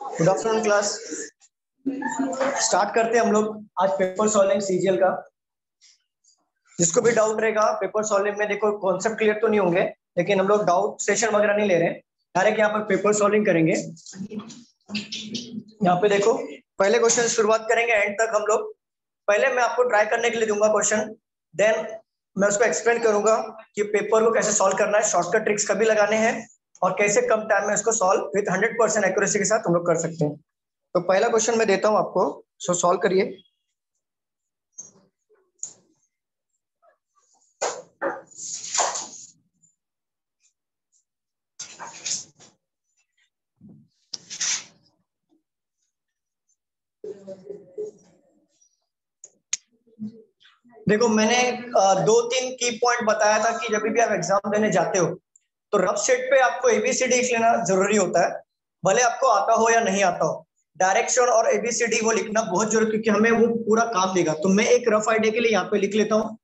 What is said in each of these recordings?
Good afternoon class start करते हैं हम लोग आज पेपर सॉल्विंग सीजीएल का। जिसको भी डाउट रहेगा पेपर सॉल्विंग में देखो कॉन्सेप्ट क्लियर तो नहीं होंगे, लेकिन हम लोग डाउट सेशन वगैरह नहीं ले रहे हैं। डायरेक्ट यहाँ पर पेपर सॉल्विंग करेंगे। यहाँ पे देखो, पहले क्वेश्चन शुरुआत करेंगे एंड तक हम लोग। पहले मैं आपको ट्राई करने के लिए दूँगा क्वेश्चन देन मैं उसको एक्सप्लेन करूँगा कि पेपर को कैसे सॉल्व करना है शॉर्टकट ट्रिक्स कभी लगाने हैं। और कैसे कम टाइम में इसको solve with hundred percent accuracy के साथ हम लोग कर सकते हैं। तो पहला क्वेश्चन मैं देता हूँ आपको सो सॉल्व करिए। देखो, मैंने दो तीन की पॉइंट बताया था कि जब भी आप एग्ज़ाम देने जाते हो तो रफ सेट पे आपको एबीसीडी लिख लेना ज़रूरी होता है। भले आपको आता हो या नहीं आता हो डायरेक्शन और एबीसीडी वो लिखना बहुत ज़रूरी क्योंकि हमें वो पूरा काम देगा। तो मैं एक रफ आइडिया के लिए यहाँ पे लिख लेता हूँ।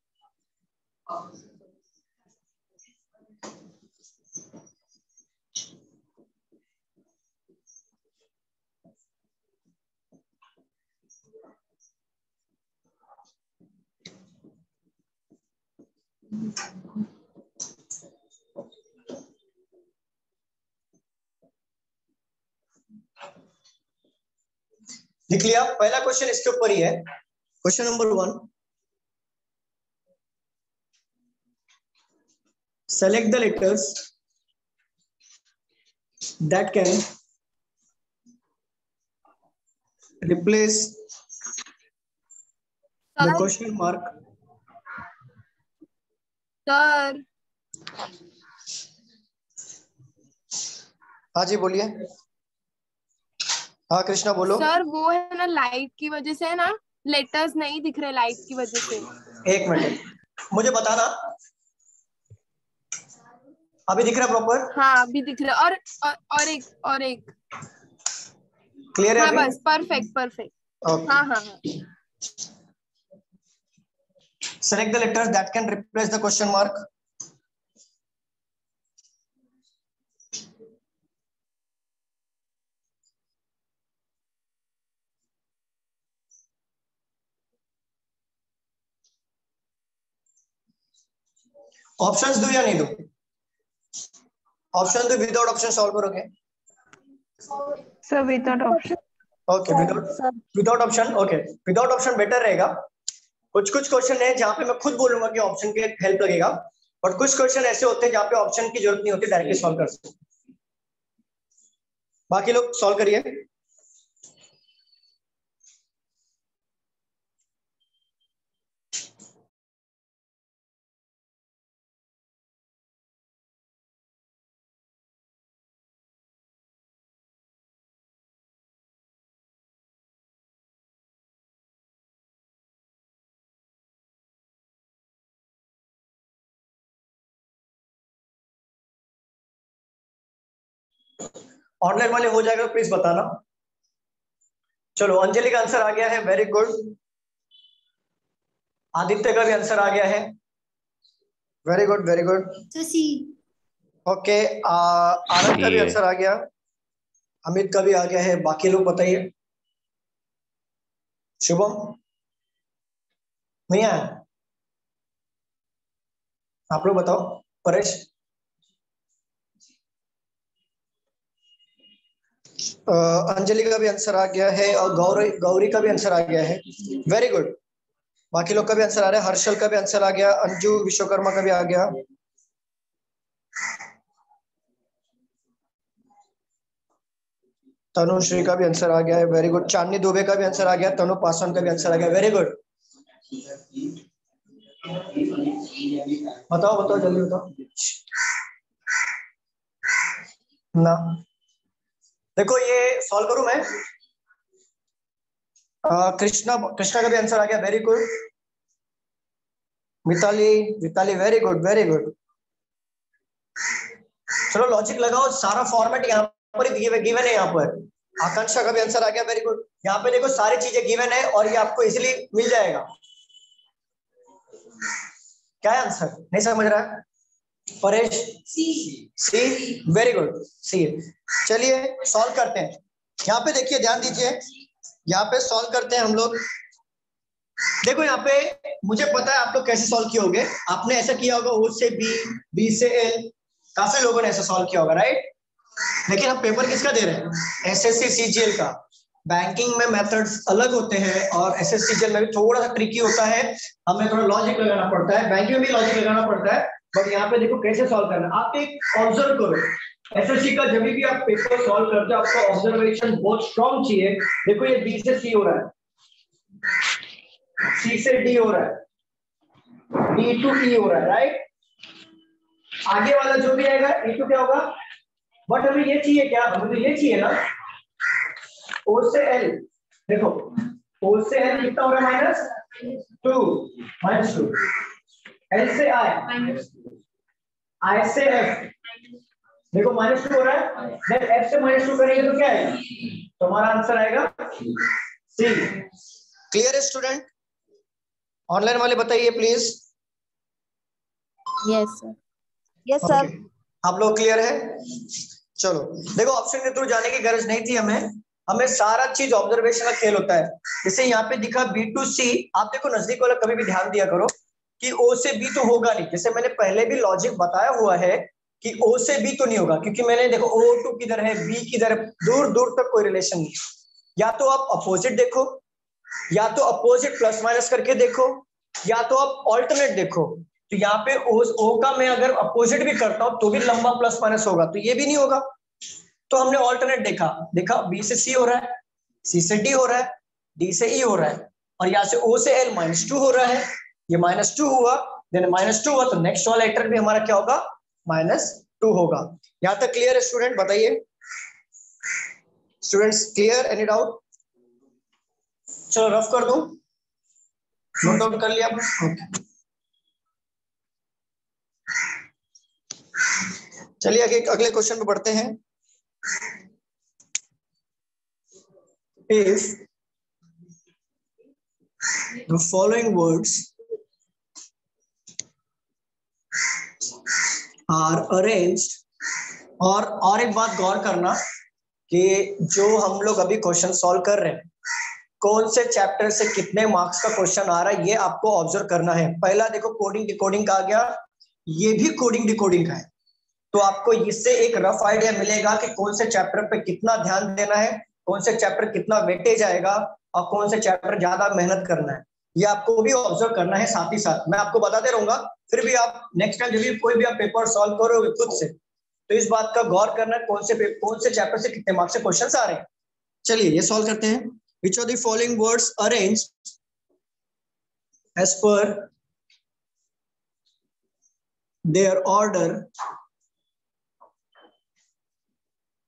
लिख लिया पहला क्वेश्चन इसके ऊपर ही है। Question number one select the letters that can replace question mark sir हाँ जी बोलिए। हाँ कृष्णा बोलो। सर वो है ना लाइट की वजह से है ना लेटर्स नहीं दिख रहे लाइट की वजह से। एक मिनट मुझे बताना। अभी दिख रहा है प्रॉपर हाँ अभी दिख रहा और और, और एक और एक। क्लियर है हाँ बस परफेक्ट परफेक्ट Okay. हाँ हाँ हाँ। Select the letters that can replace the question mark options दो या नहीं दो ऑप्शन दो विदाउट ऑप्शन सॉल्व करोगे? Sir without option okay without without option okay without option better रहेगा। कुछ कुछ क्वेश्चन है जहाँ पे मैं खुद बोलूँगा कि ऑप्शन के हेल्प लगेगा और कुछ क्वेश्चन ऐसे होते हैं जहाँ पे ऑप्शन की ज़रूरत नहीं होती डायरेक्टली सॉल्व कर सकते बाकी लोग सॉल्व करिए। ऑनलाइन वाले हो जाएगा प्लीज़ बताना। चलो अंजलि का आंसर आ गया है वेरी गुड आदित्य का भी आंसर आ गया है। Very good very good okay Anand का भी आंसर आ गया। अमित का भी आ गया है बाकी लोग बताइए। शुभम? नहीं आया? आप लोग बताओ परेश? अंजलि का भी आंसर आ गया है और गौरी गौरी का भी आंसर आ गया है। वेरी गुड बाकी लोग का भी आंसर आ रहा है। हर्षल का भी आंसर आ गया। अंजू विश्वकर्मा का भी आ गया। तनुश्री का भी आंसर आ गया है। वेरी गुड चांदनी दुबे का भी आंसर आ गया। तनु पासवान का भी आंसर आ गया। वेरी गुड बताओ बताओ, जल्दी बताओ। ना। देखो, ये सॉल्व करूँ मैं? कृष्णा कृष्णा का भी आंसर आ गया very good Mitali Mitali very good very good चलो लॉजिक लगाओ, सारा फॉर्मेट यहाँ पर गिवन है यहाँ पर. आकांक्षा का भी आंसर आ गया वेरी गुड यहाँ पे देखो, सारी चीज़ें गिवन है और ये आपको इजिली मिल जाएगा. क्या है आंसर नहीं समझ रहा? है Paresh? C. Very good C. चलिए सॉल्व करते हैं। यहाँ पे देखिए ध्यान दीजिए। यहाँ पे सॉल्व करते हैं हम लोग। देखो यहाँ पे मुझे पता है आप लोग कैसे सॉल्व किए होगे। आपने ऐसा किया होगा ओ से बी बी से एल काफ़ी लोगों ने ऐसा सॉल्व किया होगा राइट लेकिन हम पेपर किसका दे रहे हैं? एस एस सी सीजीएल का। बैंकिंग में मेथड्स अलग होते हैं और एस एस में भी थोड़ा सा ट्रिकी होता है। हमें थोड़ा लॉजिक लगाना पड़ता है। बैंकिंग में भी लॉजिक लगाना पड़ता है। बट यहाँ पे देखो कैसे सॉल्व करना आप एक ऑब्ज़र्व करो। एसएससी का जब भी आप पेपर सॉल्व करते हो, आपका ऑब्जर्वेशन बहुत स्ट्रॉन्ग चाहिए देखो ये बी से सी हो रहा है। सी से डी हो रहा है। डी टू ई हो रहा है राइट आगे वाला जो भी आएगा ए टू क्या होगा? बट हमें ये चाहिए क्या? हमें तो ये चाहिए ना। ओ से एल देखो ओ से एल कितना हो रहा है? Minus two minus two L से आई आई से एफ़ देखो माइनस टू हो रहा है। देन एफ़ से माइनस टू करेंगे तो क्या है तो हमारा आंसर आएगा सी क्लियर है स्टूडेंट ऑनलाइन वाले बताइए please yes sir yes sir आप लोग क्लियर है? चलो। देखो ऑप्शन के थ्रू जाने की गरज नहीं थी हमें। हमें सारा चीज़ ऑब्जर्वेशन का खेल होता है। जैसे यहाँ पे दिखा बी टू सी आप देखो नज़दीक वाला कभी भी ध्यान दिया करो। कि ओ से बी तो होगा नहीं। जैसे मैंने पहले भी लॉजिक बताया हुआ है कि ओ से बी तो नहीं होगा क्योंकि मैंने देखो ओ टू किधर है बी किधर दूर दूर तक कोई रिलेशन नहीं। या तो आप अपोजिट देखो या तो अपोजिट प्लस माइनस करके देखो या तो आप ऑल्टरनेट देखो। तो यहाँ पे ओ, ओ का मैं अगर अपोजिट भी करता हूँ तो भी लंबा प्लस माइनस होगा तो ये भी नहीं होगा। तो हमने ऑल्टरनेट देखा। देखा बी से सी हो रहा है सी से डी हो रहा है डी से ई e हो रहा है और यहाँ से ओ से एल माइनस टू हो रहा है। ये माइनस टू हुआ देन माइनस टू हुआ तो नेक्स्ट वाला लेटर भी हमारा क्या होगा? माइनस टू होगा। यहाँ तक क्लियर है स्टूडेंट बताइए। स्टूडेंट्स क्लियर एनी डाउट चलो रफ कर दू। नोट डाउन कर लिया ओके चलिए आगे अगले क्वेश्चन पे बढ़ते हैं। If the following words are arranged. और और एक बात गौर करना कि जो हम लोग अभी क्वेश्चन सॉल्व कर रहे हैं, कौन से चैप्टर से कितने मार्क्स का क्वेश्चन आ रहा है, ये आपको ऑब्ज़र्व करना है। पहला देखो कोडिंग डिकोडिंग का आ गया, ये भी कोडिंग डिकोडिंग का है। तो आपको इससे एक रफ आइडिया मिलेगा कि कौन से चैप्टर पे कितना ध्यान देना है, कौन से चैप्टर कितना वेटेज आएगा, और कौन से चैप्टर ज़्यादा मेहनत करना है। ये आपको भी ऑब्ज़र्व करना है साथ ही साथ। मैं आपको बताते रहूँगा, फिर भी आप नेक्स्ट टाइम जब भी कोई भी आप पेपर सॉल्व करोगे खुद से तो इस बात का गौर करना कौन से कौन से चैप्टर से कितने मार्क्स से क्वेश्चन आ रहे हैं। चलिए ये सॉल्व करते हैं। Which are the following words arrange as per their order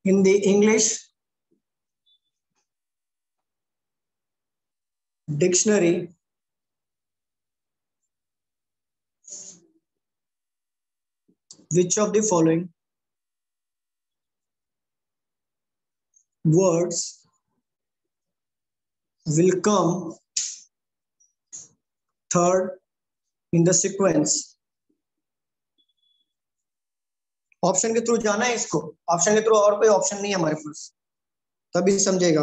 in the English dictionary? Which of the following words will come third in the sequence option के थ्रू जाना है इसको ऑप्शन के थ्रू और कोई ऑप्शन नहीं है हमारे पास तभी समझेगा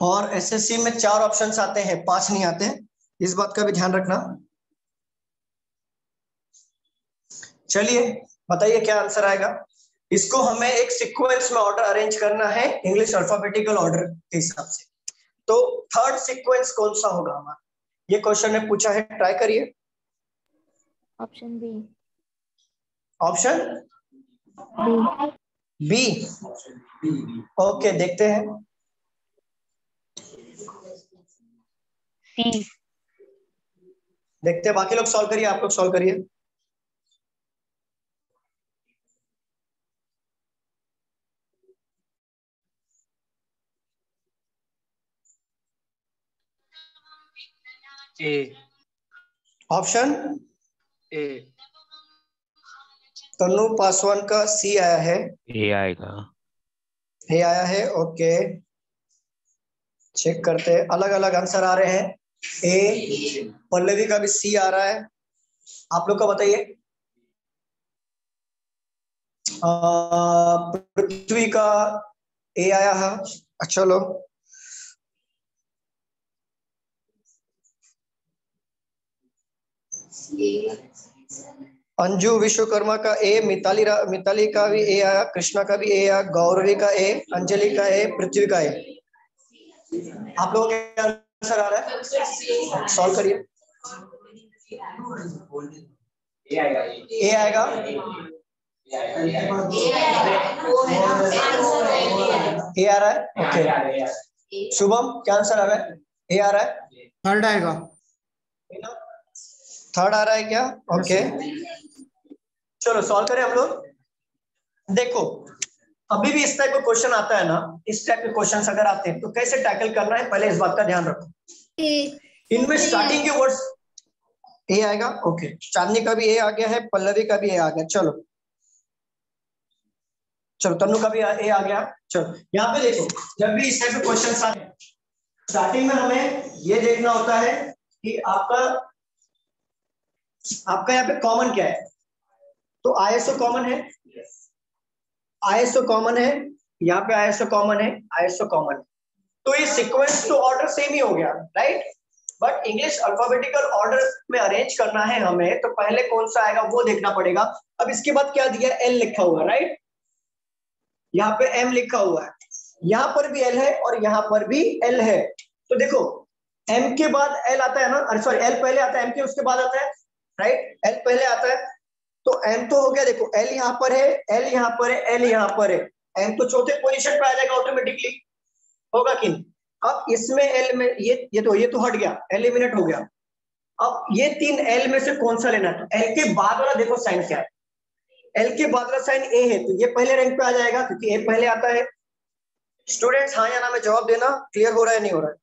और एसएससी में चार ऑप्शंस आते हैं पाँच नहीं आते हैं। इस बात का भी ध्यान रखना। चलिए बताइए क्या आंसर आएगा? इसको हमें एक सीक्वेंस में ऑर्डर अरेंज करना है इंग्लिश अल्फाबेटिकल ऑर्डर के हिसाब से। तो थर्ड सीक्वेंस कौन सा होगा हमारा? ये क्वेश्चन ने पूछा है ट्राई करिए। Option B option B okay देखते हैं। सी देखते हैं बाकी लोग सॉल्व करिए आप लोग सॉल्व करिए। ए ऑप्शन ए तनु पासवान का सी आया है। ए आएगा। ए आया है ओके चेक करते हैं अलग अलग आंसर आ रहे हैं। ए पल्लवी का भी सी आ रहा है। आप लोग का बताइए। पृथ्वी का ए आया है। अच्छा लो। अंजू विश्वकर्मा का ए मिताली मिताली का भी ए आया, कृष्णा का भी ए आया, गौरवी का ए अंजलि का ए पृथ्वी का ए आप लोगों के आंसर आ रहा है? सॉल्व करिए। ए आएगा। ए आ रहा है? ओके शुभम क्या आंसर आ रहा है? ए आ रहा है? थर्ड आएगा। थर्ड आ रहा है क्या? ओके चलो सॉल्व करें हम लोग। देखो अभी भी इस टाइप का क्वेश्चन आता है ना इस टाइप के क्वेश्चन अगर आते हैं तो कैसे टैकल करना है पहले इस बात का ध्यान रखो। इनमें स्टार्टिंग के वर्ड्स ए आएगा ओके चांदनी का भी ए आ गया है पल्लवी का भी ए आ गया चलो। चलो तनु का भी ए आ गया चलो। यहाँ पे देखो जब भी इस टाइप के क्वेश्चन आते हैं स्टार्टिंग में हमें ये देखना होता है कि आपका आपका यहाँ पे कॉमन क्या है? तो आईएसओ कॉमन है आईएसओ कॉमन है, यहाँ पे आईएसओ कॉमन है आईएसओ कॉमन तो ये सीक्वेंस तो ऑर्डर सेम ही हो गया right but English alphabetical order में अरेंज करना है हमें तो पहले कौन सा आएगा वो देखना पड़ेगा। अब इसके बाद क्या दिया एल लिखा हुआ राइट यहाँ पे एम लिखा हुआ है। यहाँ पर भी एल है और यहाँ पर भी एल है। तो देखो एम के बाद एल आता है ना सॉरी एल पहले आता है एम के उसके बाद आता है राइट एल पहले आता है तो एम तो हो गया देखो एल यहाँ पर है एल यहाँ पर है एल यहाँ पर है। एम तो चौथे पोजीशन पे आ जाएगा ऑटोमेटिकली होगा कि अब इसमें एल में ये ये तो ये तो हट गया एलिमिनेट हो गया। अब ये तीन एल में से कौन सा लेना है? तो एल के बाद वाला देखो साइन क्या है। एल के बाद वाला साइन ए है तो ये पहले रैंक पे आ जाएगा क्योंकि ए पहले आता है। स्टूडेंट्स हाँ या ना में जवाब देना क्लियर हो रहा है नहीं हो रहा है?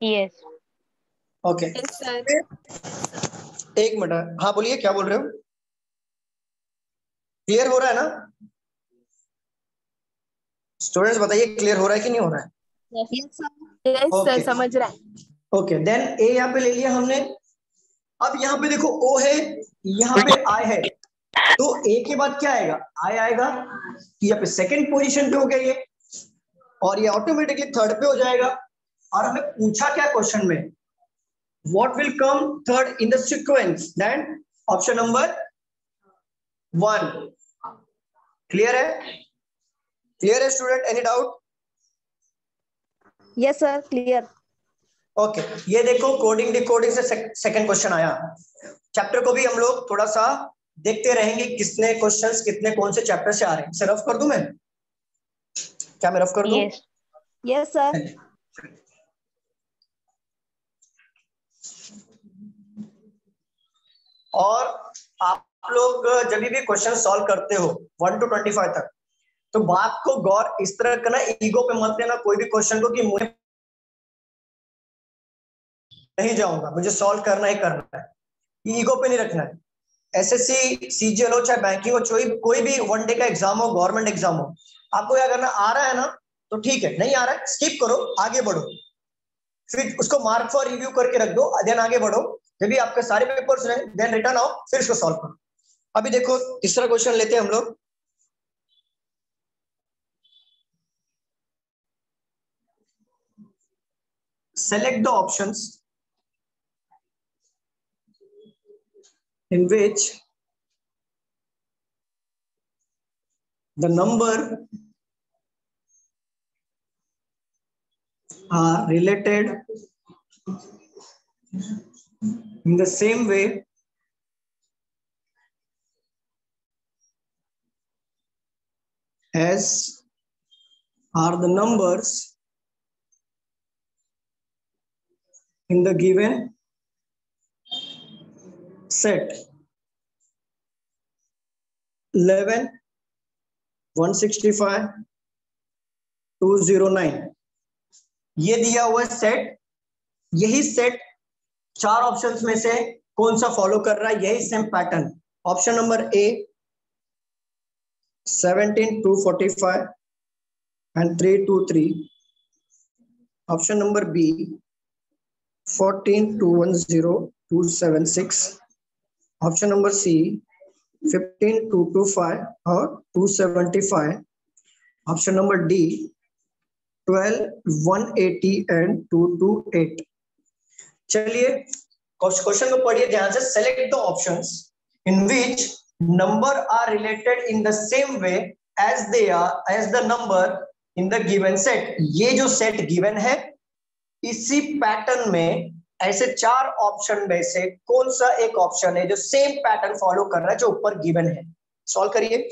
यस ओके एक मिनट हाँ बोलिए क्या बोल रहे हो? क्लियर हो रहा है ना? स्टूडेंट्स बताइए क्लियर हो रहा है कि नहीं हो रहा है? समझ रहा है। ओके देन ए यहाँ पे ले लिया हमने। अब यहाँ पे देखो ओ है यहाँ पे आई है। तो ए के बाद क्या आएगा? आई आएगा यहाँ पे सेकंड पोजीशन पे हो गया ये। और ये ऑटोमेटिकली थर्ड पे हो जाएगा। और हमें पूछा क्या क्वेश्चन में? What will come third in the sequence then option number one clear है? क्लियर है student any doubt yes sir clear okay ये देखो कोडिंग डिकोडिंग से सेकंड क्वेश्चन आया। चैप्टर को भी हम लोग थोड़ा सा देखते रहेंगे किसने क्वेश्चंस कितने कौन से चैप्टर से आ रहे हैं। रफ कर दू मैं? क्या मैं रफ कर दू? यस सर और आप लोग जब भी क्वेश्चन सॉल्व करते हो वन टू ट्वेंटी फाइव तक तो बात को गौर इस तरह करना ईगो पे मत लेना कोई भी क्वेश्चन को कि मुझे नहीं जाऊँगा, मुझे सॉल्व करना ही करना है। ईगो पे नहीं रखना है। एसएससी सीजीएल हो चाहे बैंकिंग हो कोई कोई भी वन डे का एग्ज़ाम हो गवर्नमेंट एग्ज़ाम हो, आपको क्या करना, आ रहा है ना तो ठीक है, नहीं आ रहा है स्किप करो, आगे बढ़ो। फिर उसको मार्क फॉर रिव्यू करके रख दो देन आगे बढ़ो, जब भी आपके सारे पेपर्स रहे देन रिटर्न आओ, फिर उसको सॉल्व करो। अभी देखो तीसरा क्वेश्चन लेते हैं हम लोग। Select the option in which the number are related in the same way as are the numbers in the given set. 11 165 209 ये दिया हुआ सेट यही सेट चार ऑप्शंस में से कौन सा फॉलो कर रहा है? यही same pattern option number A 17 245 and 323 Option number B, 14 210 276. Option number C, 15 225 or 275. Option number D, 12 180 and 228. चलिए क्वेश्चन को पढ़िए ध्यान से select the options in which number are related in the same way as they are as the number in the given set ये जो set given है, इसी pattern में ऐसे चार ऑप्शन में से कौन सा एक ऑप्शन है जो सेम पैटर्न फॉलो कर रहा है, जो ऊपर गिवन है? सॉल्व करिए।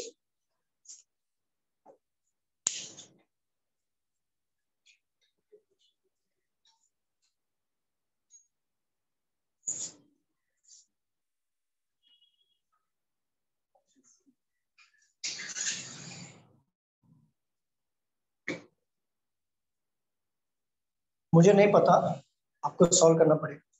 मुझे नहीं पता आपको सॉल्व करना पड़ेगा।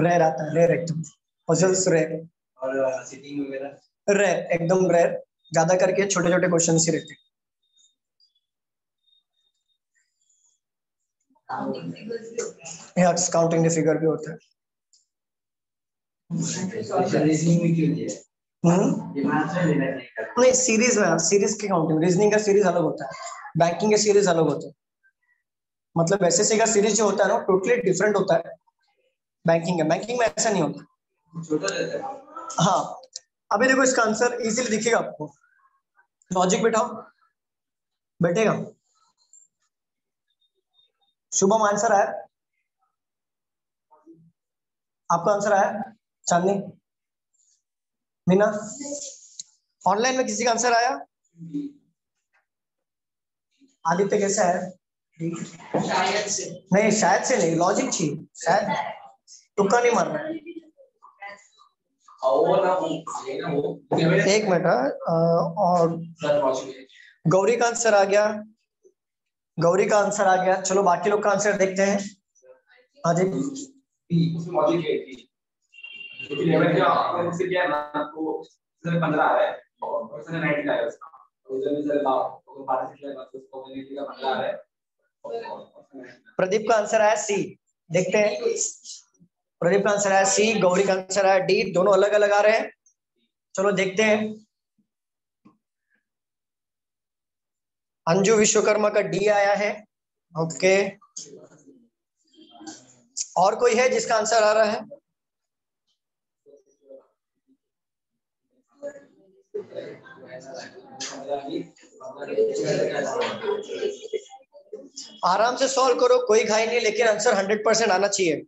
रेयर आता है रेयर एकदम। पजल्स रेयर और सिटिंग वगैरह? रेयर एकदम रेयर ज़्यादा करके छोटे छोटे क्वेश्चन ही रहते हैं। काउंटिंग फिगर भी होता है। रीजनिंग में क्यों दिया हम्म? नहीं सीरीज़ में सीरीज़ की काउंटिंग रीजनिंग का सीरीज़ अलग होता है। बैंकिंग का सीरीज़ अलग होता है। मतलब एसएससी का सीरीज़ जो होता है ना टोटली डिफरेंट होता है। बैंकिंग का बैंकिंग में ऐसा नहीं होता। है। हाँ। अभी देखो इसका आंसर इजीली दिखेगा आपको। लॉजिक बैठाओ। बैठेगा। शुभम आंसर आया? आपका आंसर आया? चांदनी? मीना? ऑनलाइन में किसी का आंसर आया? आदित्य कैसे आया शायद से। नहीं शायद से नहीं लॉजिक थी शायद। तुक्का नहीं मारना। एक मिनट हाँ, और गौरी का आंसर आ गया। गौरी का आंसर आ गया। चलो बाकी लोग का आंसर देखते हैं। हाँ जी। गए उसमें मौजूद है। प्रदीप का आंसर आया सी देखते हैं। प्रदीप का आंसर आया सी गौरी का आंसर आया डी दोनों अलग अलग आ रहे हैं। चलो देखते हैं। अंजू विश्वकर्मा का डी आया है। ओके और कोई है जिसका आंसर आ रहा है? आराम से सॉल्व करो, कोई घाई नहीं, लेकिन आंसर हंड्रेड परसेंट आना चाहिए।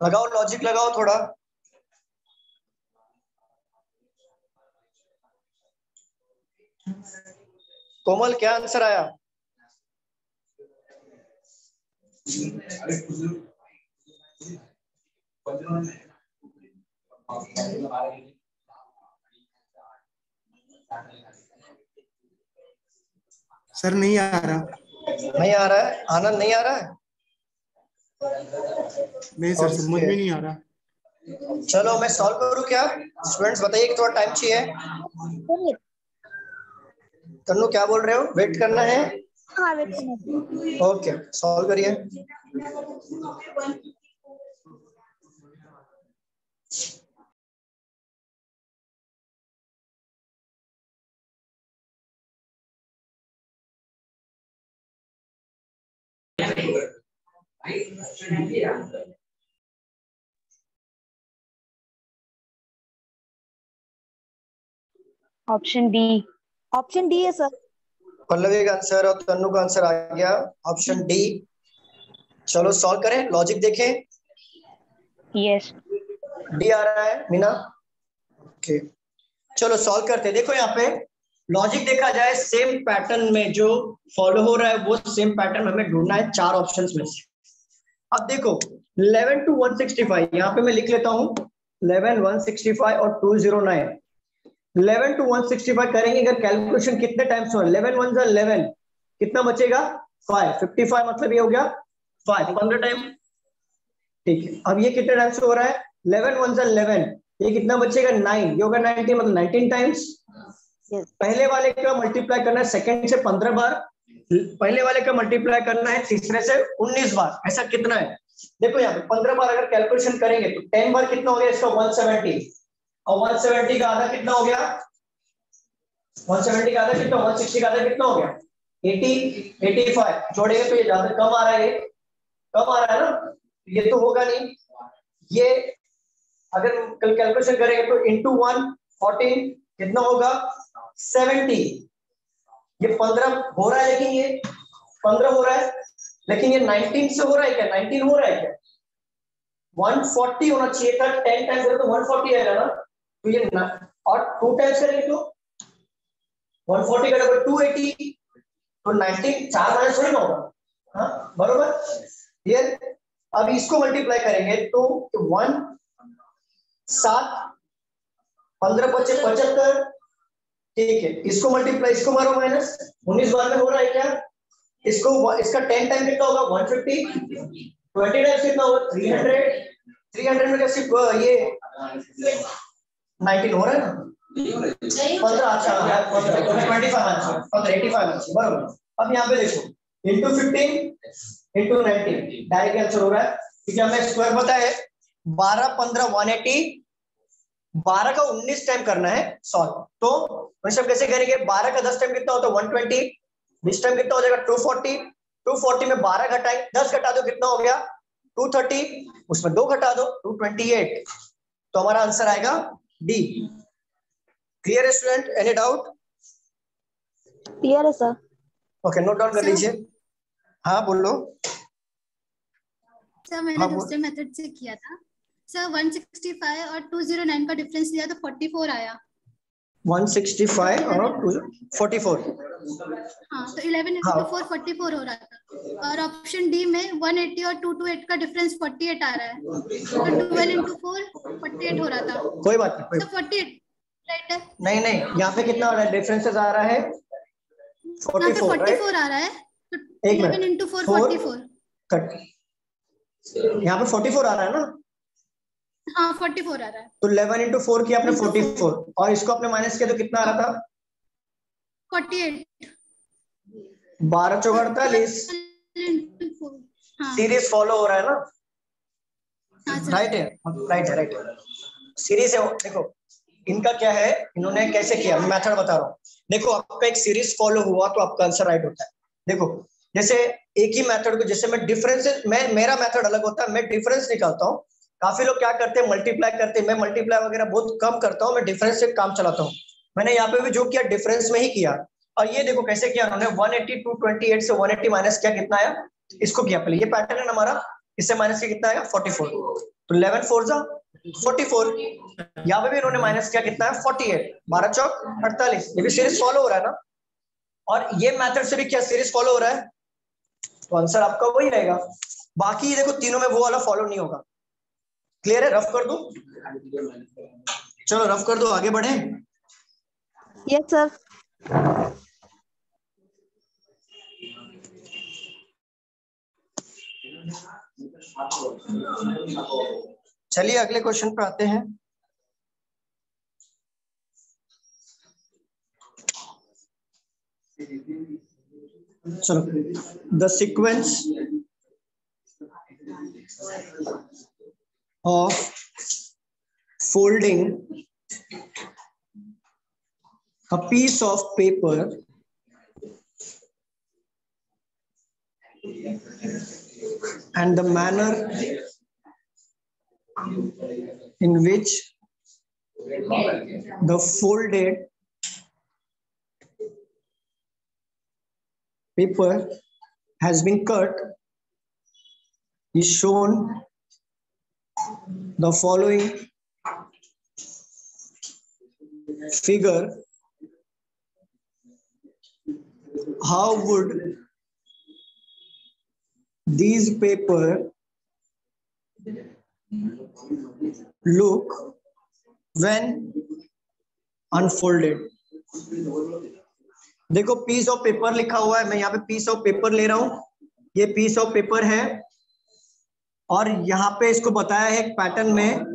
लगाओ लॉजिक लगाओ थोड़ा। कोमल, क्या आंसर आया? सर नहीं आ रहा। नहीं आ रहा है। आनंद नहीं आ रहा है? नहीं सर समझ में नहीं आ रहा। चलो मैं सॉल्व करूँ क्या? स्टूडेंट्स बताइए कि थोड़ा टाइम चाहिए। तन्नू क्या बोल रहे हो? वेट करना है? हाँ वेट करना ओके सॉल्व करिए। ऑप्शन डी ऑप्शन डी है सर पल्लवी का आंसर और तन्नू का आंसर आ गया। ऑप्शन डी चलो सॉल्व करें लॉजिक देखें। यस डी आ रहा है मीना। Okay okay. चलो सॉल्व करते हैं। देखो यहाँ पे लॉजिक देखा जाए सेम पैटर्न में जो फॉलो हो रहा है, वो सेम पैटर्न हमें ढूंढना है, चार ऑप्शन में से। अब देखो 11 टू 165 यहाँ पे मैं लिख लेता हूँ 11 165 और 209 11 टू 165 करेंगे, अगर कैलकुलेशन कितने टाइम्स हो 11 वन जा 11 कितना बचेगा? 5 55 मतलब ये हो गया 5 पंद्रह टाइम ठीक है, अब ये कितने टाइम्स हो रहा है? 11 वन जा 11 ये कितना बचेगा? नाइन ये होगा 19 मतलब 19 टाइम्स पहले वाले का मल्टीप्लाई करना है सेकंड से 15 बार, पहले वाले का मल्टीप्लाई करना है तीसरे से 19 बार, ऐसा कितना है? देखो यहाँ पे 15 बार अगर कैलकुलेशन करेंगे तो 10 बार कितना हो गया इसका? 170 और 170 का आधा कितना हो गया? 170 का आधा कितना? 160 का आधा कितना हो गया? 80 85 जोड़ेंगे तो ये ज़्यादा कम आ रहा है कम आ रहा है ना? ये तो होगा नहीं। ये अगर कल कैलकुलेशन करेंगे तो इंटू वन फोर्टीन कितना होगा? सेवेंटी। ये पंद्रह हो रहा है लेकिन ये पंद्रह हो रहा है लेकिन ये नाइनटीन से हो रहा है क्या? नाइनटीन हो रहा है क्या? वन फोर्टी होना चाहिए था टेन टाइम्स तो वन फोर्टी आएगा ना? तो ये न, और टू टाइम्स करेंगे तो वन फोर्टी करेंगे टू एटी तो नाइनटीन चार माइनस थोड़ी ना होगा। हाँ बरोबर? ये अब इसको मल्टीप्लाई करेंगे तो वन सात पंद्रह पच्चीस पचहत्तर ठीक है इसको मल्टीप्लाई इसको मारो माइनस उन्नीस बार में हो रहा है क्या? इसको इसका टेन टाइम कितना होगा? वन फिफ्टी ट्वेंटी टाइम्स कितना होगा? थ्री हंड्रेड थ्री हंड्रेड में क्या सिर्फ़ ये नाइनटीन हो रहा है ना? पंद्रह अच्छा ट्वेंटी फाइव आंसर पंद्रह एटी फाइव आंसर बराबर। अब यहाँ पे देखो into fifteen into nineteen direct answer हो रहा है। क्योंकि हमें स्क्वायर पता है बारह पंद्रह वन एटी बारह का उन्नीस टाइम करना है सॉल्व तो सब कैसे करेंगे? बारह का दस टाइम कितना होता है? वन ट्वेंटी बीस. टाइम कितना हो जाएगा? टू फोर्टी टू फोर्टी में बारह घटाए. दस घटा दो कितना हो गया? टू थर्टी उसमें दो घटा दो टू ट्वेंटी एट तो हमारा आंसर आएगा डी क्लियर है स्टूडेंट एनी डाउट क्लियर है सर ओके नोट डाउन कर लीजिए. हाँ बोलो. सर मैंने हाँ, दूसरे मेथड से किया था। सर 165 और 209 का डिफरेंस लिया तो 44 आया। 165 और 44 हाँ तो 11 हाँ। into 4 44 हो रहा था। और ऑप्शन डी में 180 और 228 का डिफरेंस 48 आ रहा है। तो 12 into 4 48 हो रहा था। कोई बात नहीं तो 48 राइट है नहीं नहीं यहाँ पे कितना आ रहा है? डिफरेंसेस आ रहा है। यहाँ पे 44 आ रहा है। तो 11 into 4 Four। 44 कट यहाँ पे 44 आ रहा है ना? हाँ 44 आ रहा है। तो 11 इंटू फोर किया आपने Into 44 और इसको आपने माइनस किया तो कितना आ रहा था? 48 बारह चौक अड़तालीस into 4 हाँ। सीरीज़ फॉलो हो रहा है ना? हाँ राइट है? राइट है राइट है। सीरीज़ है देखो इनका क्या है? इन्होंने कैसे किया? मेथड बता रहा हूँ। देखो आपका एक सीरीज़ फॉलो हुआ तो आपका आंसर राइट होता है। देखो जैसे एक ही मेथड को जैसे मैं डिफरेंस मैं मेरा मेथड अलग होता है मैं डिफरेंस निकालता हूँ। काफ़ी लोग क्या करते हैं मल्टीप्लाई करते हैं। मैं मल्टीप्लाई वगैरह बहुत कम करता हूँ, मैं डिफरेंस से काम चलाता हूँ। मैंने यहाँ पे भी जो किया डिफरेंस में ही किया। और ये देखो कैसे किया उन्होंने 180 टू 28 से 180 माइनस किया, कितना आया? इसको किया पहले। ये पैटर्न है हमारा, इससे माइनस किया कितना आया? 44 तो 11 फोर जा 44 यहाँ पे भी इन्होंने माइनस किया, कितना है 48 बारह चौक, अड़तालीस। ये भी सीरीज़ फॉलो हो रहा है ना? और ये मेथड से भी क्या सीरीज़ फॉलो हो रहा है? तो आंसर आपका वही रहेगा। बाकी ये देखो, तीनों में वो वाला फॉलो नहीं होगा। क्लियर है? रफ कर दो। चलो रफ कर दो। आगे बढ़े। यस सर चलिए अगले क्वेश्चन पे आते हैं। चलो the sequence of folding a piece of paper and the manner in which the folded paper has been cut is shown the following figure how would these paper look when unfolded देखो piece of paper लिखा हुआ है मैं यहाँ पे piece of paper ले रहा हूँ ये पीस ऑफ़ पेपर है और यहाँ पे इसको बताया है एक पैटर्न में।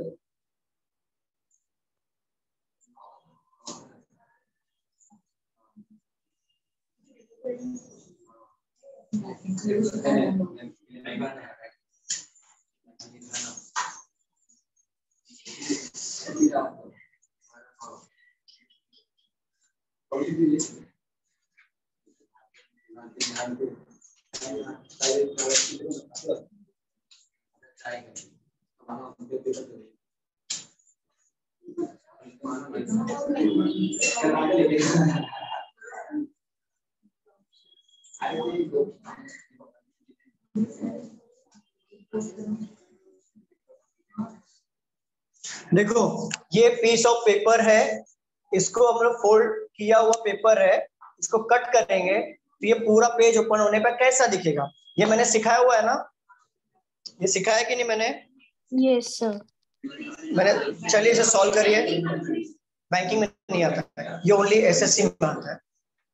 देखो, ये पीस ऑफ़ पेपर है, इसको हम लोग फोल्ड किया हुआ पेपर है, इसको कट करेंगे तो ये पूरा पेज ओपन होने पर कैसा दिखेगा? ये मैंने सिखाया हुआ है ना? ये सिखाया कि नहीं मैंने? Yes, सर मैंने चलिए इसे सॉल्व करिए। बैंकिंग में नहीं आता है। ये ओनली एसएससी में आता है।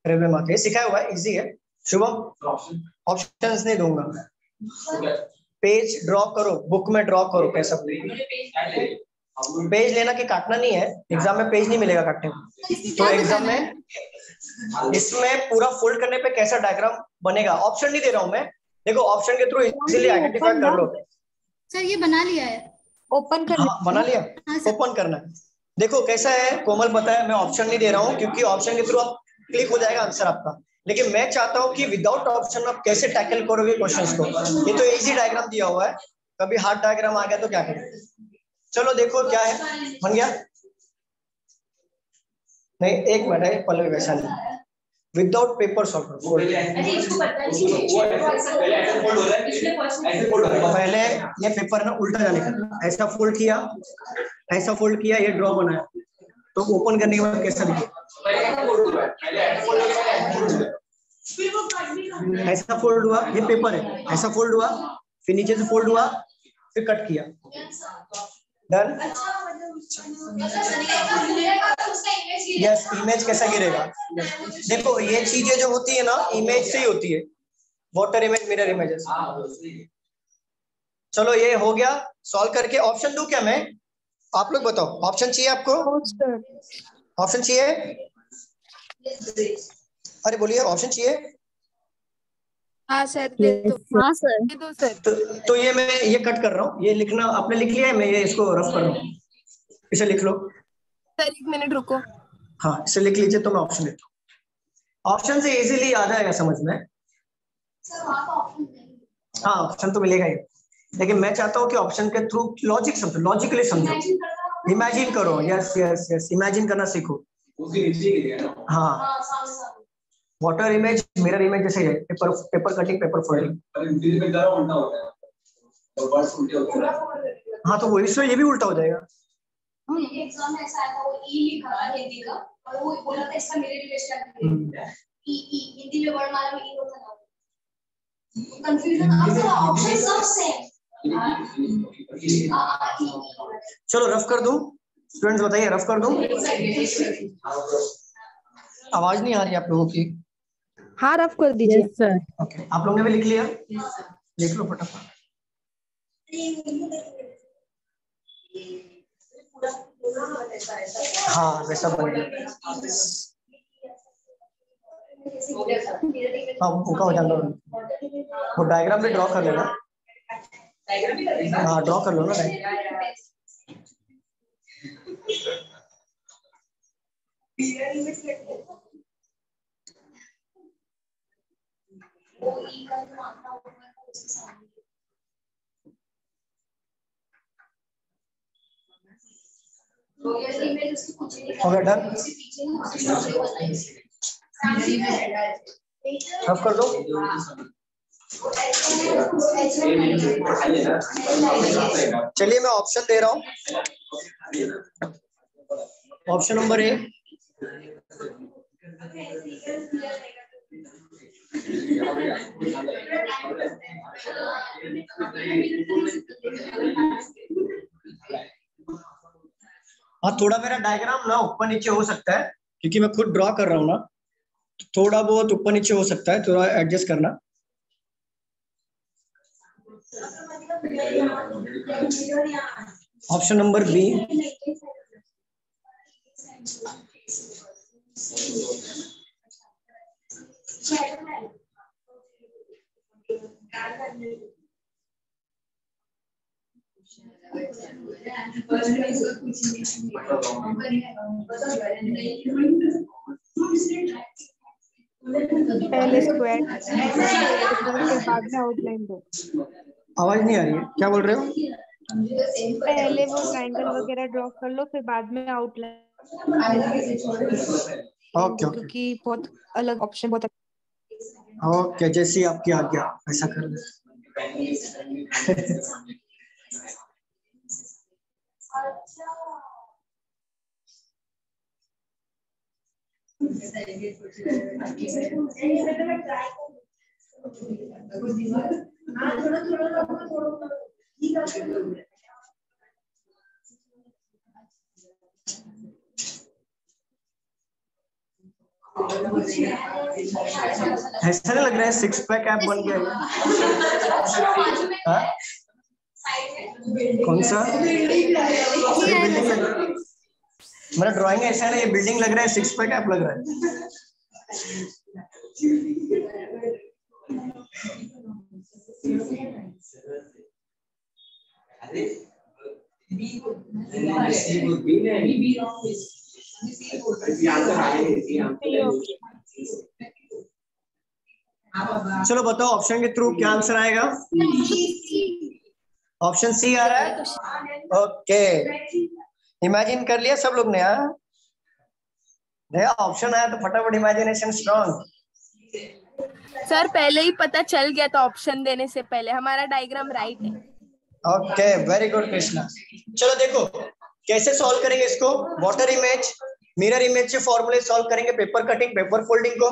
रेलवे में आता है सिखाया हुआ है। इजी है। शुभम ऑप्शंस नहीं दूँगा पेज ड्रॉ करो। बुक में ड्रॉ करो कैसा पेज लेना कि काटना नहीं है। एग्ज़ाम में पेज नहीं मिलेगा काटने को तो एग्ज़ाम में इसमें पूरा फोल्ड करने पे कैसा डायग्राम बनेगा? ऑप्शन नहीं दे रहा हूँ मैं। देखो ऑप्शन के थ्रू इजीली आइडेंटिफाई कर लो। सर ये बना लिया है। कर हाँ, बना लिया। हाँ ओपन करना। है देखो कैसा है? कोमल बताया मैं ऑप्शन नहीं दे रहा हूँ क्योंकि ऑप्शन के थ्रू आप क्लिक हो जाएगा आंसर आपका। लेकिन मैं चाहता हूँ कि विदाउट ऑप्शन आप कैसे टैकल करोगे क्वेश्चंस को? ये तो इजी डायग्राम दिया हुआ है। कभी हार्ड डायग्राम आ गया तो क्या करें? चलो देखो क्या है। बन गया? नहीं एक मिनट है पल्लवी वैसा नहीं विदाउट पेपर सॉल्व करो पहले ये पेपर ना उल्टा जाने का ऐसा फोल्ड किया ऐसा फोल्ड किया ये ड्रॉ बनाया। तो ओपन करने के बाद कैसा दिखे? ऐसा फोल्ड हुआ ये पेपर है। ऐसा फोल्ड हुआ फिर नीचे से फोल्ड हुआ फिर कट किया। डन? यस इमेज कैसा गिरेगा? देखो ये चीज़ें जो होती है ना इमेज से ही होती है। वाटर इमेज मिरर इमेजेस चलो ये हो गया। सॉल्व करके ऑप्शन दू क्या मैं? आप लोग बताओ। ऑप्शन चाहिए आपको? ऑप्शन चाहिए? अरे बोलिए ऑप्शन चाहिए? हाँ सर हाँ सर दे दो सर। तो, तो ये मैं ये कट कर रहा हूँ। ये लिखना आपने लिख लिया है? मैं ये इसको रफ कर रहा हूँ। इसे लिख लो। सर एक मिनट रुको। हाँ इसे लिख लीजिए तो मैं ऑप्शन लेता हूँ। ऑप्शन से इजीली आ जाएगा समझ में हाँ ऑप्शन तो मिलेगा ही। लेकिन मैं चाहता हूँ कि ऑप्शन के थ्रू लॉजिक समझो लॉजिकली समझो। इमेजिन करो। यस यस यस इमेजिन करना सीखो। ही है। हाँ वाटर इमेज मिरर इमेज जैसे है paper paper cutting paper folding पर हिंदी में जरा उल्टा होता है। और वर्ड्स उल्टे होते हैं। हाँ तो वही से ये भी उल्टा हो जाएगा। एग्ज़ाम में ऐसा आया था वो ई लिखा हिंदी का और वो बोला था इसका मेरे रिलेशन। ई ई हिंदी में वर्णमाला में ई होता था। कंफ्यूजन अब ऑप्शन सब सेम चलो रफ कर दूँ? स्टूडेंट्स बताइए रफ कर दूँ? आवाज़ नहीं आ रही आप लोगों की। हाँ रफ कर दीजिए। सर ओके आप लोगों ने भी लिख लिया? Yes, लिख लो फटाफट। हाँ वैसा बनेगा हाँ उनका हो जाएगा। वो डायग्राम भी ड्रॉ कर लेना। हाँ ड्रॉ कर लो ना diagram। वो ई का जो आंकड़ा होगा वो उसके सामने तो ये इमेज उसके पीछे नहीं हो गया में रफ कर दो। चलिए, मैं ऑप्शन दे रहा हूँ। ऑप्शन नंबर ए हाँ थोड़ा मेरा डायग्राम ना ऊपर नीचे हो सकता है, क्योंकि मैं खुद ड्रॉ कर रहा हूँ ना। थोड़ा बहुत ऊपर नीचे हो सकता है, थोड़ा एडजस्ट करना। ऑप्शन नंबर बी पहले स्क्वायर के बाद में आउटलाइन दो। आवाज़ नहीं आ रही है। क्या बोल रहे हो? पहले वो ट्रायंगल वगैरह ड्रॉ कर लो फिर बाद में आउटलाइन ओके ओके क्योंकि बहुत अलग ऑप्शन बहुत ओके जैसी आपकी आज्ञा ऐसा कर ले। ऐसा नहीं लग रहा है सिक्स पैक ऐप बन गया है? हाँ? कौन सा बिल्डिंग लग रहा है मेरा ड्राइंग ऐसा है ये बिल्डिंग लग रहा है सिक्स पैक ऐप लग रहा है चलो बताओ ऑप्शन के थ्रू क्या आंसर आएगा? ऑप्शन सी आ रहा है? ओके इमेजिन कर लिया सब लोग ने हाँ? नया ऑप्शन आया तो फटाफट इमेजिनेशन स्ट्रॉन्ग सर पहले ही पता चल गया था ऑप्शन देने से पहले। हमारा डायग्राम राइट है। ओके वेरी गुड कृष्णा चलो देखो कैसे सॉल्व करेंगे इसको? वाटर इमेज मिरर इमेज से फॉर्मूले सॉल्व करेंगे पेपर कटिंग पेपर फोल्डिंग को।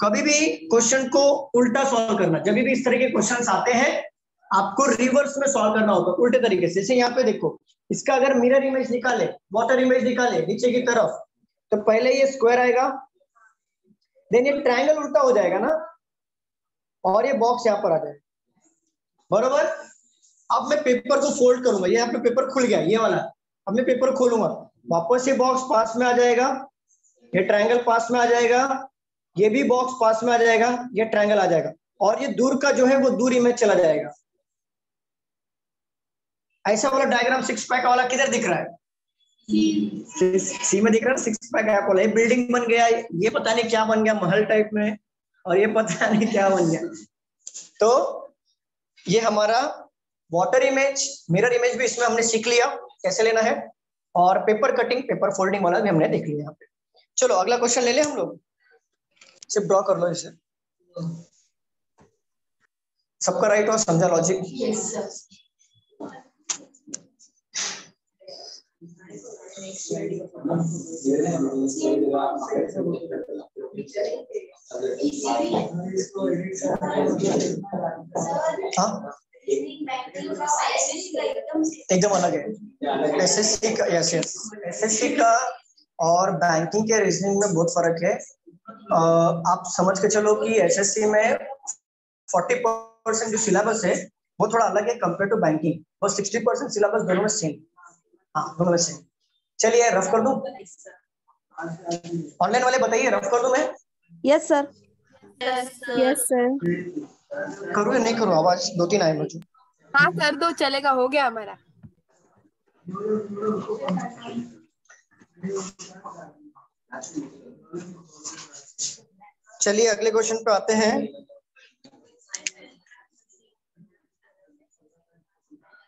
कभी भी क्वेश्चन को उल्टा सॉल्व करना, जब भी इस तरह के क्वेश्चन आते हैं, आपको रिवर्स में सॉल्व करना होगा, उल्टे तरीके से। जैसे यहाँ पे देखो, इसका अगर मिरर इमेज निकाले वाटर इमेज निकाले, नीचे की तरफ़ तो पहले ये स्क्वायर आएगा देन ये ट्रायंगल उल्टा हो जाएगा ना, और ये बॉक्स यहाँ पर आ जाएगा बरोबर? अब मैं पेपर को फोल्ड करूँगा, ये यहाँ पे पेपर खुल गया, ये वाला। अब मैं पेपर खोलूँगा। वापस ये बॉक्स पास में आ जाएगा ये ट्रायंगल पास में आ जाएगा ये भी बॉक्स पास में आ जाएगा ये ट्रायंगल आ जाएगा और ये दूर का जो है वो दूर इमेज चला जाएगा। ऐसा वाला डायग्राम सिक्स पैक वाला किधर दिख रहा है? सी में दिख रहा है सिक्स पैक ऐप वाला ये बिल्डिंग बन गया ये पता नहीं क्या बन गया महल टाइप में और ये पता नहीं क्या बन गया। तो ये हमारा वाटर इमेज मिरर इमेज भी इसमें हमने सीख लिया कैसे लेना है? और पेपर कटिंग पेपर फोल्डिंग वाला भी हमने देख लिया यहाँ पे। चलो अगला क्वेश्चन ले ले हम लोग? सिर्फ़ ड्रॉ कर लो इसे। सबका राइट और समझा लॉजिक हाँ? एकदम अलग है। एसएससी का यस यस एसएससी का और बैंकिंग के रीजनिंग में बहुत फ़र्क है। आप समझ के चलो कि एसएससी में 40 परसेंट जो सिलेबस है वो थोड़ा अलग है कंपेयर टू बैंकिंग और 60 परसेंट सिलेबस दोनों में सेम हाँ दोनों में सेम चलिए रफ कर दू? ऑनलाइन वाले बताइए रफ कर दू मैं? यस सर यस सर करूँ या नहीं करूँ? आवाज़ दो तीन आए मुझे। हाँ कर दो चलेगा हो गया हमारा। चलिए अगले क्वेश्चन पे आते हैं।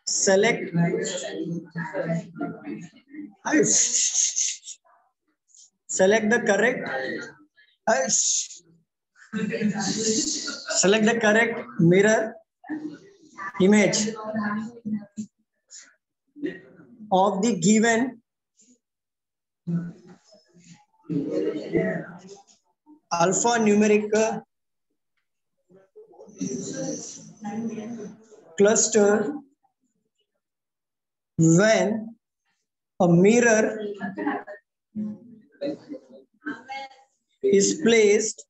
Select select the correct select the correct mirror image of the given alphanumeric cluster when a mirror is placed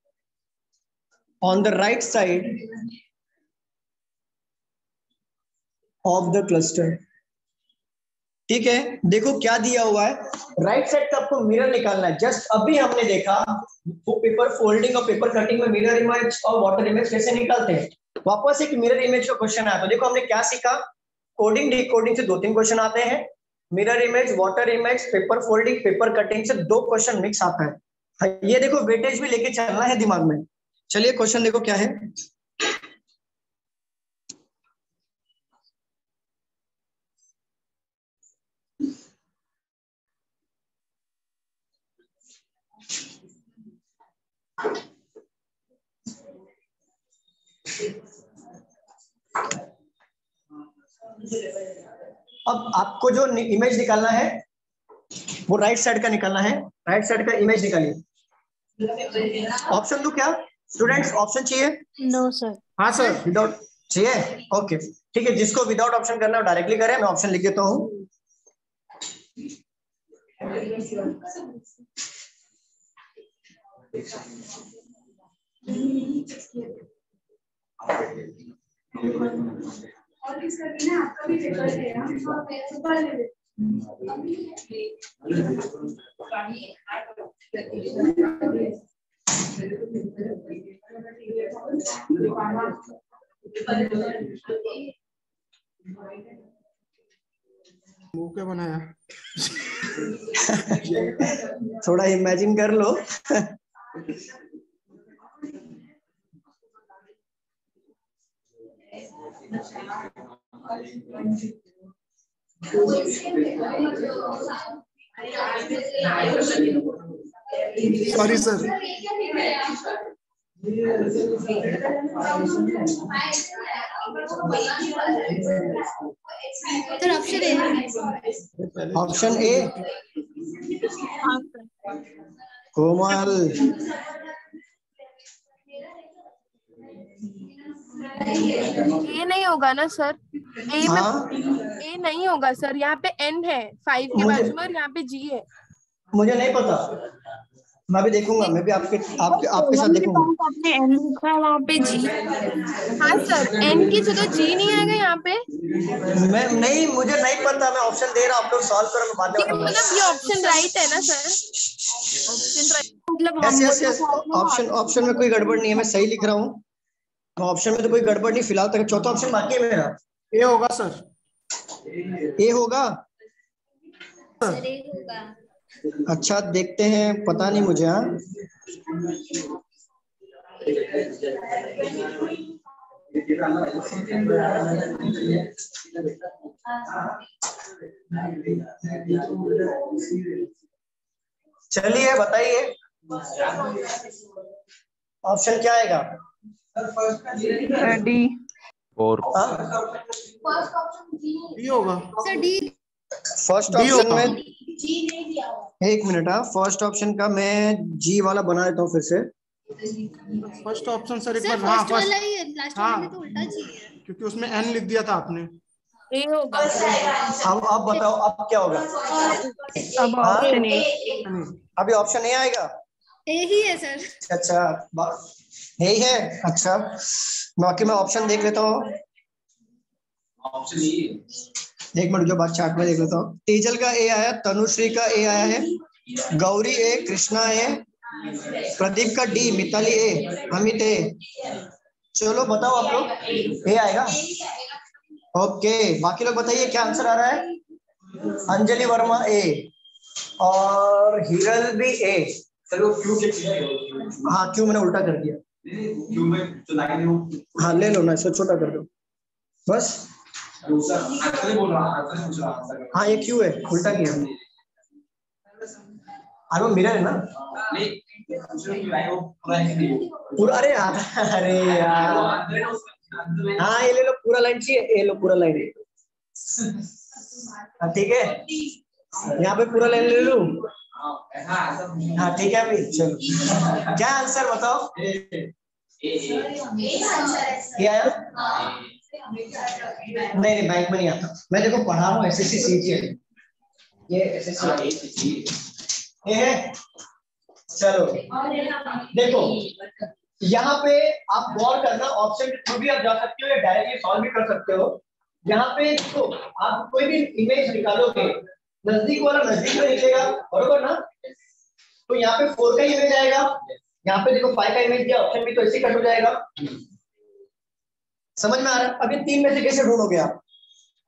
on the right side of the cluster. ठीक है? देखो क्या दिया हुआ है। राइट साइड का आपको मिरर निकालना है। जस्ट अभी हमने देखा वो पेपर फोल्डिंग और पेपर कटिंग में मिरर इमेज और वाटर इमेज कैसे निकालते हैं? वापस एक मिरर इमेज का क्वेश्चन आया। तो देखो हमने क्या सीखा? कोडिंग डिकोडिंग से दो तीन क्वेश्चन आते हैं। Mirror image water image paper folding paper cutting से दो क्वेश्चन मिक्स आता हाँ, ये देखो वेटेज भी लेके चलना है दिमाग में। चलिए क्वेश्चन देखो क्या है। अब आपको जो इमेज निकालना है, वो राइट साइड का निकालना है। राइट साइड का इमेज निकालिए। ऑप्शन दो क्या? स्टूडेंट्स ऑप्शन चाहिए? नो सर हाँ सर विदाउट चाहिए? ओके ठीक है जिसको विदाउट ऑप्शन करना है डायरेक्टली करें मैं ऑप्शन लिख देता हूँ। और इसका भी ना आपका भी पेपर है ले लेते वो क्या बनाया? थोड़ा इमेजिन कर लो। Sorry sir sir option A option A Komal A नहीं होगा ना सर ए हाँ? में ए नहीं होगा सर यहाँ पे एन है. फाइव के बाजू में और यहाँ पे जी है. मुझे नहीं पता। मैं भी देखूँगा मैं भी आपके आपके आपके साथ देखूँगा। आपने एन लिखा है वहाँ पे जी हाँ सर एन की जगह जी नहीं आएगा यहाँ पे? मैं नहीं मुझे नहीं पता मैं ऑप्शन दे रहा हूँ आप लोग सॉल्व करो मैं बाद में मतलब ये ऑप्शन राइट है ना सर ऑप्शन राइट मतलब yes yes yes option option में कोई गड़बड़ नहीं है मैं सही लिख रहा हूँ। ऑप्शन में तो कोई गड़बड़ नहीं फ़िलहाल तक चौथा ऑप्शन बाकी है मेरा। ये होगा सर ए होगा? सर ए होगा। अच्छा देखते हैं पता नहीं मुझे हाँ। चलिए बताइए। ऑप्शन क्या आएगा? डी। फोर हाँ? फ़र्स्ट ऑप्शन जी होगा। सर डी फ़र्स्ट ऑप्शन में जी नहीं दिया हुआ। एक मिनट हाँ फ़र्स्ट ऑप्शन का मैं जी वाला बना देता हूँ फिर से। फ़र्स्ट ऑप्शन सर एक बार हाँ फ़र्स्ट वाला ही लास्ट हाँ। वाले तो उल्टा जी है क्योंकि उसमें एन लिख दिया था आपने। ए होगा। अब आप बताओ अब क्या होगा? अब हाँ? ऑप्शन ए अभी ऑप्शन ए आएगा? ए ही है सर अच्छा बा- यही है अच्छा। बाकी मैं ऑप्शन देख लेता हूँ। ऑप्शन ई एक मिनट जो बात चार्ट में देख लेता हूँ। तेजल का ए आया तनुश्री का ए आया है गौरी ए कृष्णा ए प्रदीप का D Mitali A Amit A चलो बताओ आप लोग ए आएगा? ओके बाकी लोग बताइए क्या आंसर आ रहा है? अंजलि वर्मा ए और हिरल भी ए वो क्यू के हाँ क्यों मैंने उल्टा कर दिया। क्यू में वो हाँ। ले लो ना इसको छोटा कर दो। बस। हाँ ये क्यों है? उल्टा किया अरे मिरर है ना? पूरा अरे यार अरे यार। है ये ले लो पूरा लाइन चाहिए ये लो पूरा लाइन हाँ ठीक है। यहाँ पे पूरा लाइन ले लूँ? हाँ ठीक है अभी चलो। क्या आंसर बताओ? ए ए एक आंसर है सर ये आया? हाँ नहीं नहीं बैंक में नहीं आता। मैं देखो पढ़ा रहा हूँ एस एस सी ये एस एस हाँ, सी ए से जी ये है। चलो। देखो यहाँ पे आप गौर करना ऑप्शन के थ्रू भी आप जा सकते हो या डायरेक्टली सॉल्व भी कर सकते हो। यहाँ पे देखो आप कोई भी इमेज निकालोगे नज़दीक वाला नज़दीक में निकलेगा बरोबर ना? तो यहाँ पे फोर का इमेज आएगा। यहाँ पे देखो फाइव का इमेज दिया ऑप्शन भी तो ऐसे कट हो जाएगा। समझ में आ रहा है? अभी तीन में से कैसे ढूंढोगे आप?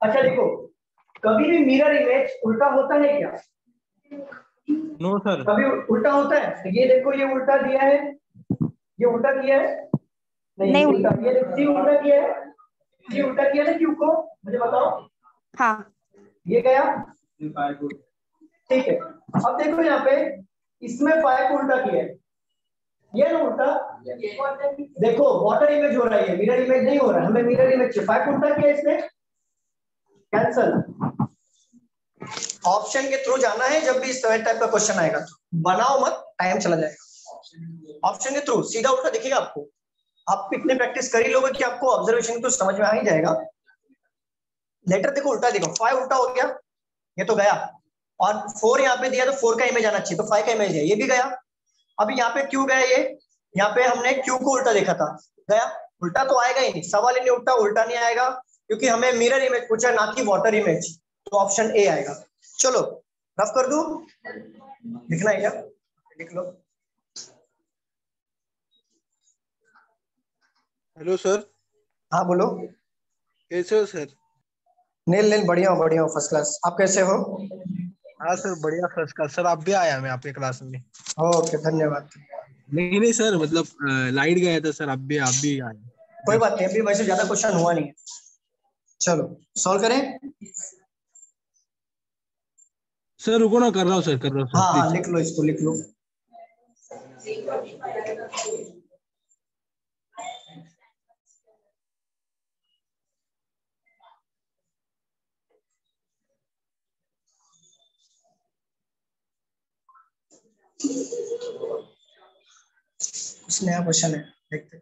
अच्छा देखो कभी भी मिरर इमेज उल्टा होता है क्या? नो सर कभी उल्टा होता है? तो ये देखो ये उल्टा दिया है। ये उल्टा किया है? नहीं, नहीं उल्टा ये देखो सी उल्टा किया है? ये उल्टा किया ना क्यू को मुझे बताओ। हाँ। ये गया। ठीक है। अब देखो यहाँ पे इसमें फाइव को उल्टा किया है। ये ना उल्टा देखो वाटर इमेज हो रहा है मिरर इमेज नहीं हो रहा है। हमें मिरर इमेज चाहिए। फाइव को उल्टा किया इसने कैंसल ऑप्शन के थ्रू जाना है, जब भी इस टाइप का क्वेश्चन आएगा तो। बनाओ मत टाइम चला जाएगा। ऑप्शन के थ्रू सीधा उल्टा दिखेगा आपको। आप इतने प्रैक्टिस कर ही लोगे कि आपको ऑब्जर्वेशन तो समझ में आ ही जाएगा। लेटर देखो, उल्टा देखो। फाइव उल्टा हो गया। ये तो गया। और फोर यहाँ पे दिया तो फोर का इमेज आना चाहिए। तो फाइव का इमेज है। ये भी गया। अभी यहाँ पे क्यों गया ये? यहाँ पे हमने क्यू को उल्टा देखा था। गया? उल्टा तो आएगा ही नहीं। सवाल ही नहीं उल्टा उल्टा नहीं आएगा क्योंकि हमें मिरर इमेज पूछा ना कि वाटर इमेज तो ऑप्शन ए आएगा। चलो रफ कर दू? लिखना है क्या? लिख लो। हेलो सर हाँ बोलो। कैसे हो सर नील नील बढ़िया हो बढ़िया हो फ़र्स्ट क्लास आप कैसे हो? हाँ सर बढ़िया फ़र्स्ट क्लास सर आप भी आया मैं आपके क्लास में। ओके धन्यवाद। नहीं नहीं सर मतलब लाइट गया था सर आप भी आप भी आए। कोई बात नहीं अभी वैसे ज़्यादा क्वेश्चन हुआ नहीं। है चलो सॉल्व करें? सर रुको ना कर रहा हूँ सर कर रहा हूँ हाँ हाँ लिख लो इसको लिख लो। कुछ नया क्वेश्चन है देखते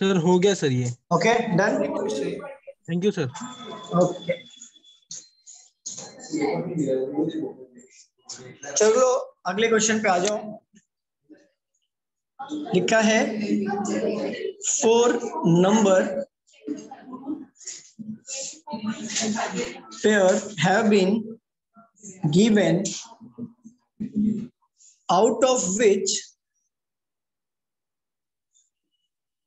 सर हो गया सर ये। Okay done thank you sir okay चलो अगले क्वेश्चन पे आ जाओ। लिखा है four number pair have been given out of which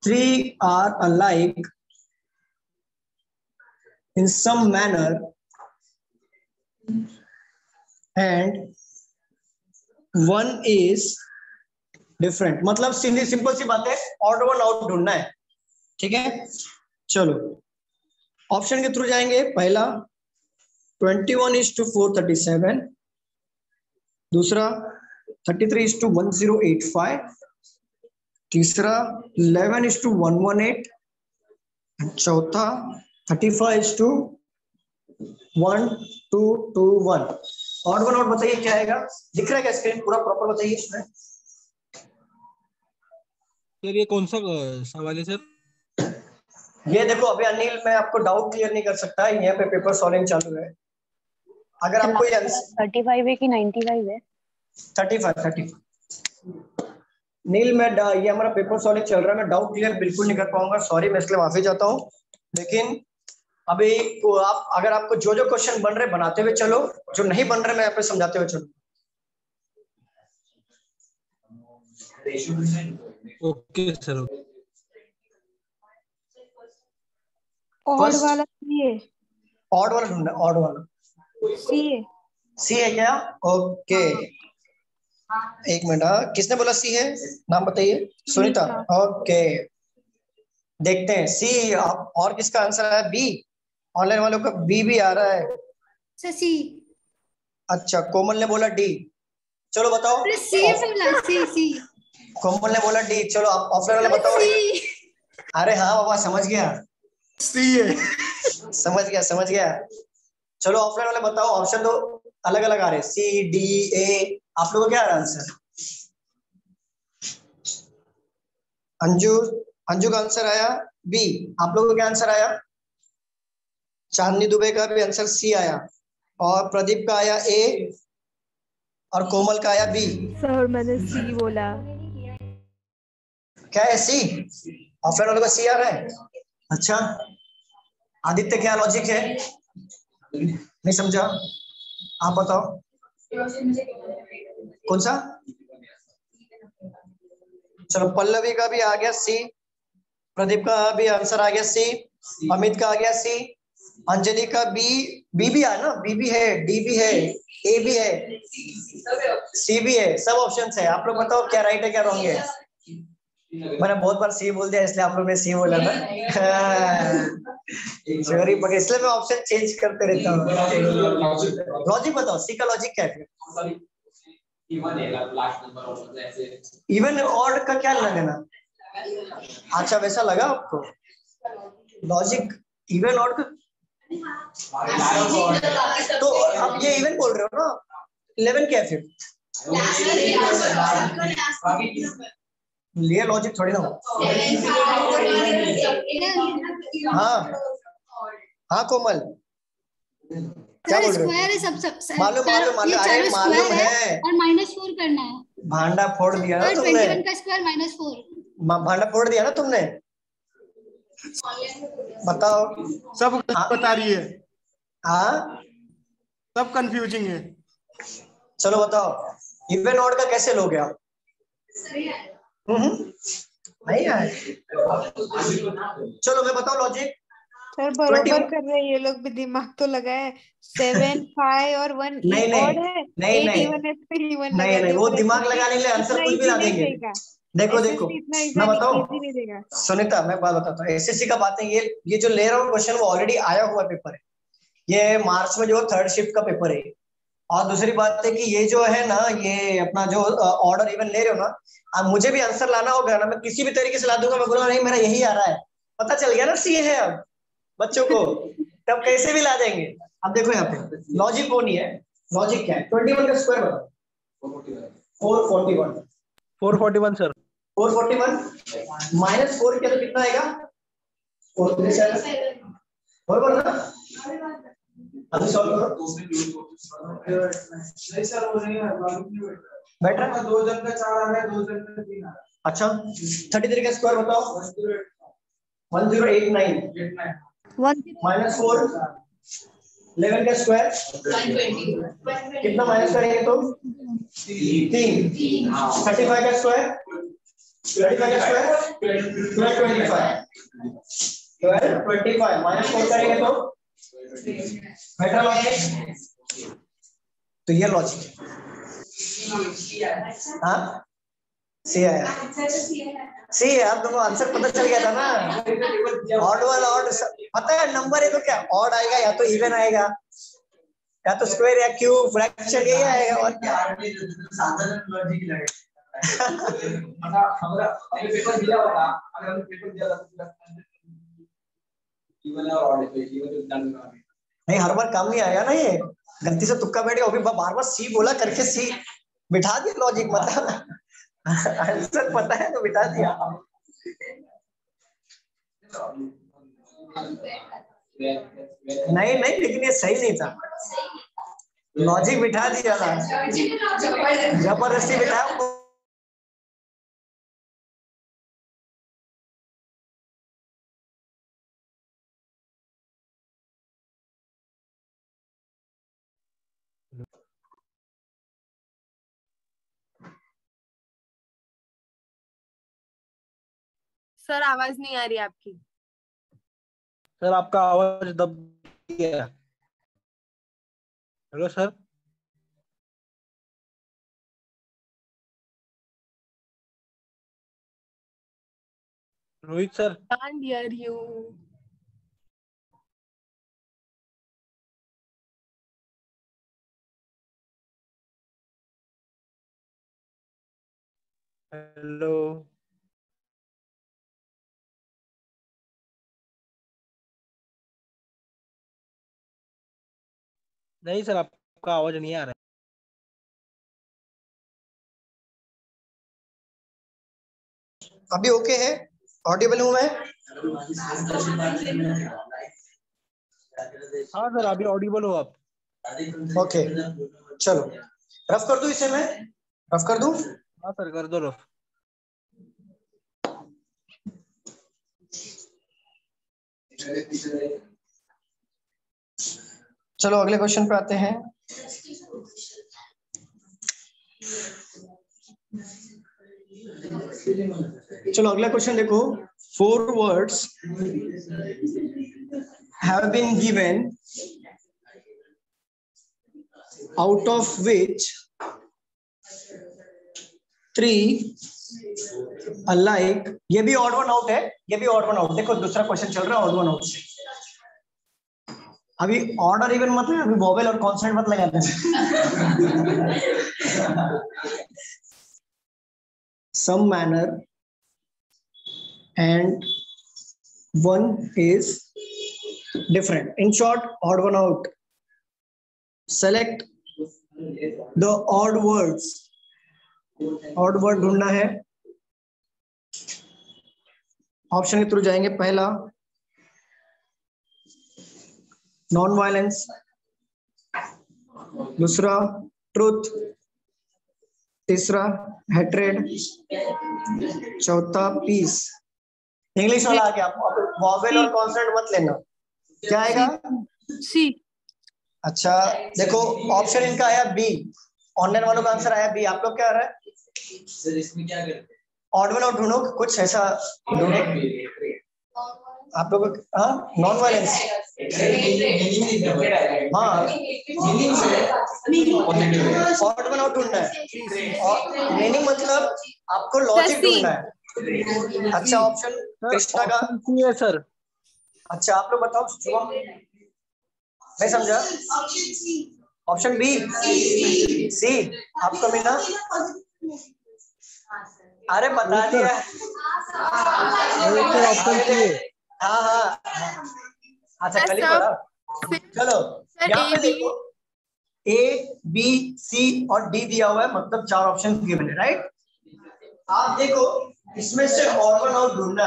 three are alike in some manner and one is different मतलब सीधी सिंपल सी बात है ऑर्डर वन आउट ढूंढना है ठीक है चलो ऑप्शन के थ्रू जाएँगे, पहला 21 one is two four thirty seven दूसरा 33 three is two one zero eight five तीसरा 11 is two one one eight चौथा 35 five is two one two two one और वन आउट बताइए, क्या आएगा? दिख रहा है क्या स्क्रीन पूरा प्रॉपर बताइए इसमें? सर, ये कौन सा सवाल है, सर? ये देखो अभी अनिल मैं आपको डाउट क्लियर नहीं कर सकता यहाँ पे पेपर सॉल्विंग चालू है। अगर आपको ये थर्टी फाइव है कि नाइन्टी फाइव है? थर्टी फाइव थर्टी नील मैं ये हमारा पेपर सॉल्विंग चल रहा है मैं डाउट क्लियर बिल्कुल नहीं कर पाऊँगा सॉरी मैं इसके लिए माफ़ी चाहता हूँ। लेकिन अभी वो आप अगर आपको जो जो क्वेश्चन बन रहे बनाते हुए चलो जो नहीं बन रहे मैं यहाँ पे समझाते हुए चलो ओके सर ओके ऑड वाला सी है ऑड वाला ढूंढना ऑड वाला। सी है सी है क्या? ओके एक मिनट हाँ, किसने बोला सी है? नाम बताइए। सुनीता। ओके देखते हैं। सी और किसका आंसर है बी ऑनलाइन वालों का बी भी आ रहा है। सी अच्छा कोमल ने बोला डी चलो बताओ। सी बोला सी सी कोमल ने बोला डी चलो आप ऑफलाइन वाले बताओ। अरे हाँ बाबा समझ गया। सी है। समझ गया समझ गया। चलो ऑफलाइन वाले बताओ ऑप्शन तो अलग अलग आ रहे सी डी ए आप लोगों को क्या आ रहा है आंसर अंजू अंजू का आंसर आया। बी आप लोगों को क्या आंसर आया? चांदनी दुबे का भी आंसर सी आया। और प्रदीप का आया ए और कोमल का आया बी सर मैंने सी बोला। क्या है सी ऑफलाइन वालों का सी आ रहा है? अच्छा। आदित्य, क्या लॉजिक है? नहीं समझा। आप बताओ। कौन सा? चलो, पल्लवी का भी आ गया सी प्रदीप का भी आंसर आ गया सी अमित का आ गया सी अंजलि का बी बी भी आया ना? बी भी है डी भी है ए भी है सी भी है। सब ऑप्शंस है। आप लोग बताओ, क्या राइट है, क्या रॉन्ग है? मैंने बहुत बार सी बोल दिया इसलिए आप लोग ने सी बोला था। सॉरी पर इसलिए मैं ऑप्शन चेंज करते रहता हूँ। लॉजिक बताओ। सी का लॉजिक क्या है? इवन है लास्ट नंबर और इवन ऑड का क्या लगना अच्छा वैसा लगा आपको? लॉजिक इवन ऑड का? तो आप ये इवन बोल रहे हो ना? इलेवन क्या है फिर? ये लॉजिक थोड़ी ना हो। हाँ। हाँ कोमल। क्या बोल रहे हो? स्क्वायर सब सब सब- मालूम मालूम मालूम। अरे मालूम है और माइनस फोर करना है। भांडा फोड़ दिया ना तुमने। का स्क्वायर माइनस फोर भांडा फोड़ दिया ना तुमने? बताओ। सब हाँ। बता रही है। हाँ। सब कंफ्यूजिंग है। चलो बताओ। इवन ऑड का कैसे लोगे आप? नहीं यार। चलो मैं बताऊँ लॉजिक सर 21 बरोबर कर रहे हैं ये लोग भी दिमाग तो लगाए सेवन फाइव और वन नहीं, नहीं, है। नहीं, एट नहीं। नहीं नहीं वो दिमाग लगाने के लिए आंसर कुछ भी ला देंगे। देखो देखो। मैं बताऊँ? इजी नहीं देगा। सुनीता मैं बात बताता हूँ। एसएससी का बात है ये ये जो ले रहा हूँ क्वेश्चन वो ऑलरेडी आया हुआ पेपर है। ये मार्च में जो थर्ड शिफ्ट का पेपर है। और दूसरी बात है कि ये जो है ना ये अपना जो ऑर्डर इवन ले रहे हो ना अब मुझे भी आंसर लाना होगा ना मैं किसी भी तरीके से ला दूँगा मैं बोलूँगा नहीं मेरा यही आ रहा है पता चल गया ना सी है अब बच्चों को तब कैसे भी ला देंगे अब देखो यहाँ पे लॉजिक वो नहीं है लॉजिक क्या है ट्वेंटी वन का स्क्वायर बताओ four forty one four forty one sir four forty one minus four किया तो कितना आएगा फोर थ्री सेवन बरोबर ना अभी सॉल्व करो नहीं सर वो नहीं है मालूम नहीं बैठ रहा। बैठ रहा है? दो जन का चार आ रहा है दो जन का तीन आ रहा अच्छा थर्टी थ्री का स्क्वायर बताओ। One zero eight nine minus four eleven का स्क्वायर कितना माइनस करेंगे तो तीन। थर्टी फाइव का स्क्वायर थर्टी फाइव का square twelve twenty five twelve twenty five minus four करेंगे तो बेटर लॉजिक तो ये लॉजिक हाँ। सी आया सी है। आप दोनों आंसर पता चल गया था ना? ऑड वाला ऑड पता है नंबर है तो क्या? ऑड आएगा या तो इवन आएगा। या तो स्क्वायर या क्यूब फ्रैक्शन यही आएगा और क्या? साधारण लॉजिक लगे मतलब हमारा अगर पेपर दिया नहीं हर बार काम नहीं आएगा ना ये। गलती से तुक्का बैठ गया वो भी बार बार सी बोला करके सी। बिठा दिया लॉजिक मतलब आंसर पता है तो बिठा दिया। नहीं नहीं लेकिन ये सही नहीं था। लॉजिक बिठा दिया। था ज़बरदस्ती बिठाया। सर आवाज़ नहीं आ रही आपकी। सर आपका आवाज़ दब गया। Hello sir. Rohit sir. Can't hear you hello. नहीं सर आपका आवाज़ नहीं आ रहा अभी ओके है? ऑडिबल हूँ मैं? हाँ सर अभी ऑडिबल हो आप। ओके चलो। रफ कर दू इसे मैं? रफ कर दू? हाँ सर कर दो रफ। चलो, अगले क्वेश्चन पे आते हैं। चलो, अगला क्वेश्चन देखो। Four words have been given out of which three alike ये भी ऑड वन आउट है, ये भी ऑड वन आउट देखो, दूसरा क्वेश्चन चल रहा है ऑड वन आउट से। अभी ऑर्डर इवन मत है, अभी वोवेल और कॉन्सेंट मत लगा some manner and one is different in short odd one out select the odd words odd word ढूंढना है। ऑप्शन के थ्रू जाएँगे। पहला नॉन वायलेंस दूसरा ट्रुथ तीसरा हेट्रेड चौथा पीस इंग्लिश वाला आ गया। वॉवेल और कॉन्सोनेंट मत लेना। क्या आएगा? सी अच्छा देखो ऑप्शन इनका आया बी ऑनलाइन वालों का आंसर आया बी आप लोग क्या आ रहा है? सर इसमें क्या करते ऑड वन आउट ढूंढो कुछ ऐसा ढूंढो। आप लोग हाँ? नॉन वायलेंस हाँ है मीनिंग मतलब आपको लॉजिक ढूंढना है अच्छा ऑप्शन कृष्णा का है सर अच्छा आप लोग बताओ नहीं समझा ऑप्शन बी सी आपको मीना अरे बता दिया हाँ हाँ अच्छा कल ही पढ़ा चलो यहाँ पे देखो। ए बी सी और डी दिया हुआ है मतलब चार ऑप्शन गिवन है राइट आप देखो इसमें से और वन आउट ढूंढना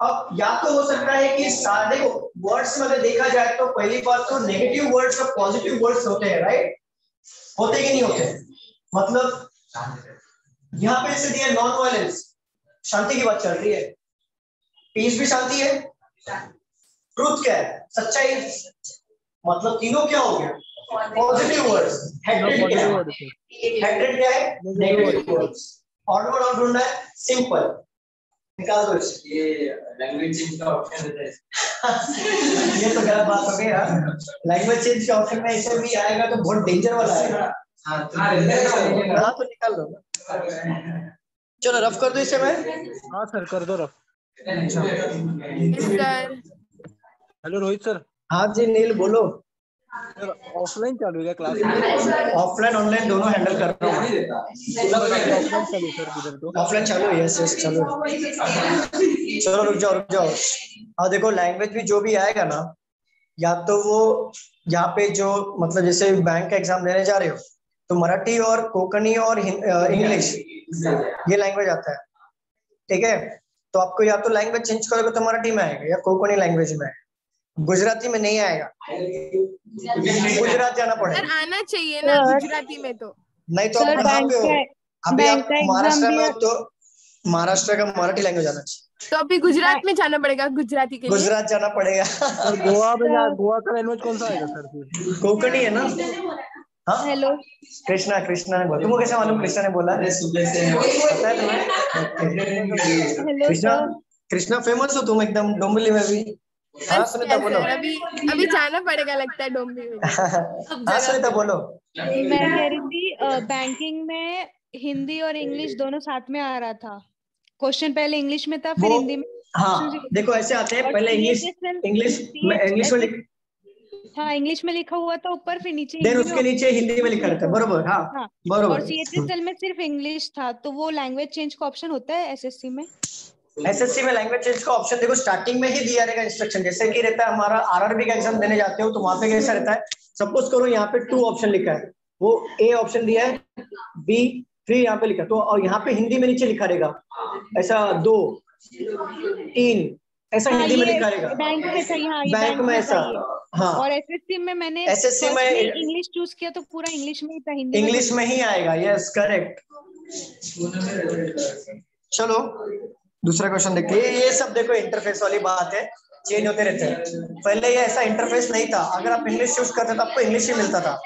अब या तो हो सकता है कि सारे देखो वर्ड्स में अगर देखा जाए तो पहली बात तो नेगेटिव वर्ड्स और पॉजिटिव वर्ड्स होते हैं राइट होते कि नहीं होते? मतलब यहाँ पे इसे दिया नॉन वायलेंस शांति की बात चल रही है। पीस भी शांति है। ट्रुथ क्या है? सच्चाई मतलब तीनों क्या हो गया? पॉजिटिव वर्ड्स हेट्रेड क्या है? वर्ड क्या है? नेगेटिव वर्ड्स वर्ड आउट ढूंढना है। सिंपल निकाल दो इसे। ये लैंग्वेज चेंज का ऑप्शन देता है। ये तो गलत बात हो गई यार लैंग्वेज चेंज के ऑप्शन में ऐसे भी आएगा तो बहुत डेंजर वाला आएगा हाँ तो हाँ तो निकाल दो। चलो रफ कर दो इसे मैं। हाँ सर कर दो रफ. हेलो रोहित सर हाँ जी नील बोलो। ऑफलाइन चालू है क्लास ऑफलाइन ऑनलाइन दोनों हैंडल कर रहा हूँ। ऑफलाइन चालू ऑफलाइन है यस यस चलो चलो रुक जाओ रुक जाओ। हाँ देखो लैंग्वेज भी जो भी आएगा ना या तो वो यहाँ पे जो मतलब जैसे बैंक का एग्ज़ाम देने जा रहे हो तो मराठी और कोंकणी और इंग्लिश ये लैंग्वेज आता है। ठीक है? तो आपको या तो लैंग्वेज चेंज करोगे तो मराठी में आएगा या कोंकणी लैंग्वेज में आएगा। गुजराती में नहीं आएगा। गुजरात जाना पड़ेगा। आना चाहिए ना गुजराती में तो। नहीं तो आप कहाँ पे हो। अभी आप महाराष्ट्र में हो तो महाराष्ट्र का मराठी लैंग्वेज आना चाहिए। तो अभी गुजरात में जाना पड़ेगा गुजराती के गुजरात जाना पड़ेगा। गोवा में गोवा का लैंग्वेज कौन सा आएगा सर? कोंकणी है ना? हाँ? हेलो। कृष्णा कृष्णा ने बोला। तुमको कैसे मालूम कृष्णा ने बोला? पता है तुम्हें? कृष्णा कृष्णा फ़ेमस हो तुम एकदम डोंबिवली में भी। हाँ सुनीता बोलो। अभी अभी जाना पड़ेगा लगता है डोंबी में हाँ सुनीता बोलो। मैं कह रही थी बैंकिंग में हिंदी और इंग्लिश दोनों साथ में आ रहा था। क्वेश्चन पहले इंग्लिश में था फिर हिंदी में हाँ देखो ऐसे आते हैं पहले इंग्लिश इंग्लिश में इंग्लिश में लिख हाँ इंग्लिश में लिखा हुआ था ऊपर फिर नीचे देन हिंदी उसके में नीचे हिंदी में लिखा रहता है बरोबर हाँ हाँ बरोबर। और सीएचएसएल में सिर्फ़ इंग्लिश था तो वो लैंग्वेज चेंज का ऑप्शन होता है एसएससी में? एसएससी में लैंग्वेज चेंज का ऑप्शन देखो स्टार्टिंग में ही दिया रहेगा इंस्ट्रक्शन जैसे कि रहता है हमारा आरआरबी का एग्ज़ाम देने जाते हो तो वहाँ पे कैसा रहता है? सपोज़ करो यहाँ पे टू ऑप्शन लिखा है वो ए ऑप्शन दिया है बी थ्री यहाँ पे लिखा तो और यहाँ पे हिंदी में नीचे लिखा रहेगा ऐसा दो तीन ऐसा हाँ, हिंदी में लिखा रहेगा। बैंक में था बैंक में ऐसा। हाँ। और एसएससी में मैंने SSC में- इंग्लिश चूज़ किया तो पूरा इंग्लिश में ही था हिंदी इंग्लिश में ही आएगा यस करेक्ट चलो। दूसरा क्वेश्चन देखते हैं। ये सब देखो इंटरफेस वाली बात है। चेंज होते रहते हैं। पहले ये ऐसा इंटरफेस नहीं था। अगर आप इंग्लिश चूज़ करते तो आपको इंग्लिश ही मिलता था।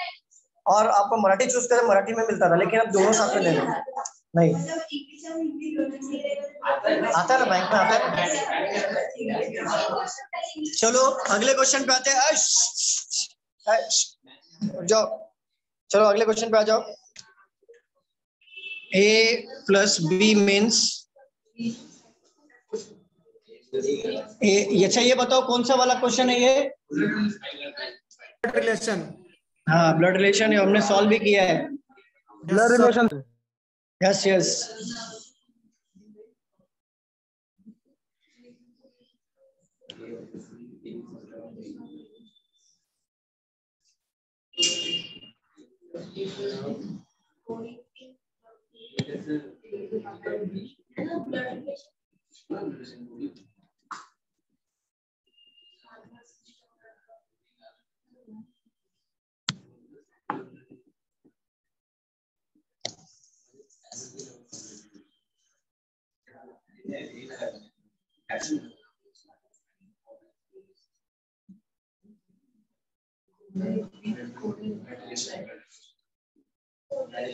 और आपको मराठी चूज़ करते, मराठी में मिलता था। लेकिन अब दोनों साथ में ले नहीं। आता ना बैंक में? आता है चलो, अगले क्वेश्चन पे आते हैं। जाओ। चलो, अगले क्वेश्चन पे आ जाओ। ए प्लस बी मीन्स अच्छा ये बताओ कौन सा वाला क्वेश्चन है ये? ब्लड रिलेशन हाँ ब्लड रिलेशन हमने सॉल्व भी किया है। ब्लड रिलेशन यस यस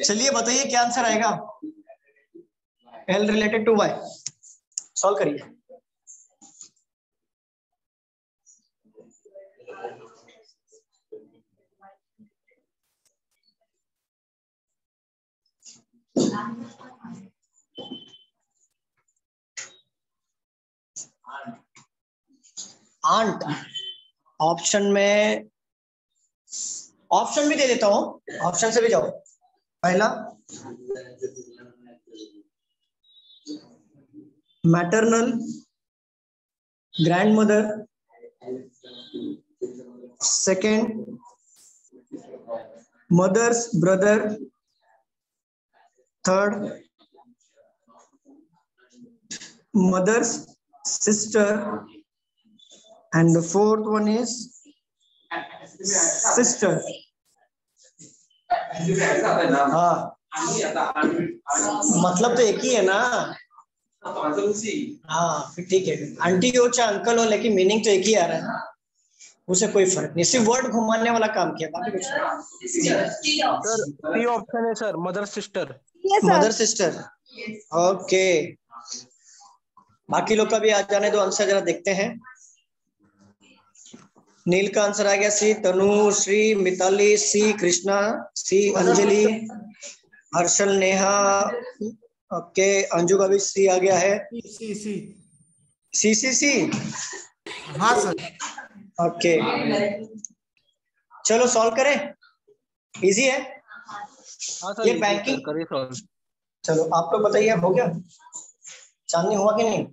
चलिए बताइए क्या आंसर आएगा? L related to Y solve करिए। आंट ऑप्शन में ऑप्शन भी दे देता हूँ। ऑप्शन से भी जाओ। पहला maternal grandmother second mother's brother third mother's sister and the fourth one is sister. हाँ। मतलब तो एक ही है ना? हाँ फिर ठीक है। आंटी हो चाहे अंकल हो लेकिन मीनिंग तो एक ही आ रहा है। ना उसे कोई फ़र्क नहीं। सिर्फ़ वर्ड घुमाने वाला काम किया बाकी कुछ नहीं। सर ऑप्शन है sir mother sister mother sister okay बाकी लोग का भी आ जाने दो आंसर जरा देखते हैं। नील का आंसर आ गया C Tanushree Mitali C Krishna C Anjali Harshal Neha okay Anju का भी सी आ गया है। सी सी सी। सी सी हाँ सर। ओके। चलो सॉल्व करें। इजी है? हाँ ये सॉल्व चलो आपको बताइए हो गया? चांदनी हुआ कि नहीं?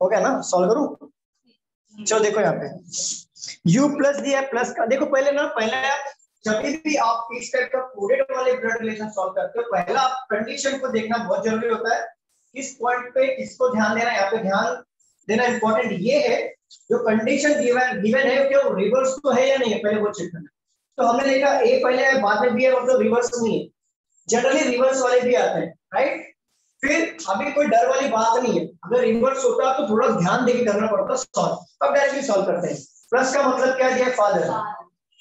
हो गया ना? सॉल्व करूँ? चलो देखो यहाँ पे। U प्लस दिया है प्लस का, देखो पहले ना, पहले जब भी आप इस टाइप का कोडेड वाले ब्लड रिलेशन सॉल्व करते हो, पहला कंडीशन को देखना बहुत ज़रूरी होता है। किस पॉइंट पे किसको ध्यान देना है, यहाँ पे ध्यान देना इंपॉर्टेंट ये है, जो कंडीशन गिवन गिवन है क्या वो रिवर्स तो है या नहीं है, पहले वो चेक करना। तो हमने देखा ए पहले है, बाद में बी है मतलब रिवर्स नहीं है। जनरली रिवर्स वाले भी आते हैं राइट फिर अभी कोई डर वाली बात नहीं है। अगर रिवर्स होता तो थोड़ा ध्यान देके करना पड़ता सॉल्व अब डायरेक्टली सॉल्व करते हैं। प्लस का मतलब क्या दिया फादर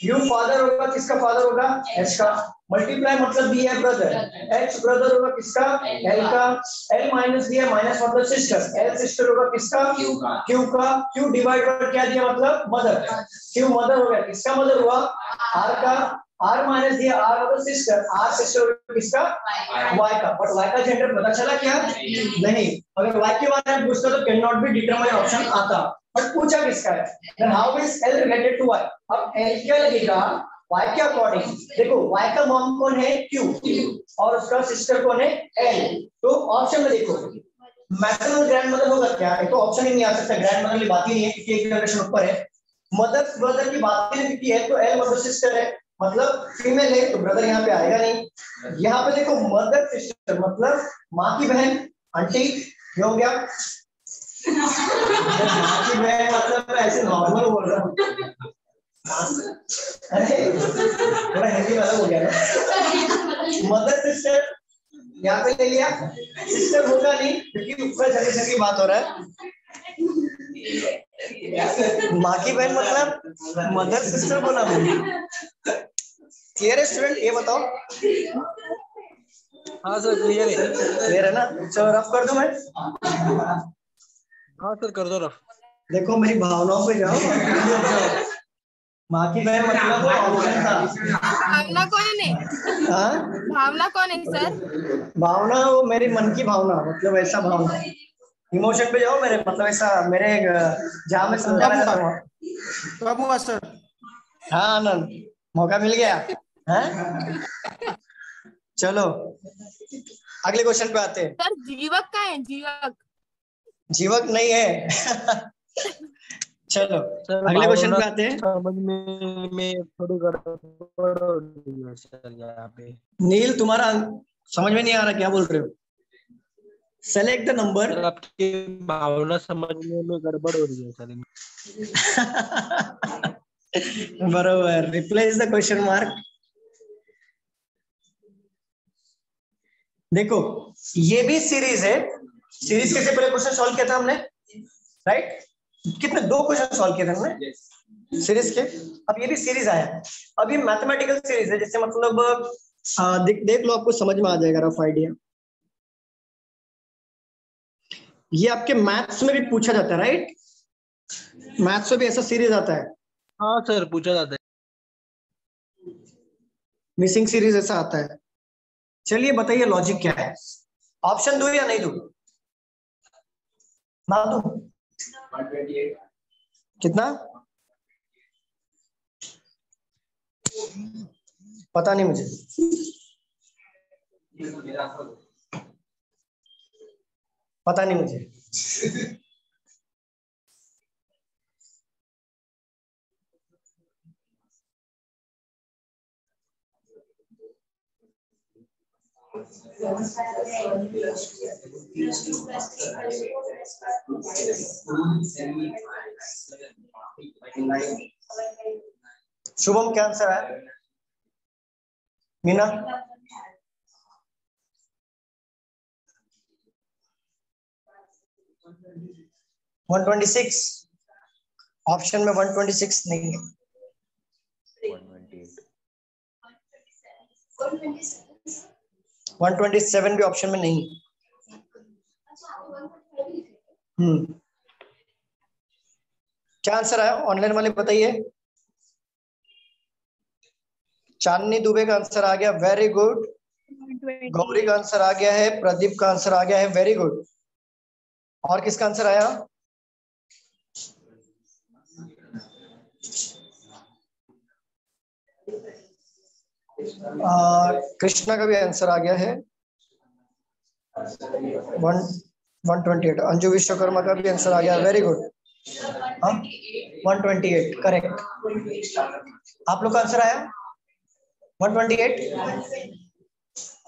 यू फादर होगा किसका फादर होगा? एच का. मल्टीप्लाई मतलब बी है ब्रदर एच ब्रदर होगा किसका? एल का. एल माइनस दिया माइनस मतलब सिस्टर एल सिस्टर होगा किसका? क्यू का. क्यू का. क्यू डिवाइड कर क्या दिया मतलब मदर क्यू मदर हो गया. किसका मदर हुआ? आर का. आर माइनस दिया आर मतलब सिस्टर आर सिस्टर किसका? वाई का. बट वाई का जेंडर पता चला क्या? नहीं. अगर वाई के बारे में पूछता तो can not be determine option आता. बट पूछा किसका है? Then how is L related to Y अब एल क्या लगेगा? Y के अकॉर्डिंग देखो, y का मॉम कौन है? Q. और उसका सिस्टर कौन है? L. तो ऑप्शन में देखो। मैटरनल ग्रैंडमदर होगा क्या? ये तो ऑप्शन ही नहीं आ सकता। ग्रैंडमदर की बात ही नहीं है, क्योंकि एक जनरेशन ऊपर है। मदर ब्रदर की बात ही नहीं की है तो l मदर सिस्टर है। मतलब फीमेल है तो ब्रदर यहाँ पे आएगा नहीं। यहाँ पे देखो मदर सिस्टर मतलब माँ की बहन आंटी ये हो गया। माँ की बहन मतलब ऐसे नॉर्मल बोल रहा हूँ अरे थोड़ा हिंदी वाला हो गया मदर सिस्टर यहाँ पे ले लिया सिस्टर नहीं क्योंकि ऊपर बात हो रहा है माँ की बहन मतलब मदर सिस्टर बोला मैंने क्लियर है स्टूडेंट ये बताओ हाँ सर क्लियर है। क्लियर है ना? चलो रफ कर दो मैं? हाँ सर कर दो रफ। देखो मेरी भावनाओं पे जाओ माँ की बहन मतलब वो ऑप्शन था। भावना कौन है हाँ? भावना कौन है सर। भावना वो मेरी मन की भावना मतलब ऐसा भावना। इमोशन पे जाओ मेरे मतलब ऐसा मेरे जहाँ मैं समझाना चाहता हूँ। कब हुआ सर हाँ आनंद। मौका मिल गया? हैं? चलो। अगले क्वेश्चन पे आते हैं। सर जीवक का है? जीवक। जीवक नहीं है। चलो अगले क्वेश्चन पे आते हैं। में थोड़ी गड़बड़ हो रही है सर यहाँ पे। नील तुम्हारा समझ में नहीं आ रहा क्या बोल रहे हो? सेलेक्ट द नंबर आपकी भावना समझने में गड़बड़ हो रही है सर बरोबर रिप्लेस द क्वेश्चन मार्क देखो ये भी सीरीज़ है सीरीज़ के से पहले क्वेश्चन सॉल्व किया था हमने राइट कितने दो क्वेश्चन सॉल्व किए थे हमने? सीरीज़ के? अब ये भी सीरीज़ आया। अब ये मैथमेटिकल सीरीज़ है जैसे मतलब आ, देख देख लो आपको समझ में आ जाएगा रफ आइडिया ये आपके मैथ्स में भी पूछा जाता है राइट मैथ्स में भी ऐसा सीरीज़ आता है। हाँ सर पूछा जाता है। मिसिंग सीरीज़ ऐसा आता है। चलिए बताइए लॉजिक क्या है। ऑप्शन दो या नहीं दो? ना तो कितना? पता नहीं मुझे। पता नहीं मुझे। शुभम क्या आंसर है? Meena? One twenty six option में वन ट्वेंटी सिक्स नहीं है। वन ट्वेंटी सेवन भी ऑप्शन में नहीं। हम्म। क्या आंसर आया? ऑनलाइन वाले बताइए। चांदनी दुबे का आंसर आ गया वेरी गुड गौरी का आंसर आ गया है, प्रदीप का आंसर आ गया है वेरी गुड और किसका आंसर आया? कृष्णा का भी आंसर आ गया है one one twenty eight Anju Vishwakarma का भी आंसर आ गया very good one twenty eight correct आप लोग का आंसर आया one twenty eight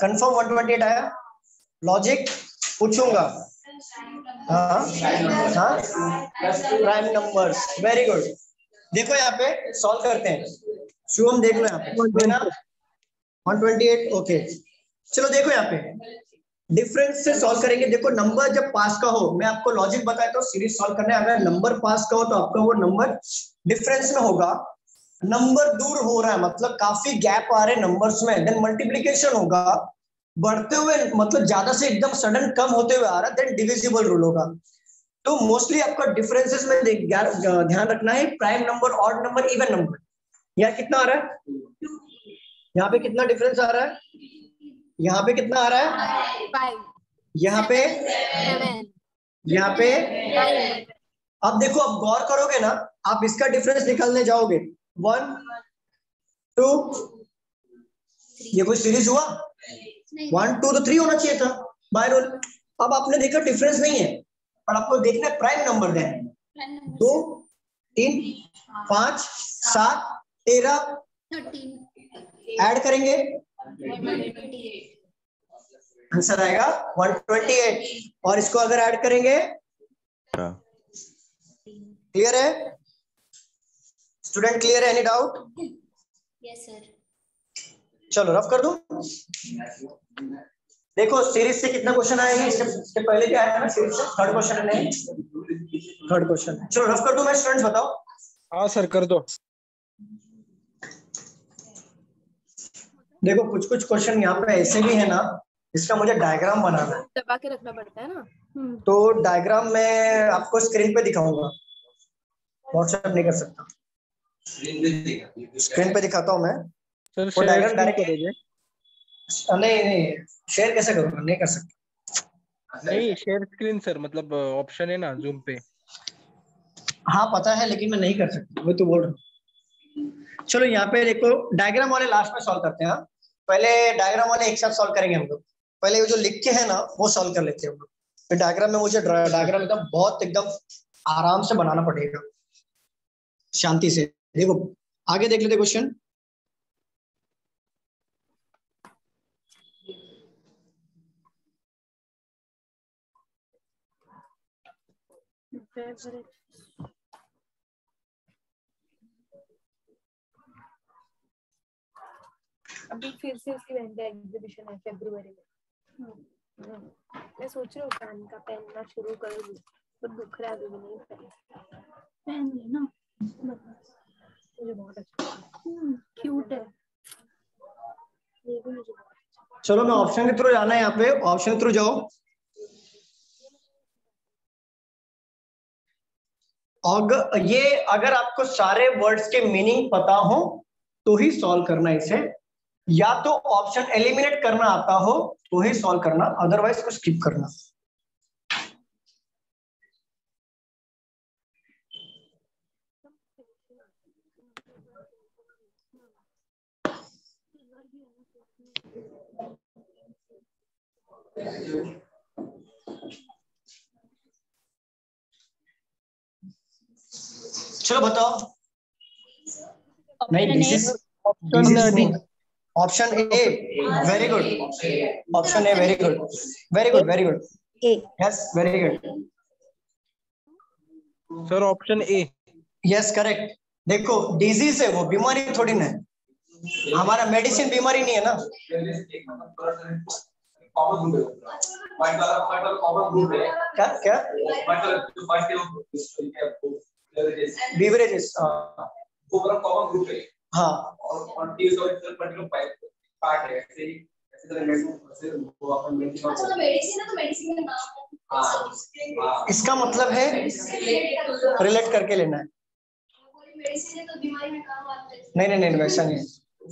confirm one twenty eight आया लॉजिक पूछूँगा हाँ हाँ प्राइम नंबर्स वेरी गुड देखो यहाँ पे सॉल्व करते हैं। शुभम देख लो यहाँ पे। 128 ओके चलो देखो यहाँ पे। डिफरेंस से सॉल्व करेंगे। देखो नंबर जब पास का हो, मैं आपको लॉजिक बताया तो सीरीज़ सॉल्व करना है। अगर नंबर पास का हो तो आपका वो नंबर डिफरेंस में होगा। नंबर दूर हो रहा है मतलब काफ़ी गैप आ रहे नंबर्स में। देन मल्टीप्लीकेशन होगा। बढ़ते हुए मतलब ज़्यादा से एकदम सडन कम होते हुए आ रहा देन डिविजिबल रूल होगा। तो मोस्टली आपका डिफरेंसेस में ध्यान रखना है। Prime number odd number even number यार, कितना आ रहा है? यहाँ पे कितना डिफरेंस आ रहा है? यहाँ पे कितना आ रहा है? यहाँ पे? यहाँ पे? अब देखो अब गौर करोगे ना आप इसका डिफरेंस निकालने जाओगे। वन टू ये कोई सीरीज़ हुआ? वन टू तो थ्री होना चाहिए था। बाय रोल अब आपने देखा डिफरेंस नहीं है और आपको देखना है प्राइम नंबर है। दो तीन पाँच सात तेरह ऐड करेंगे? आंसर आएगा? 128 और इसको अगर ऐड करेंगे? क्लियर है? स्टूडेंट क्लियर है? एनी डाउट यस सर चलो रफ कर दूँ? देखो सीरीज़ से कितना क्वेश्चन आएँगे इससे इससे पहले क्या आया ना सीरीज़ से? थर्ड क्वेश्चन नहीं? थर्ड क्वेश्चन चलो रफ कर दूँ मैं? स्टूडेंट्स बताओ। हाँ सर कर दो। देखो कुछ कुछ क्वेश्चन यहाँ पे ऐसे भी है ना इसका मुझे डायग्राम बनाना है दबा के रखना पड़ता है ना? तो डायग्राम मैं आपको स्क्रीन पे दिखाऊँगा। व्हाट्सएप नहीं कर सकता। स्क्रीन पे दिखाता हूँ मैं। सर वो शेयर diagram direct- करोगे नहीं नहीं शेयर कैसे करूँगा? नहीं कर सकता। नहीं शेयर स्क्रीन सर मतलब ऑप्शन है ना जूम पे। हाँ पता है लेकिन मैं नहीं कर सकता। वही तो बोल रहा हूँ। चलो यहाँ पे देखो डायग्राम वाले लास्ट में सॉल्व करते हैं हाँ? पहले डायग्राम वाले एक साथ सॉल्व करेंगे हम लोग। पहले जो लिख के है ना, वो सॉल्व कर लेते हैं हम लोग। फिर डायग्राम में मुझे डायग्राम एकदम बहुत एकदम आराम से बनाना पड़ेगा। शांति से। देखो, आगे देख लेते क्वेश्चन अभी फिर से उसकी बहन का एग्जीबिशन है फरवरी में। हम्म। मैं सोच रही हूँ पेन का पहनना शुरू कर दूँ पर दुख रहा है अभी भी नहीं पहन। पहन लेना मुझे बहुत अच्छा क्यूट है। ये भी मुझे अच्छा चलो मैं ऑप्शन के थ्रू जाना है यहाँ पे। ऑप्शन के थ्रू जाओ। अगर ये अगर आपको सारे वर्ड्स के मीनिंग पता हो तो ही सॉल्व करना इसे। या तो ऑप्शन एलिमिनेट करना आता हो तो ही सॉल्व करना अदरवाइज़ को स्किप करना चलो बताओ। नहीं this is option A very good option A very good very good very good yes very good sir option A yes correct देखो डिज़ीज़ है वो बीमारी थोड़ी ना है। हमारा मेडिसिन बीमारी नहीं है ना। है है क्या क्या? बेवरेजेस बीवरेजेस कॉमन ग्रुप है। हाँ। और और टी और पर्टिकुलर पार्ट है ऐसे ही ऐसे तरह मेडिसिन से वो अपन मेडिसिन अच्छा तो मेडिसिन है तो मेडिसिन का नाम हाँ। हाँ। इसका मतलब है रिलेट करके लेना है। मेडिसिन है तो बीमारी में काम आता नहीं नहीं नहीं वैसा नहीं है।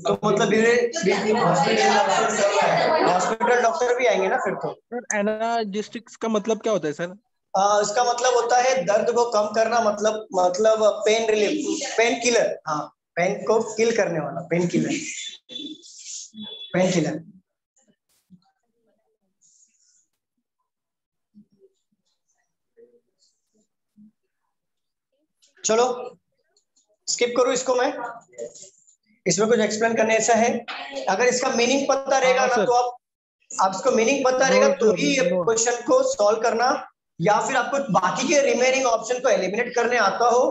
तो मतलब हॉस्पिटल डॉक्टर भी आएँगे ना फिर तो। सर एनाजिस्टिक्स का मतलब क्या होता है सर? आ, इसका मतलब होता है दर्द को कम करना मतलब मतलब पेन रिलीफ पेन किलर हाँ। पेन को किल करने वाला पेन किलर पेन किलर चलो स्किप करूँ इसको मैं? इसमें कुछ एक्सप्लेन करने ऐसा है? अगर इसका मीनिंग पता रहेगा हाँ, ना तो आप आप इसको मीनिंग पता रहेगा तो ही क्वेश्चन को सॉल्व करना या फिर आपको बाकी के रिमेनिंग ऑप्शन को एलिमिनेट करने आता हो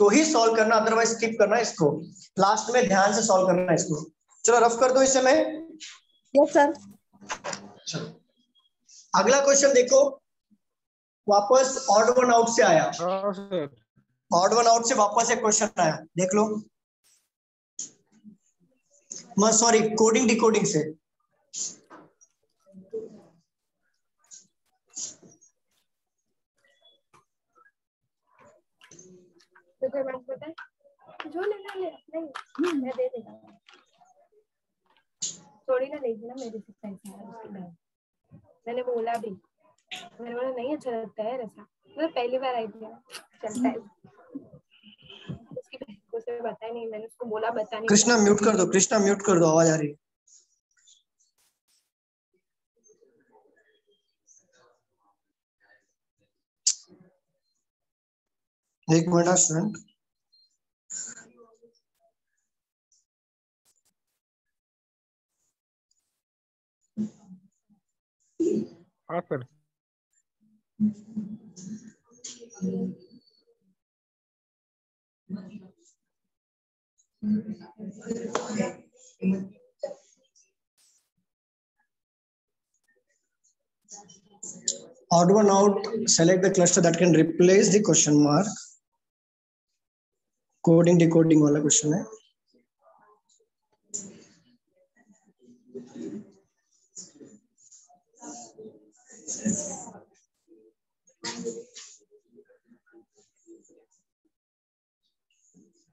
तो ही सॉल्व करना अदरवाइज़ स्किप करना इसको। लास्ट में ध्यान से सॉल्व करना इसको। चलो रफ कर दो इस समय। यस सर चलो। अगला क्वेश्चन देखो। वापस ऑड वन आउट से आया। ऑड वन आउट से वापस एक क्वेश्चन आया। देख लो। सॉरी कोडिंग डिकोडिंग से। तो मैंने पता है जो ले, नहीं मैं दे देगा थोड़ी ना लेगी ना मेरे से पैसा मैंने बोला भी, मैंने बोला, नहीं अच्छा लगता है पहली बार आई थी, चलता है। उसकी बहन को उसे बताया नहीं, मैंने उसको बोला, बता नहीं। कृष्णा म्यूट कर दो, कृष्णा म्यूट कर दो, आवाज़ आ रही है। एक मिनट स्टूडेंट हाँ sir odd one out select the cluster that can replace the question mark coding decoding वाला क्वेश्चन है।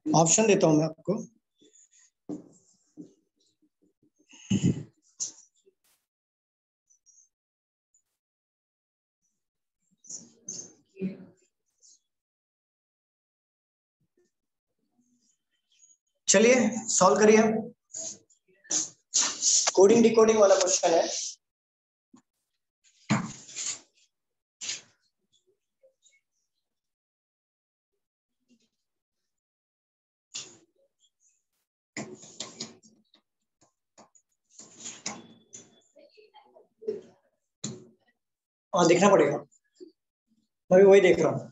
ऑप्शन देता हूँ मैं आपको। चलिए सॉल्व करिए कोडिंग डिकोडिंग वाला क्वेश्चन है। हाँ देखना पड़ेगा। मैं भी वही देख रहा हूँ।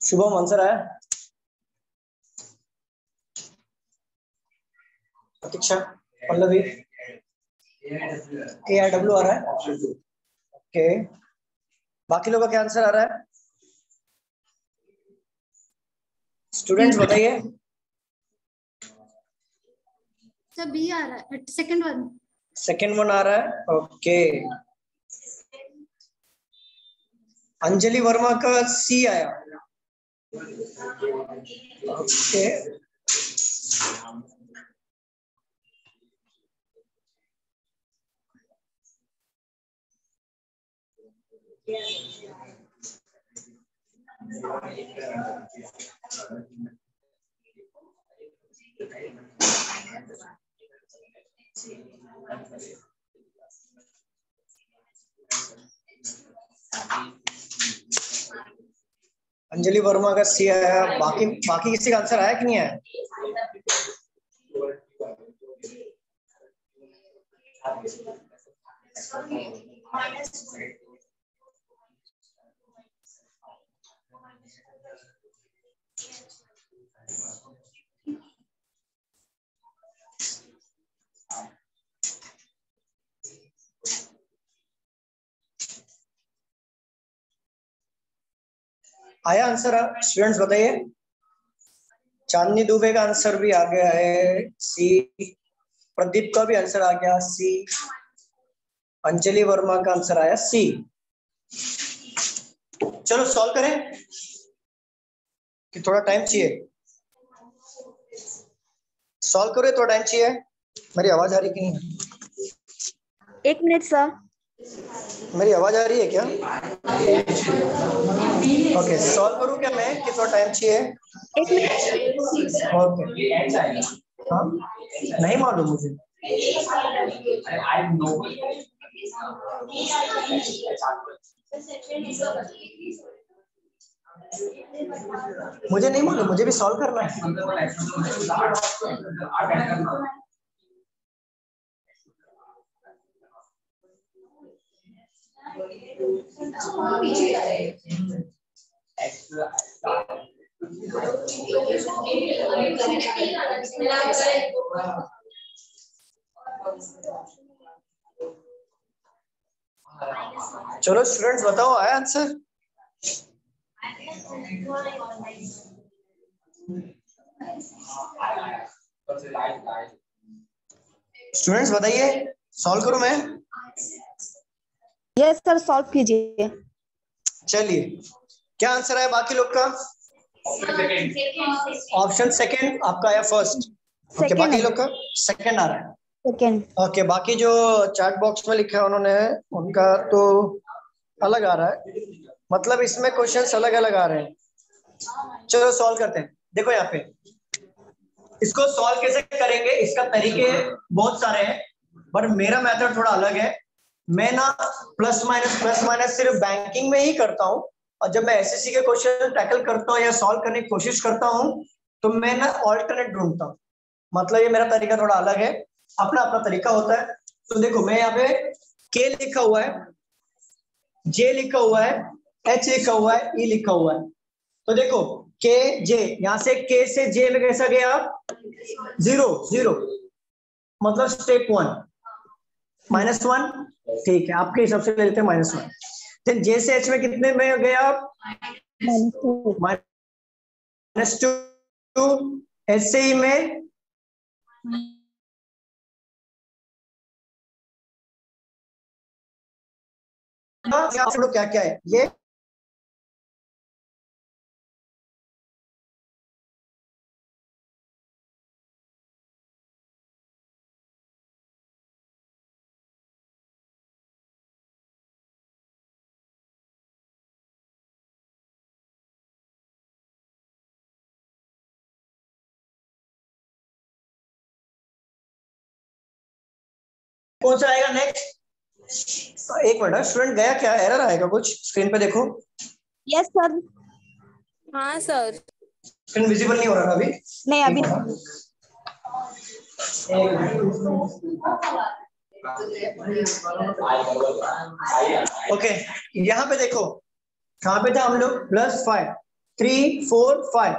शुभम आंसर आया? प्रतीक्षा, पल्लवी? ए आई डब्ल्यू आ रहा है? ओके बाकी लोगों का क्या आंसर आ रहा है? स्टूडेंट्स बताइए। सर बी आ रहा है सेकंड वन सेकंड वन आ रहा है ओके अंजलि वर्मा का सी आया। ओके अंजलि वर्मा का सी आया बाकी बाकी किसी का आंसर आया कि नहीं आया? आया आंसर स्टूडेंट्स बताइए। चांदनी दुबे का आंसर भी आ गया है। सी प्रदीप का भी आंसर आ गया। सी अंजलि वर्मा का आंसर आया। सी चलो सॉल्व करें। कि थोड़ा टाइम चाहिए। सॉल्व करो थोड़ा टाइम चाहिए। मेरी आवाज़ आ रही कि नहीं? एक मिनट सर मेरी आवाज़ आ रही है क्या? ओके सॉल्व करूँ क्या मैं? कितना टाइम चाहिए? एक मिनट। ओके हाँ? नहीं मालूम मुझे। मुझे नहीं मालूम मुझे भी सॉल्व करना है। चलो स्टूडेंट्स बताओ आया आंसर स्टूडेंट्स बताइए सॉल्व करूँ मैं? यस सर सॉल्व कीजिए। चलिए। क्या आंसर है बाकी लोग का? ऑप्शन सेकंड आपका आया फ़र्स्ट ओके बाकी लोग का? सेकंड आ रहा है। सेकेंड ओके बाकी जो चैट बॉक्स में लिखा है उन्होंने उनका तो अलग आ रहा है। मतलब इसमें क्वेश्चंस अलग अलग आ रहे हैं। चलो सॉल्व करते हैं। देखो यहाँ पे। इसको सॉल्व कैसे करेंगे? इसका तरीके बहुत सारे हैं पर मेरा मेथड थोड़ा अलग है। मैं ना प्लस माइनस प्लस माइनस सिर्फ़ बैंकिंग में ही करता हूँ। और जब मैं एसएससी के क्वेश्चन टैकल करता हूँ या सॉल्व करने की कोशिश करता हूँ तो मैं ना ऑल्टरनेट ढूंढता हूँ। मतलब ये मेरा तरीका थोड़ा अलग है अपना अपना तरीका होता है। तो देखो, मैं यहाँ पे के लिखा हुआ है जे लिखा हुआ है एच लिखा हुआ है ई लिखा हुआ है। तो देखो के जे यहाँ से के से जे में कैसा गया? ज़ीरो ज़ीरो मतलब स्टेप वन माइनस वन ठीक है, आपके हिसाब से लेते हैं माइनस वन फिर जे से एच में कितने में गए आप? माइनस टू एच से ई में? आप लोग क्या क्या है? ये कौन सा आएगा नेक्स्ट एक मिनट स्टूडेंट गया क्या? एरर आएगा कुछ? स्क्रीन पे देखो। यस सर हाँ सर स्क्रीन विजिबल नहीं हो रहा अभी। नहीं अभी। ओके यहाँ पे देखो। कहाँ पे था हम लोग? Plus five three four five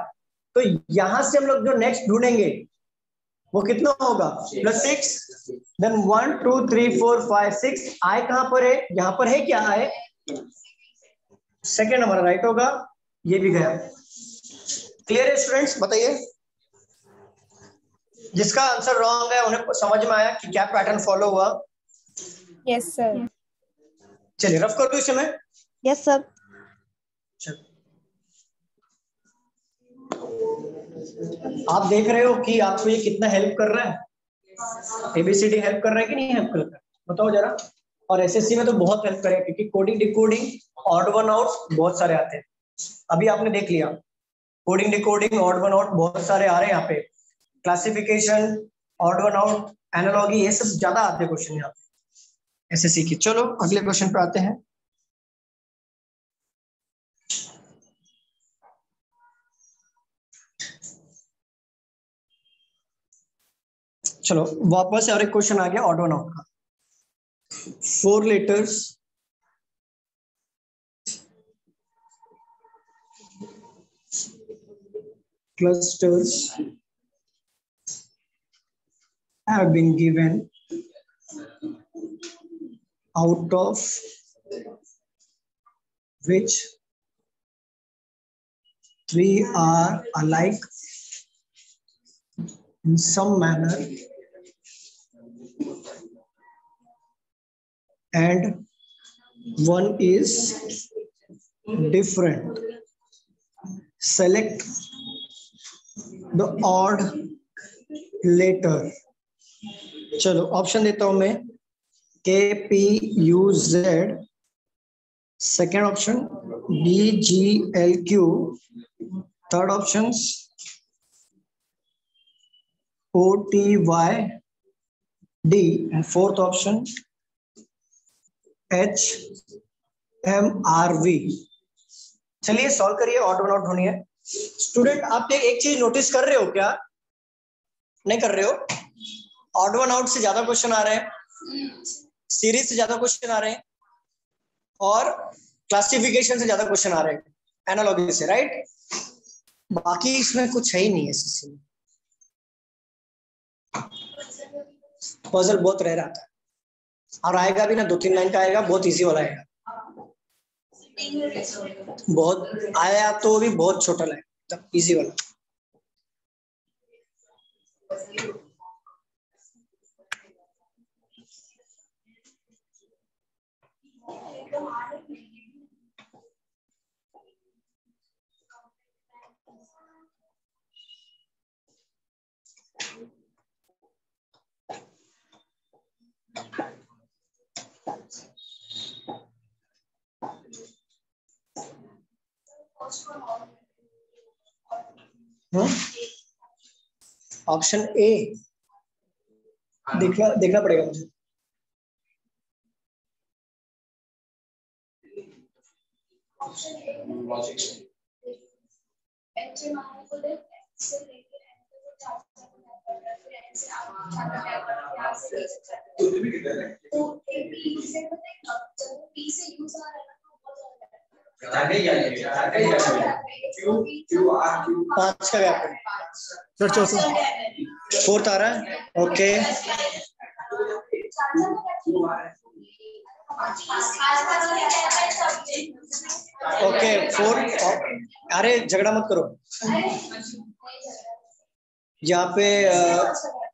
तो यहाँ से हम लोग जो नेक्स्ट ढूंढेंगे वो कितना होगा? Plus six then one two three four five six I कहाँ पर है? यहाँ पर है क्या आय? सेकेंड हमारा राइट होगा। ये भी गया। क्लियर है स्टूडेंट्स बताइए। जिसका आंसर रॉन्ग है उन्हें समझ में आया कि क्या पैटर्न फॉलो हुआ। यस सर चलिए रफ कर दो इसे मैं? यस सर आप देख रहे हो कि आपको ये कितना हेल्प कर रहा है? एबीसीडी हेल्प कर रहा है कि नहीं हेल्प कर रहा है? बताओ जरा। और एसएससी में तो बहुत हेल्प करेगा क्योंकि coding decoding odd one out बहुत सारे आते हैं। अभी आपने देख लिया। Coding decoding odd one out बहुत सारे आ रहे हैं यहाँ पे। Classification odd one out analogy ये सब ज़्यादा आते क्वेश्चन यहाँ पे। एसएससी की। चलो, अगले क्वेश्चन पे आते हैं। चलो, वापस और एक क्वेश्चन आ गया ऑटो नाउन का। Four letters clusters have been given out of which three are alike in some manner and one is different. Select the odd letter. चलो ऑप्शन देता हूँ मैं K P U Z second option B G L Q third option O T Y D and fourth option H M R V चलिए solve करिए odd one out ढूंढिए। Student आप एक चीज़ notice कर रहे हो क्या? नहीं कर रहे हो? ऑड वन आउट से ज़्यादा क्वेश्चन आ रहे हैं। सीरीज़ से ज़्यादा क्वेश्चन आ रहे हैं। और क्लासिफिकेशन से ज़्यादा क्वेश्चन आ रहे हैं। एनालॉजी से राइट बाकी इसमें कुछ है ही नहीं में पजल बहुत रह रहा था। और आएगा भी ना, दो तीन लाइन का आएगा, बहुत इजी वाला आएगा। बहुत, आया तो भी बहुत छोटा तब इजी वाला। ऑप्शन ए देखना देखना पड़ेगा मुझे। पाँच का गैप है। फिर चौथा फोर्थ आ रहा है? ओके ओके फोर अरे झगड़ा मत करो। यहाँ पे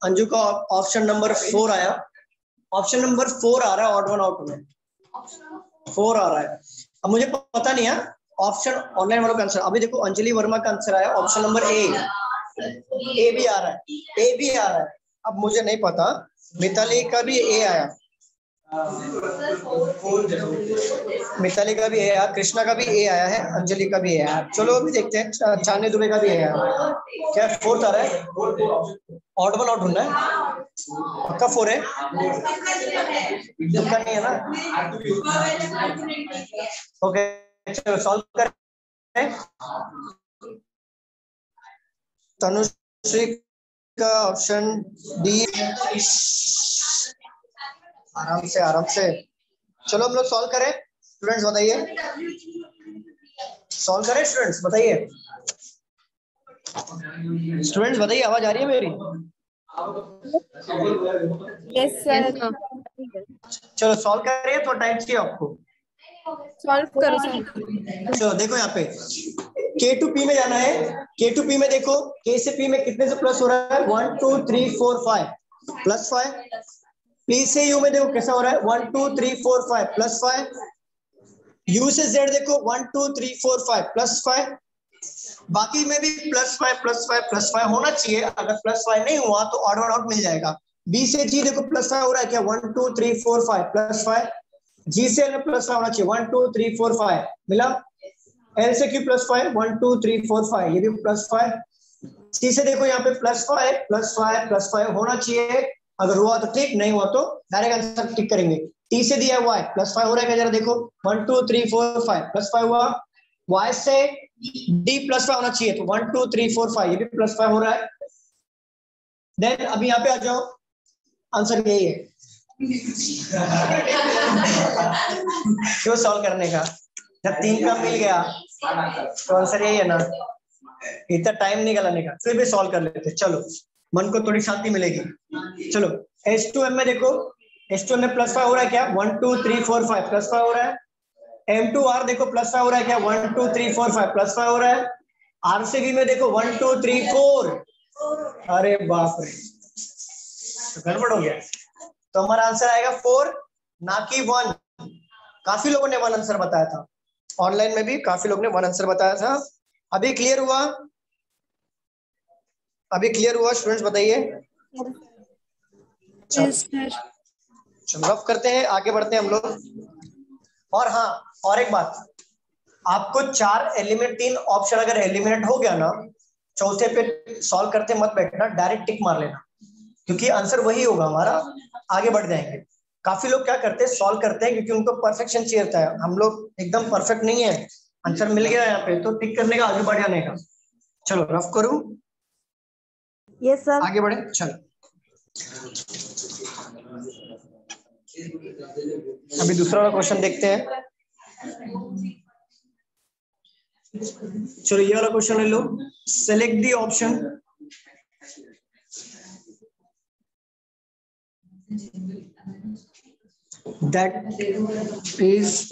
अंजू का ऑप्शन नंबर फोर आया। ऑप्शन नंबर फोर आ रहा है ऑड वन आउट में। फोर आ रहा है। अब मुझे पता नहीं है ऑप्शन ऑनलाइन वालों का आंसर अभी देखो, अंजलि वर्मा का आंसर आया ऑप्शन नंबर ए ए भी आ रहा है ए भी आ रहा है। अब मुझे नहीं पता, मिताली का भी ए आया। मिताली का भी ए आया कृष्णा का भी ए आया है, अंजलि का भी ए आया। चलो अभी देखते हैं चांदनी दुबे का भी ए आया। क्या फोर्थ आ रहा है? ऑड वन आउट ढूंढना है पक्का फोर है? तुक्का नहीं है ना? ओके चलो सॉल्व कर तनुश्री का ऑप्शन डी आराम से आराम से। चलो हम लोग सॉल्व करें। स्टूडेंट्स बताइए। सॉल्व करें स्टूडेंट्स बताइए। स्टूडेंट्स बताइए आवाज़ आ रही है मेरी? यस सर चलो सॉल्व करिए तो टाइम चाहिए आपको। सॉल्व करो चलो देखो यहाँ पे। के टू पी में जाना है। के टू पी में देखो। के से पी में कितने से प्लस हो रहा है? One two three four five plus five P से यू में देखो कैसा हो रहा है? One two three four five plus five U से जेड देखो one two three four five plus five बाकी में भी plus five plus five plus five होना चाहिए। अगर प्लस फाइव नहीं हुआ तो वन आउट मिल जाएगा। बी से जी देखो प्लस फाइव हो रहा है क्या? One two three four five plus five G से एल प्लस फाइव होना चाहिए। One two three four five मिला? एल से Q plus five one two three four five ये भी प्लस फाइव सी से देखो यहाँ पे plus five plus five plus five होना चाहिए। अगर हुआ तो ठीक, नहीं हुआ तो डायरेक्ट आंसर टिक करेंगे। टी से दिया वाई प्लस फाइव हो रहा है जरा देखो। One two three four five plus five हुआ। वाई से डी प्लस फाइव होना चाहिए तो one two three four five ये भी प्लस फाइव हो रहा है। देन अभी यहाँ पे आ जाओ। आंसर यही है। क्यों सॉल्व करने का? जब तीन का मिल गया तो आंसर यही है ना। इतना टाइम नहीं का, फिर भी सॉल्व कर लेते चलो। मन को थोड़ी शांति मिलेगी। चलो एस टू एम में देखो। एस टू एम में प्लस फाइव हो रहा है क्या? One two three four five plus five हो रहा है। एम टू आर देखो प्लस फाइव हो रहा है क्या? One two three four five plus five हो रहा है। आर से बी में देखो वन टू थ्री फोर अरे बाप रे। तो गड़बड़ हो गया। तो हमारा आंसर आएगा फोर ना कि वन काफ़ी लोगों ने वन आंसर बताया था। ऑनलाइन में भी काफ़ी लोगों ने वन आंसर बताया था। अभी क्लियर हुआ? अभी क्लियर हुआ स्टूडेंट्स बताइए। रफ करते हैं आगे बढ़ते हैं हम लोग। और हाँ और एक बात। आपको चार एलिमेंट तीन ऑप्शन अगर एलिमिनेट हो गया ना चौथे पे सॉल्व करते मत बैठना डायरेक्ट टिक मार लेना। क्योंकि आंसर वही होगा हमारा। आगे बढ़ जाएँगे। काफ़ी लोग क्या करते हैं सॉल्व करते हैं क्योंकि उनको परफेक्शन चाहिए होता है। हम लोग एकदम परफेक्ट नहीं है। आंसर मिल गया यहाँ पे तो टिक करने का आगे बढ़ जाने का। चलो रफ करूँ? यस सर आगे बढ़े, चलो। अभी दूसरा वाला क्वेश्चन देखते हैं। चलो, ये वाला क्वेश्चन ले लो। Select the option that is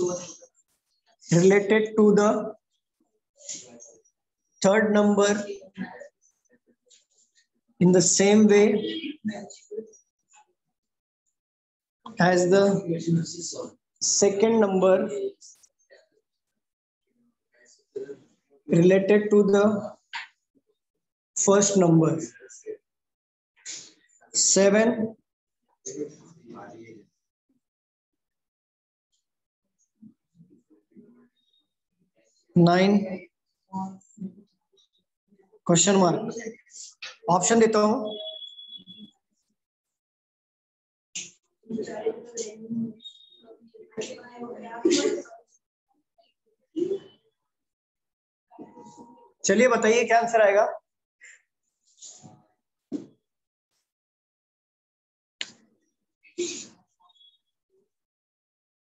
related to the third number in the same way as the second number related to the first number. 7 9 question mark. Option देता हूँ। चलिए बताइए क्या आंसर आएगा?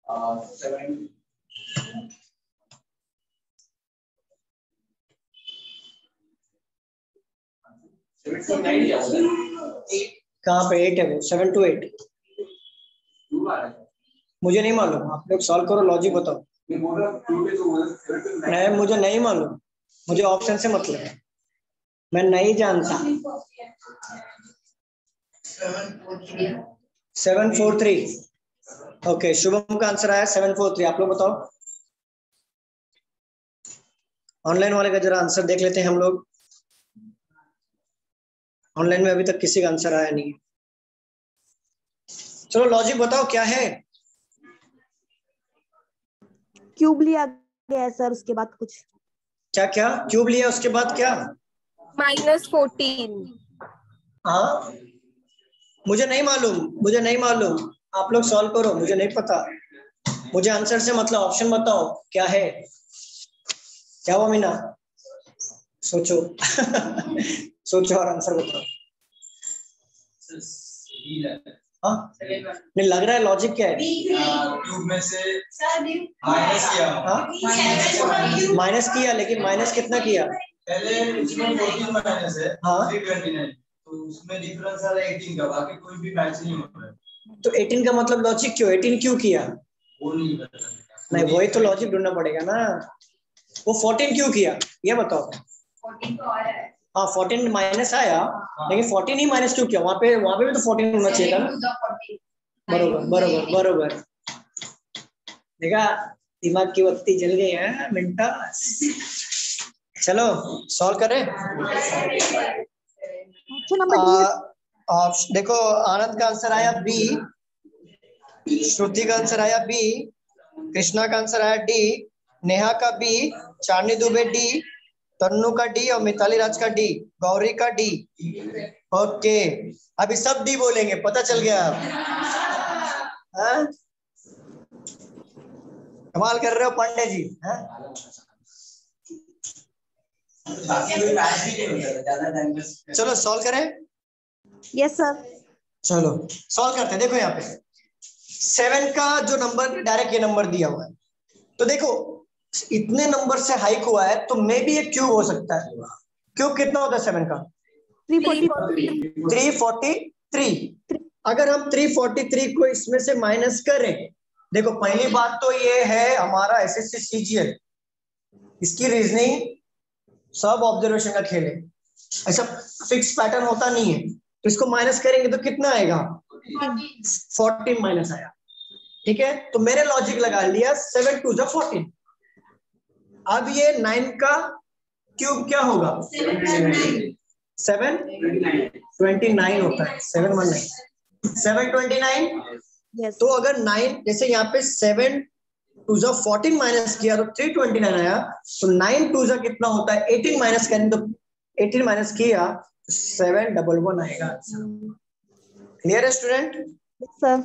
सेवन सेवन टू नाइन क्या होता है कहाँ पे एट है वो? सेवन टू एट मुझे नहीं मालूम। आप लोग सॉल्व करो लॉजिक बताओ। नहीं मुझे नहीं मालूम। मुझे ऑप्शन से मतलब है। मैं नहीं जानता। Seven four three okay Shubham का आंसर आया सेवन फोर थ्री आप लोग बताओ। ऑनलाइन वाले का जरा आंसर देख लेते हैं हम लोग। ऑनलाइन में अभी तक किसी का आंसर आया नहीं है। चलो लॉजिक बताओ क्या है? क्यूब लिया गया है सर उसके बाद कुछ। क्या क्या? क्यूब लिया उसके बाद क्या? माइनस फोर्टीन हाँ? मुझे नहीं मालूम मुझे नहीं मालूम। आप लोग सॉल्व करो मुझे नहीं पता। मुझे आंसर से मतलब ऑप्शन बताओ क्या है? क्या हुआ मीना? सोचो। सोचो और आंसर बताओ। हाँ? नहीं, लग रहा है लॉजिक क्या है? माइनस किया माइनस किया, लेकिन माइनस कितना किया? पहले है। तो उसमें डिफरेंस है 18 का बाकी कोई भी मैच नहीं हो रहा है तो 18 का मतलब लॉजिक क्यों? 18 क्यों किया? नहीं, वही तो लॉजिक ढूंढना पड़ेगा ना। वो 14 क्यों किया? ये बताओ। हाँ। 14 माइनस आया लेकिन 14 ही माइनस क्यों किया? वहाँ पे वहाँ पे भी तो 14 होना चाहिए था ना? बरोबर बरोबर बरोबर। देखा दिमाग की बत्ती जल गई है मिनटा। चलो सॉल्व करें? देखो आनंद का आंसर आया बी श्रुति का आंसर आया बी कृष्णा का आंसर आया डी नेहा का बी चांदनी दुबे डी तन्नू का डी और मिताली राज का डी गौरी का डी। ओके अभी सब डी बोलेंगे पता चल गया। अब हाँ? कमाल कर रहे हो पांडे जी हाँ? पे चलो सॉल्व करें? यस सर चलो सॉल्व करते हैं देखो यहाँ पे। सेवन का जो नंबर डायरेक्ट ये नंबर दिया हुआ है। तो देखो इतने नंबर से हाइक हुआ है तो मे भी ये क्यूब हो सकता है? क्यूब कितना होता है सेवन का? Three forty three forty three अगर हम थ्री फोर्टी थ्री को इसमें से माइनस करें देखो पहली बात तो ये है हमारा एस एस सी सीजीएल इसकी रीजनिंग सब ऑब्जर्वेशन का खेल है। ऐसा फिक्स पैटर्न होता नहीं है। तो इसको माइनस करेंगे तो कितना आएगा? फोर्टीन माइनस आया। ठीक है? तो मेरे लॉजिक लगा लिया सेवन टू जो फोर्टीन अब ये नाइन का क्यूब क्या होगा? सेवन ट्वेंटी नाइन होता है. Seven one nine seven twenty nine तो अगर नाइन जैसे यहाँ पे सेवन टू जो फोर्टीन माइनस किया तो थ्री ट्वेंटी नाइन आया। तो नाइन टू जो कितना होता है? एटीन माइनस करें तो एटीन माइनस किया तो सेवन डबल वन आएगा। क्लियर है स्टूडेंट सर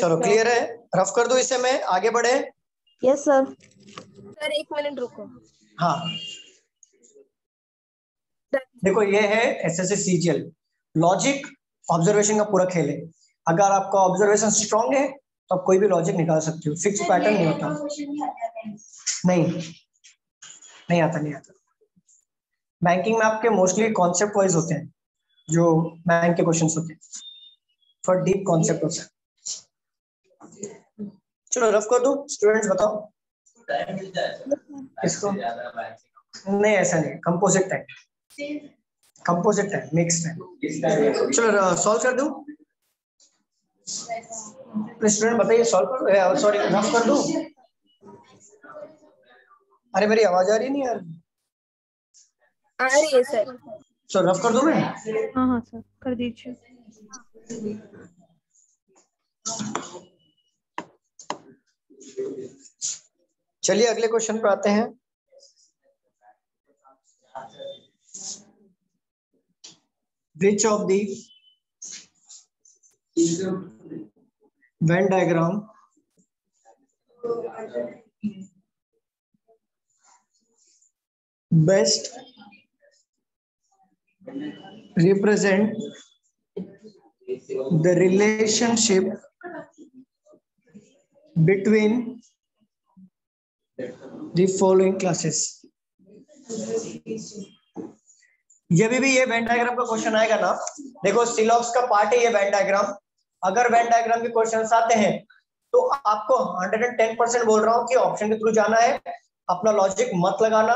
चलो क्लियर है? रफ कर दो इसे मैं? आगे बढ़े? यस सर सर एक मिनट रुको। हाँ। देखो ये है S S S CGL logic observation का पूरा खेल है। अगर आपका ऑब्जर्वेशन स्ट्रांग है तो आप कोई भी लॉजिक निकाल सकते हो। फिक्स पैटर्न नहीं होता। नहीं नहीं। आता नहीं आता। बैंकिंग में आपके मोस्टली कॉन्सेप्ट वाइज होते हैं जो बैंक के क्वेश्चंस होते हैं। फॉर डीप कॉन्सेप्ट होता है। चलो रफ कर दो। स्टूडेंट्स बताओ। इसको नहीं ऐसा नहीं composite type composite type mix type चलो सॉल्व कर दूँ? स्टूडेंट बताइए सॉल्व कर? सॉरी रफ कर दूँ? अरे मेरी आवाज़ आ रही नहीं यार। आ रही है सर। सो रफ कर दूँ मैं? हाँ हाँ सर कर दीजिए। चलिए अगले क्वेश्चन पर आते हैं। Which of the Venn diagram best represent the relationship between the following classes. भी, भी ये वेन डायग्राम का क्वेश्चन आएगा ना? देखो सिलॉक्स का पार्ट है ये वेन डायग्राम अगर वेन डायग्राम के क्वेश्चन आते हैं तो आपको 110 परसेंट बोल रहा हूँ कि ऑप्शन के थ्रू जाना है। अपना लॉजिक मत लगाना।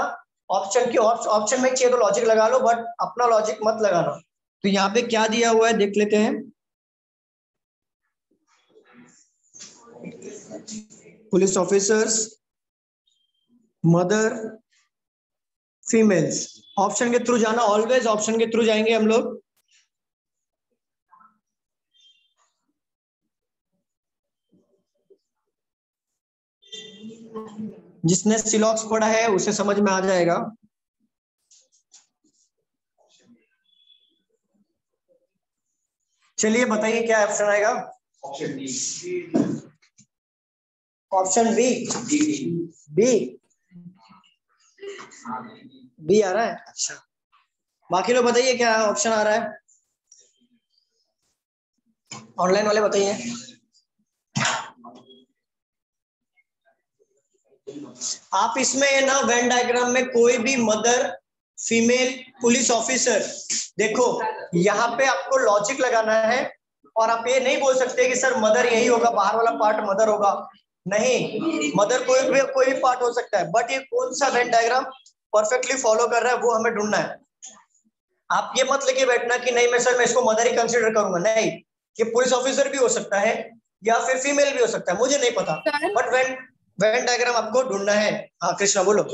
ऑप्शन की ऑप्शन में चाहिए तो लॉजिक लगा लो बट अपना लॉजिक मत लगाना। तो यहाँ पे क्या दिया हुआ है देख लेते हैं। Police officers mother females. Option के थ्रू जाना ऑलवेज ऑप्शन के थ्रू जाएँगे हम लोग। जिसने सिलॉक्स पढ़ा है उसे समझ में आ जाएगा। चलिए बताइए क्या ऑप्शन आएगा? Option D option B B B आ रहा है? अच्छा। बाकी लोग बताइए क्या ऑप्शन आ रहा है? ऑनलाइन वाले बताइए। आप इसमें ना वेन डायग्राम में कोई भी मदर फीमेल पुलिस ऑफिसर देखो, यहाँ पे आपको लॉजिक लगाना है और आप ये नहीं बोल सकते कि सर मदर यही होगा, बाहर वाला पार्ट मदर होगा। नहीं मदर कोई भी कोई भी पार्ट हो सकता है बट ये कौन सा वेन डायग्राम परफेक्टली फॉलो कर रहा है वो हमें ढूंढना है। आप ये मत लेके बैठना कि नहीं मैं सर मैं इसको मदर ही कंसिडर करूँगा। नहीं ये पुलिस ऑफिसर भी हो सकता है या फिर फीमेल भी हो सकता है मुझे नहीं पता। बट वेन वेन डायग्राम आपको ढूंढना है। हाँ कृष्णा बोलो।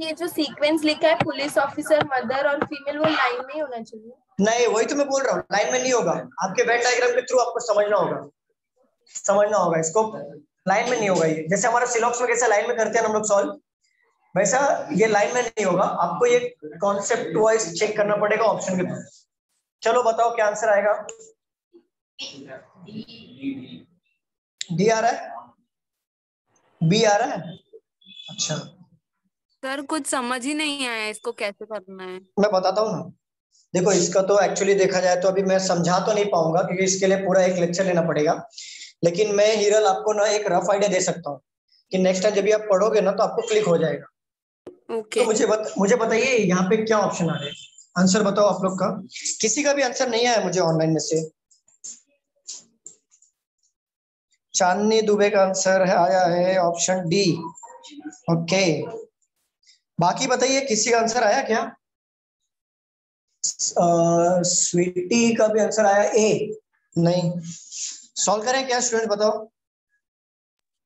ये जो सीक्वेंस लिखा है पुलिस ऑफिसर मदर और फीमेल वो लाइन में ही होना चाहिए। नहीं वही तो मैं बोल रहा हूँ लाइन में नहीं होगा। आपके वेन डायग्राम के थ्रू आपको समझना होगा। समझना होगा इसको। लाइन में नहीं होगा ये। जैसे हमारा सिलॉक्स में कैसे लाइन में करते हैं हम लोग सॉल्व वैसा ये लाइन में नहीं होगा। आपको ये कॉन्सेप्ट वाइज चेक करना पड़ेगा ऑप्शन के थ्रू चलो बताओ क्या आंसर आएगा? डी आ रहा है? बी आ रहा है? अच्छा। सर कुछ समझ ही नहीं आया इसको कैसे करना है। मैं बताता हूँ ना। देखो इसका तो एक्चुअली देखा जाए तो अभी मैं समझा तो नहीं पाऊँगा क्योंकि इसके लिए पूरा एक लेक्चर लेना पड़ेगा। लेकिन मैं हिरल आपको ना एक रफ आइडिया दे सकता हूँ कि नेक्स्ट टाइम जब भी आप पढ़ोगे ना तो आपको क्लिक हो जाएगा। ओके तो मुझे बत, मुझे बताइए यहाँ पे क्या ऑप्शन आ रहे हैं? आंसर बताओ आप लोग का। किसी का भी आंसर नहीं आया मुझे ऑनलाइन में से। चांदनी दुबे का आंसर है आया है ऑप्शन डी ओके बाकी बताइए किसी का आंसर आया क्या? स्वीटी का भी आंसर आया ए नहीं। सॉल्व करें क्या स्टूडेंट बताओ?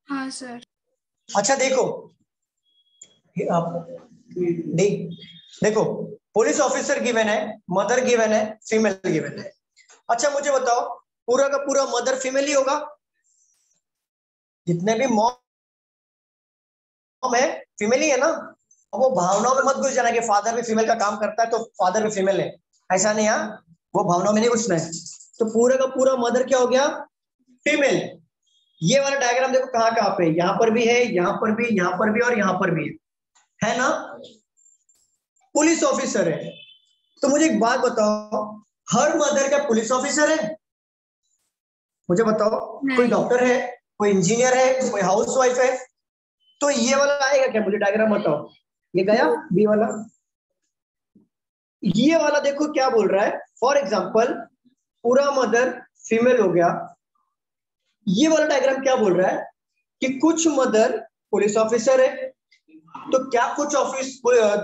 हाँ सर अच्छा देखो। आप डी देखो पुलिस ऑफिसर गिवन है मदर गिवन है फीमेल गिवन है। अच्छा मुझे बताओ पूरा का पूरा मदर फीमेल ही होगा? जितने भी मॉम है फीमेल ही है ना? वो भावनाओं में मत घुस जाना कि फादर भी फीमेल का काम करता है तो फादर भी फीमेल है। ऐसा नहीं हाँ? वो भावनाओं में नहीं घुसना है। तो पूरा का पूरा मदर क्या हो गया? फीमेल ये वाला डायग्राम देखो कहाँ कहाँ पे यहाँ पर भी है यहाँ पर भी यहाँ पर भी और यहाँ पर भी है। है ना? पुलिस ऑफिसर है। तो मुझे एक बात बताओ हर मदर का पुलिस ऑफिसर है? मुझे बताओ कोई डॉक्टर है कोई इंजीनियर है कोई हाउस वाइफ है? तो ये वाला आएगा क्या? मुझे डायग्राम बताओ। ये गया बी वाला। ये वाला देखो क्या बोल रहा है? फॉर एग्ज़ाम्पल पूरा मदर फीमेल हो गया। ये वाला डायग्राम क्या बोल रहा है? कि कुछ मदर पुलिस ऑफिसर है। तो क्या कुछ ऑफ़िस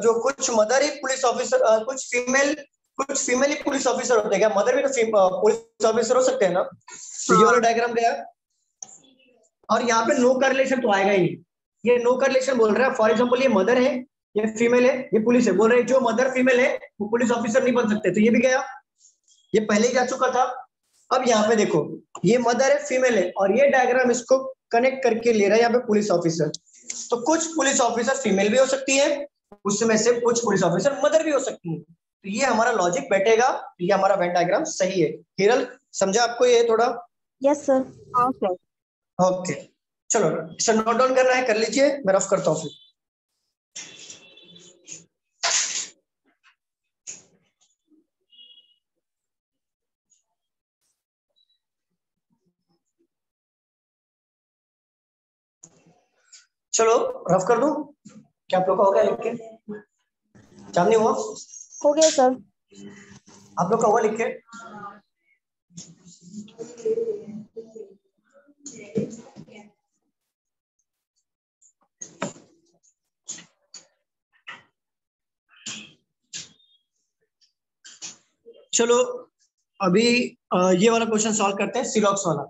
जो कुछ मदर ही पुलिस ऑफिसर कुछ फीमेल कुछ फीमेल ही पुलिस ऑफिसर होते हैं क्या? मदर भी तो पुलिस ऑफिसर हो सकते हैं ना? तो ये वाला डायग्राम गया और यहाँ पे नो का रिलेशन तो आएगा ही। ये नो का रिलेशन बोल रहा है। फॉर एग्ज़ाम्पल ये मदर है, ये फीमेल है, ये पुलिस है। बोल रहे जो मदर फीमेल है, वो पुलिस ऑफिसर नहीं बन सकते। तो ये भी गया। ये पहले ही जा चुका था। अब यहाँ पे देखो ये मदर है फीमेल है और ये डायग्राम इसको कनेक्ट करके ले रहा है यहाँ पे पुलिस ऑफिसर तो कुछ पुलिस ऑफिसर फीमेल भी हो सकती है उसमें से कुछ पुलिस ऑफिसर मदर भी हो सकती है। तो ये हमारा लॉजिक बैठेगा ये हमारा वेन डायग्राम सही है। हिरल समझा आपको ये थोड़ा? यस सर ओके चलो सर नोट डाउन करना है कर लीजिए मैं रफ करता हूँ फिर। चलो रफ कर दू? क्या आप लोग का हो गया लिख के? चांदनी हुआ? हो गया सर। आप लोग का हुआ लिख के? चलो अभी ये वाला क्वेश्चन सॉल्व करते हैं सिलॉक्स वाला।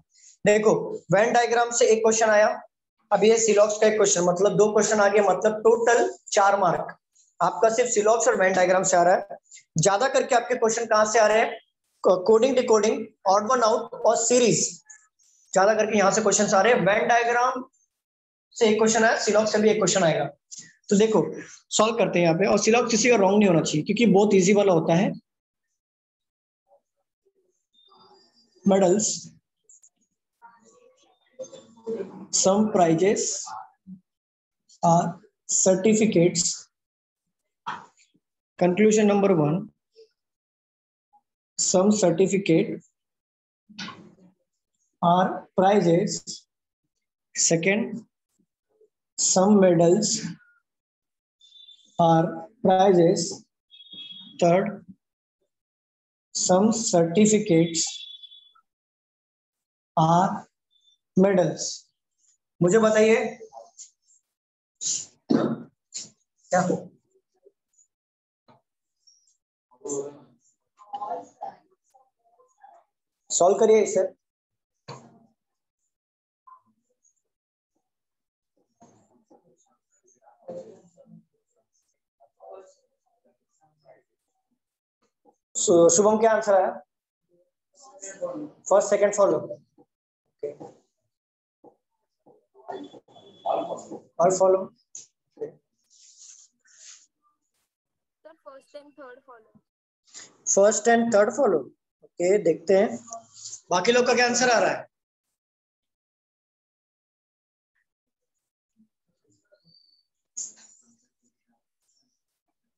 देखो वेन डायग्राम से एक क्वेश्चन आया। अभी ये सिलॉक्स का एक क्वेश्चन मतलब दो क्वेश्चन आ गए मतलब टोटल चार मार्क आपका सिर्फ़ सिलॉक्स और वेन डायग्राम से आ रहा है। ज़्यादा करके आपके क्वेश्चन कहाँ से आ रहे हैं? Coding decoding odd one out और सीरीज़ ज़्यादा करके यहाँ से क्वेश्चन आ रहे हैं। वेन डायग्राम से एक क्वेश्चन आया, सिलॉक्स से भी एक क्वेश्चन आएगा। तो देखो सॉल्व करते हैं यहाँ पे। और सिलॉक्स किसी का रॉन्ग नहीं होना चाहिए, क्योंकि बहुत इजी वाला होता है। Medals some prizes are certificates. Conclusion number one some certificate are prizes. Second, some medals are prizes. Third, some certificates are medals. मुझे बताइए। क्या हो? सॉल्व करिए इसे। शुभम क्या आंसर आया? फ़र्स्ट सेकंड फॉलो और follow first and third follow okay देखते हैं। बाकी लोग का क्या आंसर आ रहा है?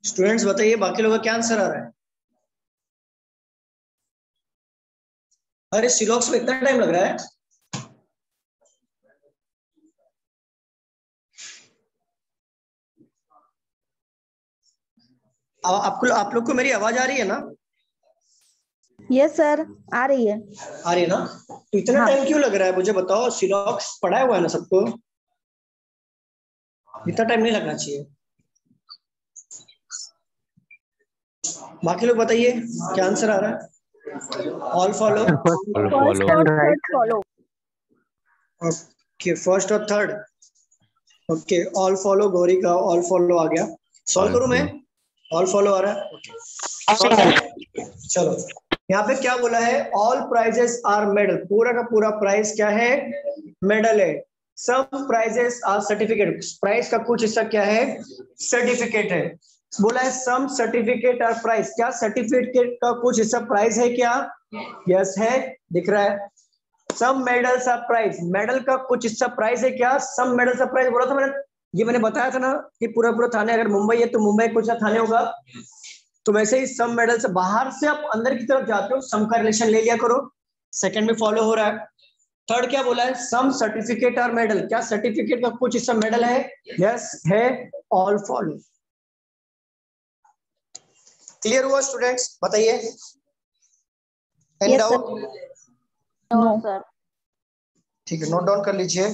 स्टूडेंट्स बताइए बाकी लोग का क्या आंसर आ रहा है? अरे सिलॉक्स में इतना टाइम लग रहा है। आपको आप लोग को मेरी आवाज़ आ रही है ना? यस yes, सर आ रही है. आ रही है ना? तो इतना टाइम हाँ. क्यों लग रहा है? मुझे बताओ सिलॉक्स पढ़ा हुआ है ना सबको? इतना टाइम नहीं लगना चाहिए। बाकी लोग बताइए क्या आंसर आ रहा है? ऑल फॉलो ओके फ़र्स्ट और third okay all follow Gauri का ऑल फॉलो आ गया। सॉल्व करूँ मैं? ऑल फॉलो आ रहा है? चलो। यहाँ पे क्या बोला है? ऑल प्राइजेस आर मेडल पूरा का पूरा प्राइस क्या है? मेडल है। Some prizes are certificate prize का कुछ हिस्सा क्या है? सर्टिफिकेट है। बोला है सम सर्टिफिकेट आर प्राइस क्या सर्टिफिकेट का कुछ हिस्सा प्राइस है क्या? यस yes, है। दिख रहा है। Some medals are prize medal का कुछ हिस्सा प्राइस है क्या? सम मेडल्स आर प्राइस बोला था मैंने। ये मैंने बताया था ना कि पूरा पूरा थाने अगर मुंबई है तो मुंबई कुछ थाने होगा? तो वैसे ही सम मेडल से बाहर से आप अंदर की तरफ़ जाते हो सम का रिलेशन ले लिया करो। सेकंड में फॉलो हो रहा है। थर्ड क्या बोला है? सम सर्टिफिकेट और मेडल क्या सर्टिफिकेट का कुछ हिस्सा मेडल है? यस yes, है ऑल फॉलो क्लियर हुआ स्टूडेंट्स बताइए। डाउट ठीक है नोट डाउन कर लीजिए।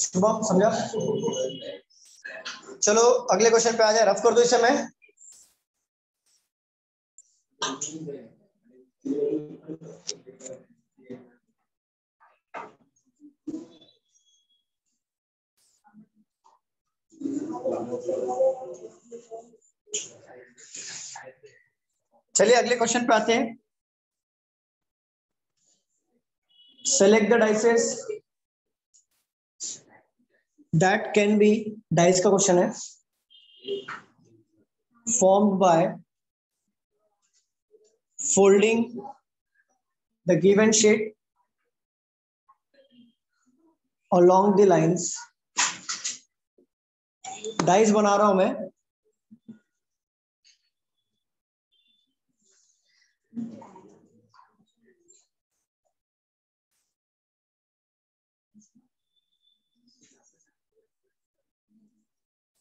शुभम समझा? चलो, अगले क्वेश्चन पे आ जाए। रफ कर दो इस समय चलिए, अगले क्वेश्चन पे आते हैं। Select the dices that can be dice का क्वेश्चन है. Form by folding the given shade along the lines dice बना रहा हूँ मैं.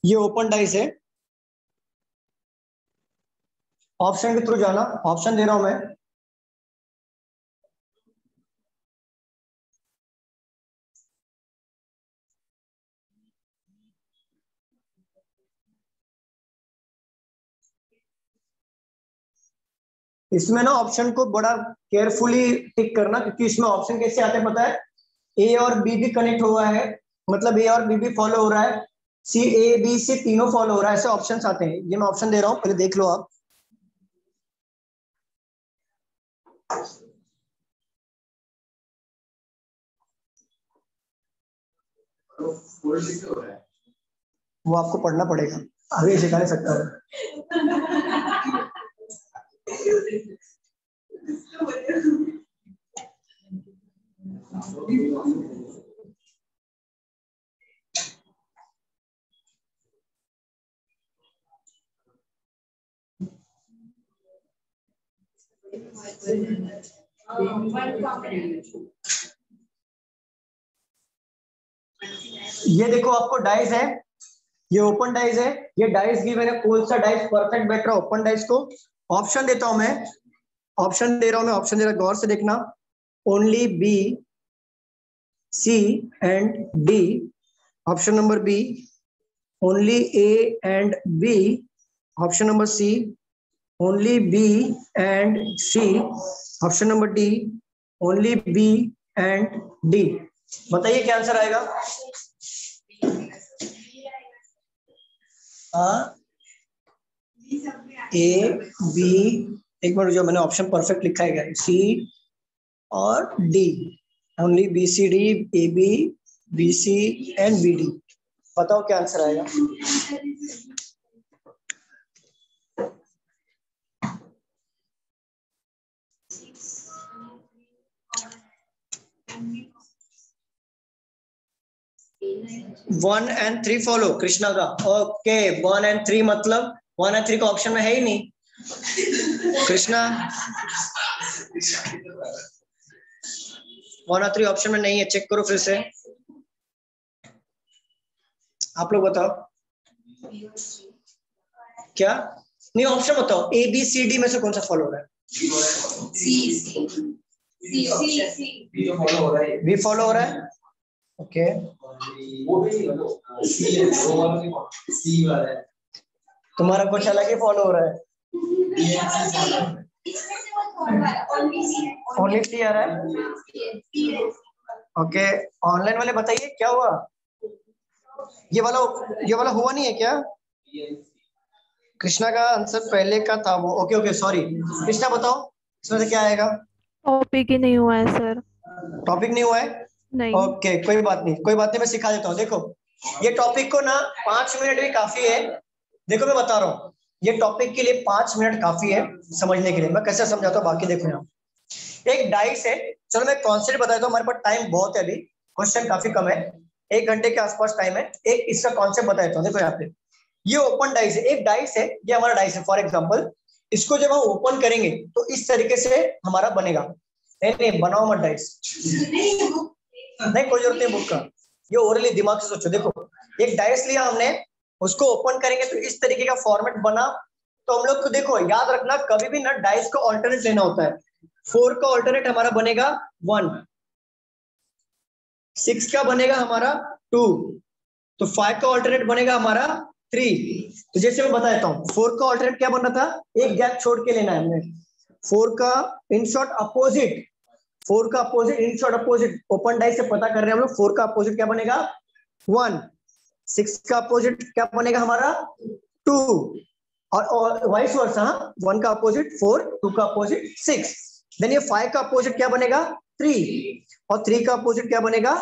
ये ओपन डाइस है। ऑप्शन के थ्रू जाना। ऑप्शन दे रहा हूँ मैं। इसमें ना ऑप्शन को बड़ा केयरफुली टिक करना, क्योंकि इसमें ऑप्शन कैसे आते पता है? ए और बी भी कनेक्ट हुआ है। मतलब ए और बी भी फॉलो हो रहा है। सी, ए, बी, सी तीनों फॉलो हो रहा है, ऐसे ऑप्शन आते हैं। ये मैं ऑप्शन दे रहा हूँ, पहले देख लो आप। वो आपको पढ़ना पड़ेगा। आगे सिखा नहीं सकता। है ये देखो आपको डाइस है, ये ओपन डाइस है, ये डाइस की मैंने कौन सा डाइस परफेक्ट बैठ रहा ओपन डाइस को ऑप्शन देता हूँ मैं ऑप्शन दे रहा हूँ मैं ऑप्शन दे रहा गौर से देखना only B C and D option number B only A and B option number C only B and C option number D only B and D बताइए क्या आंसर आएगा? ए बी एक मिनट जो मैंने ऑप्शन परफेक्ट लिखा है C और D only B C D A B B C and B D बताओ क्या आंसर आएगा? One and three follow Krishna का ओके वन एंड थ्री मतलब वन एंड थ्री का ऑप्शन में है ही नहीं कृष्णा वन और थ्री ऑप्शन में नहीं है चेक करो फिर से आप लोग बताओ क्या नहीं ऑप्शन बताओ ए बी सी डी में से कौन सा फॉलो हो रहा है बी फॉलो हो रहा है ओके तुम्हारा कुछ अलग ही फॉलो हो। रहा है ओनली सी आ रहा है? ओके ऑनलाइन वाले बताइए क्या हुआ? ये वाला ये वाला हुआ नहीं है क्या? कृष्णा का आंसर पहले का था वो। ओके ओके सॉरी कृष्णा बताओ इसमें से क्या आएगा? टॉपिक ही नहीं हुआ है सर टॉपिक नहीं हुआ है? नहीं। ओके okay, कोई बात नहीं कोई बात नहीं मैं सिखा देता हूँ। देखो ये टॉपिक को ना पाँच मिनट भी काफ़ी है। देखो मैं बता रहा हूँ ये टॉपिक के लिए पाँच मिनट काफ़ी है समझने के लिए। मैं कैसे समझाता हूँ बाकी देखो यहाँ। एक डाइस है चलो मैं कॉन्सेप्ट बताता हूँ हमारे पास टाइम बहुत है अभी क्वेश्चन काफ़ी कम है। एक घंटे के आसपास टाइम है एक इसका कॉन्सेप्ट बताता हूँ। देखो यहाँ पे ये ओपन डाइस है एक डाइस है ये हमारा डाइस है फॉर एग्ज़ाम्पल इसको जब हम ओपन करेंगे तो इस तरीके से हमारा बनेगा। नहीं नहीं बनाओ मत डाइस नहीं, कोई ज़रूरत नहीं बुक का। ये ओरली दिमाग से सोचो, देखो, एक डाइस लिया हमने, उसको ओपन करेंगे तो इस तरीके का फॉर्मेट बना तो हम लोग को देखो, याद रखना, कभी भी ना डाइस का ऑल्टरनेट लेना होता है। फोर का ऑल्टरनेट हमारा बनेगा वन सिक्स का बनेगा हमारा टू तो फाइव का ऑल्टरनेट बनेगा हमारा थ्री तो जैसे मैं बताता हूँ फोर का ऑल्टरनेट क्या बन रहा था? एक गैप छोड़ के लेना है हमने। फोर का इन शॉर्ट अपोजिट फोर का opposite in short opposite open dice से पता कर रहे हैं हम लोग फोर का अपोजिट क्या बनेगा? वन सिक्स का अपोजिट क्या बनेगा हमारा? टू और वाइस वर्सा वन का अपोजिट फोर टू का अपोजिट सिक्स देन ये फाइव का अपोजिट क्या बनेगा? थ्री और थ्री का अपोजिट क्या बनेगा?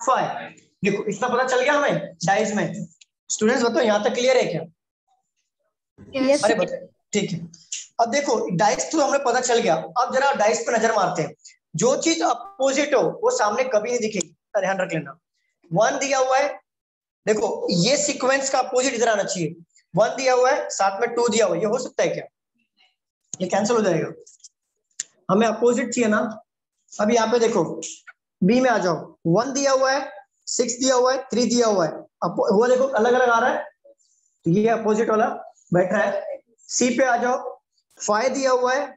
फाइव देखो इतना पता चल गया हमें डाइस में। स्टूडेंट्स बताओ यहाँ तक क्लियर है क्या? Yes, अरे बताओ ठीक है। अब देखो डाइस तो हमें पता चल गया। अब जरा डाइस पे नज़र मारते हैं। जो चीज़ अपोजिट हो, वो सामने कभी नहीं दिखेगी। ध्यान रख लेना। वन दिया हुआ है, देखो, ये सीक्वेंस का अपोजिट इधर आना चाहिए। वन दिया हुआ है, साथ में टू दिया हुआ है। ये हो सकता है क्या? ये कैंसिल हो जाएगा। हमें अपोजिट चाहिए ना। अब यहाँ पे देखो बी में आ जाओ। वन दिया हुआ है सिक्स दिया हुआ है थ्री दिया हुआ है। वो देखो अलग अलग आ रहा है। तो ये अपोजिट वाला बैठ रहा है। सी पे आ जाओ। फाइव दिया हुआ है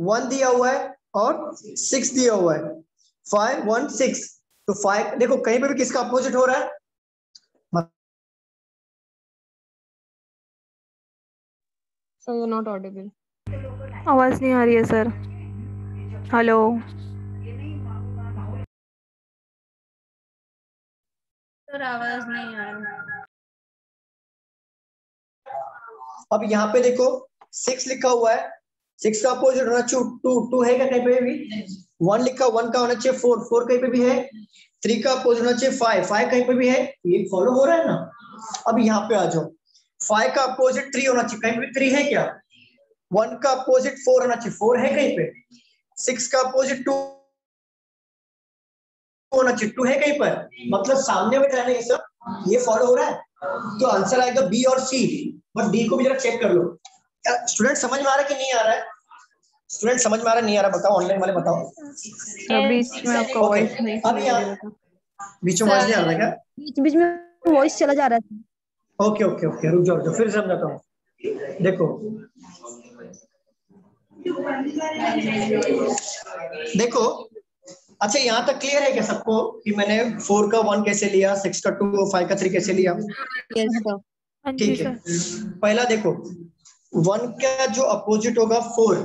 वन दिया हुआ है और सिक्स दिया हुआ है। फाइव वन सिक्स तो फाइव देखो कहीं पे भी किसका अपोजिट हो रहा है? So you're not audible. आवाज़ नहीं आ रही है सर हेलो सर आवाज़ नहीं आ रही। अब यहाँ पे देखो सिक्स लिखा हुआ है। सिक्स का अपोजिट होना चाहिए टू टू है क्या कहीं पे भी? वन लिखा वन का होना चाहिए फोर फोर कहीं पे भी है? थ्री का अपोजिट होना चाहिए फाइव फाइव कहीं पे भी है? ये फॉलो हो रहा है ना? अब यहाँ पे आ जाओ। फाइव का अपोजिट थ्री होना चाहिए। कहीं पे थ्री है क्या? वन का अपोजिट फोर होना चाहिए। फोर है कहीं पे? सिक्स का अपोजिट टू होना चाहिए। टू है कहीं पर? मतलब सामने में रहना ये सब। ये फॉलो हो रहा है? तो आंसर आएगा बी और सी बट डी को भी जरा चेक कर लो। स्टूडेंट समझ में आ रहा है कि नहीं आ रहा है? स्टूडेंट समझ में आ रहा नहीं आ रहा? बताओ ऑनलाइन वाले बताओ। बीच में आपका वॉइस नहीं था बीच में वॉइस नहीं आ रहा क्या? बीच बीच में वॉइस चला जा रहा था ओके ओके ओके रुक जाओ रुक जाओ फिर समझाता हूँ। देखो। देखो अच्छा यहाँ तक क्लियर है क्या सबको कि मैंने फोर का वन कैसे लिया सिक्स का टू फाइव का थ्री कैसे लिया? यस सर हाँ ठीक है। पहला देखो वन का जो अपोजिट होगा फोर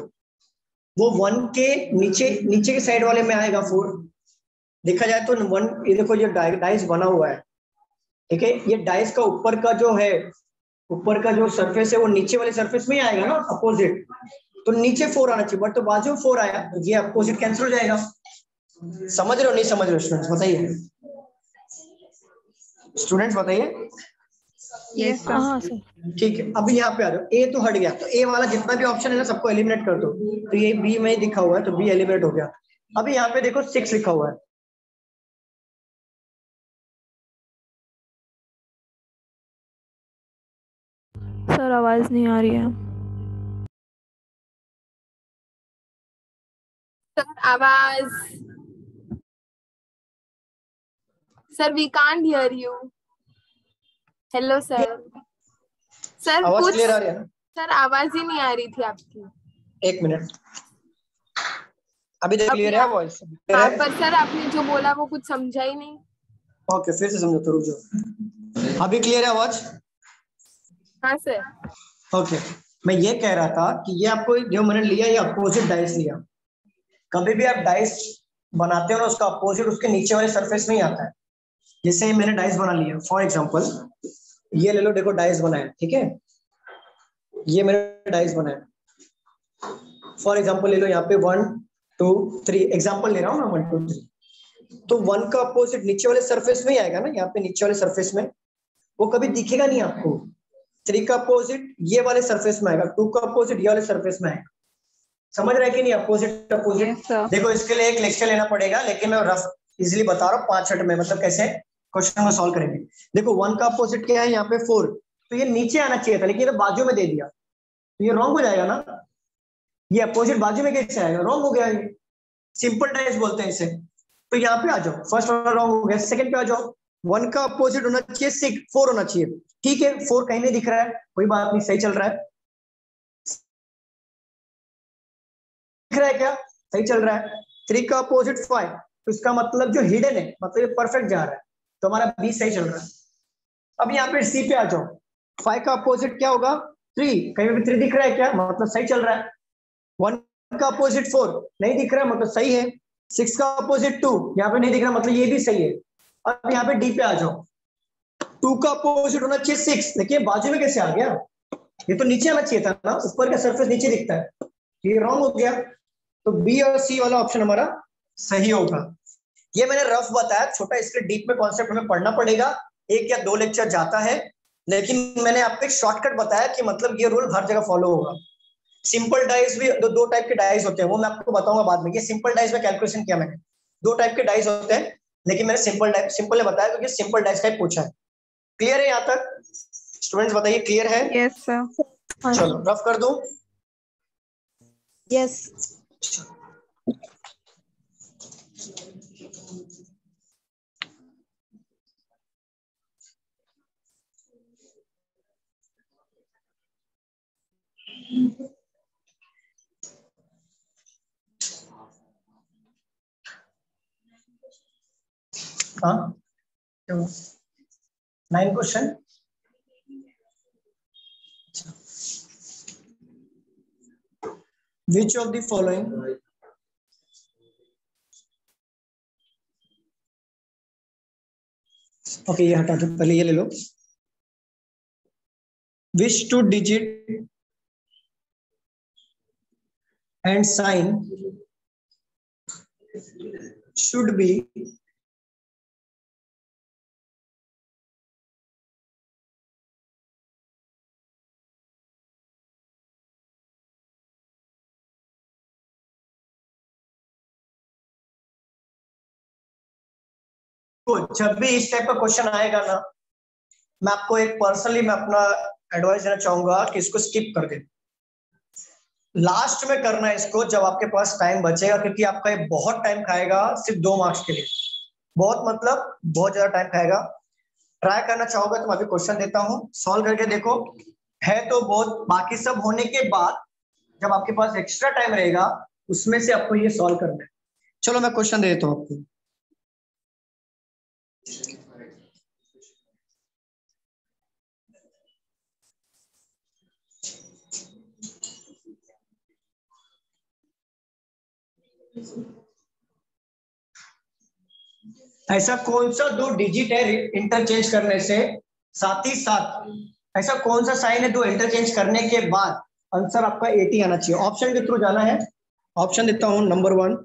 वो वन के नीचे नीचे के साइड वाले में आएगा फोर देखा जाए तो वन ये देखो ये डाइस बना हुआ है। ठीक है? ये डाइस का ऊपर का जो है, ऊपर का जो सरफेस है, वो नीचे वाले सरफेस में ही आएगा ना अपोजिट तो नीचे फोर आना चाहिए, बट तो बाजू फोर आया तो ये अपोजिट कैंसिल हो जाएगा। समझ रहे हो, नहीं समझ रहे स्टूडेंट्स बताइए। स्टूडेंट्स बताइए। यस सर हाँ ठीक है अभी यहाँ पे आ जाओ। ए तो हट गया। तो ए वाला जितना भी ऑप्शन है ना सबको एलिमिनेट कर दो। तो ये बी में ही दिखा हुआ है तो बी एलिमिनेट हो गया। अभी यहाँ पे देखो सिक्स लिखा हुआ है। सर आवाज़ नहीं आ रही है। सर आवाज़। Sir we can't hear you hello sir sir आवाज़ क्लियर आ रही है ना? सर आवाज़ ही नहीं आ रही थी आपकी। एक मिनट। अभी देख अब क्लियर है वॉइस हाँ पर सर आपने जो बोला वो कुछ समझा ही नहीं। ओके फिर से समझो तो रुक जाओ। अभी क्लियर है आवाज़? हाँ सर ओके मैं ये कह रहा था कि ये आपको जो मैंने लिया ये अपोजिट डाइस लिया। कभी भी आप डाइस बनाते हो ना उसका अपोजिट उसके नीचे वाले सरफेस में ही आता है। जैसे मैंने डाइस बना लिया फॉर एग्जांपल ये ले लो देखो डाइस बनाया ठीक है? ये मैंने डाइस बनाया फॉर एग्ज़ाम्पल ले लो यहाँ पे वन टू थ्री एग्ज़ाम्पल ले रहा हूँ ना वन टू थ्री तो वन का अपोजिट नीचे वाले सरफेस में ही आएगा ना यहाँ पे नीचे वाले सरफेस में। वो कभी दिखेगा नहीं आपको। थ्री का अपोजिट ये वाले सरफेस में आएगा टू का अपोजिट ये वाले सरफेस में आएगा। समझ रहे कि नहीं? अपोजिट अपोजिट सर देखो इसके लिए एक लेक्चर लेना पड़ेगा लेकिन मैं रफ इजिली बता रहा हूँ पाँच मिनट में मतलब कैसे? क्वेश्चन को सॉल्व करेंगे। देखो वन का अपोजिट क्या है? यहाँ पे फोर तो ये नीचे आना चाहिए था, लेकिन ये तो बाजू में दे दिया। तो ये रॉन्ग हो जाएगा ना? ये अपोजिट बाजू में कैसे आएगा? रॉन्ग हो गया सिंपल डाइस बोलते हैं इसे। तो यहाँ पे आ जाओ। फ़र्स्ट वाला रॉन्ग हो गया। सेकंड पे आ जाओ। वन का अपोजिट होना चाहिए सिक्स फोर होना चाहिए। ठीक है? फोर कहीं नहीं दिख रहा है। कोई बात नहीं, सही चल रहा है। दिख रहा है क्या? सही चल रहा है। थ्री का अपोजिट फाइव तो इसका मतलब जो हिडन है मतलब ये परफेक्ट जा रहा है। तो हमारा बी सही चल रहा है। अब यहाँ पे सी पे आ जाओ। फाइव का अपोजिट क्या होगा? थ्री कहीं भी थ्री दिख रहा है क्या? मतलब सही चल रहा है। वन का अपोजिट फोर नहीं दिख रहा है मतलब सही है। सिक्स का अपोजिट टू यहाँ पे नहीं दिख रहा मतलब ये भी सही है। अब यहाँ पे डी पे आ जाओ। टू का अपोजिट होना चाहिए सिक्स देखिए, बाजू में कैसे आ गया? ये तो नीचे आना चाहिए था ना। ऊपर का सरफेस नीचे दिखता है। ये रॉन्ग हो गया। तो बी और सी वाला ऑप्शन हमारा सही होगा। ये मैंने रफ बताया छोटा इसके डीप में कॉन्सेप्ट हमें पढ़ना पड़ेगा। एक या दो लेक्चर जाता है लेकिन मैंने आपको एक शॉर्टकट बताया कि मतलब ये रूल हर जगह फॉलो होगा। सिंपल डाइस भी दो, दो टाइप के डाइस होते हैं वो मैं आपको बताऊँगा बाद में ये सिंपल डाइस में कैलकुलेशन किया मैंने। दो टाइप के डाइस होते हैं लेकिन मैंने सिंपल डाइस सिंपल ने बताया क्योंकि सिंपल डाइस टाइप पूछा है। क्लियर है यहाँ तक? स्टूडेंट्स बताइए क्लियर है? यस सर चलो रफ कर दो? Yes nine question which of the following? Okay ये हटा दो, पहले ये ले लो। Which two digit and sign should be तो जब भी इस टाइप का क्वेश्चन आएगा ना, मैं आपको एक पर्सनली मैं अपना एडवाइस देना चाहूँगा कि इसको स्किप कर दे। लास्ट में करना इसको, जब आपके पास टाइम बचेगा, क्योंकि आपका ये बहुत टाइम खाएगा सिर्फ़ दो मार्क्स के लिए। बहुत मतलब बहुत ज़्यादा टाइम खाएगा। ट्राई करना चाहोगे तो मैं अभी क्वेश्चन देता हूँ। सॉल्व करके देखो। है तो बहुत, बाकी सब होने के बाद जब आपके पास एक्स्ट्रा टाइम रहेगा, उसमें से आपको ये सॉल्व करना है। चलो मैं क्वेश्चन दे देता हूँ आपको। ऐसा कौन सा दो डिजिट है इंटरचेंज करने से? साथ ही साथ, ऐसा कौन सा साइन है दो इंटरचेंज करने के बाद? आंसर आपका 80 आना चाहिए। ऑप्शन के थ्रू जाना है। ऑप्शन देता हूँ नंबर वन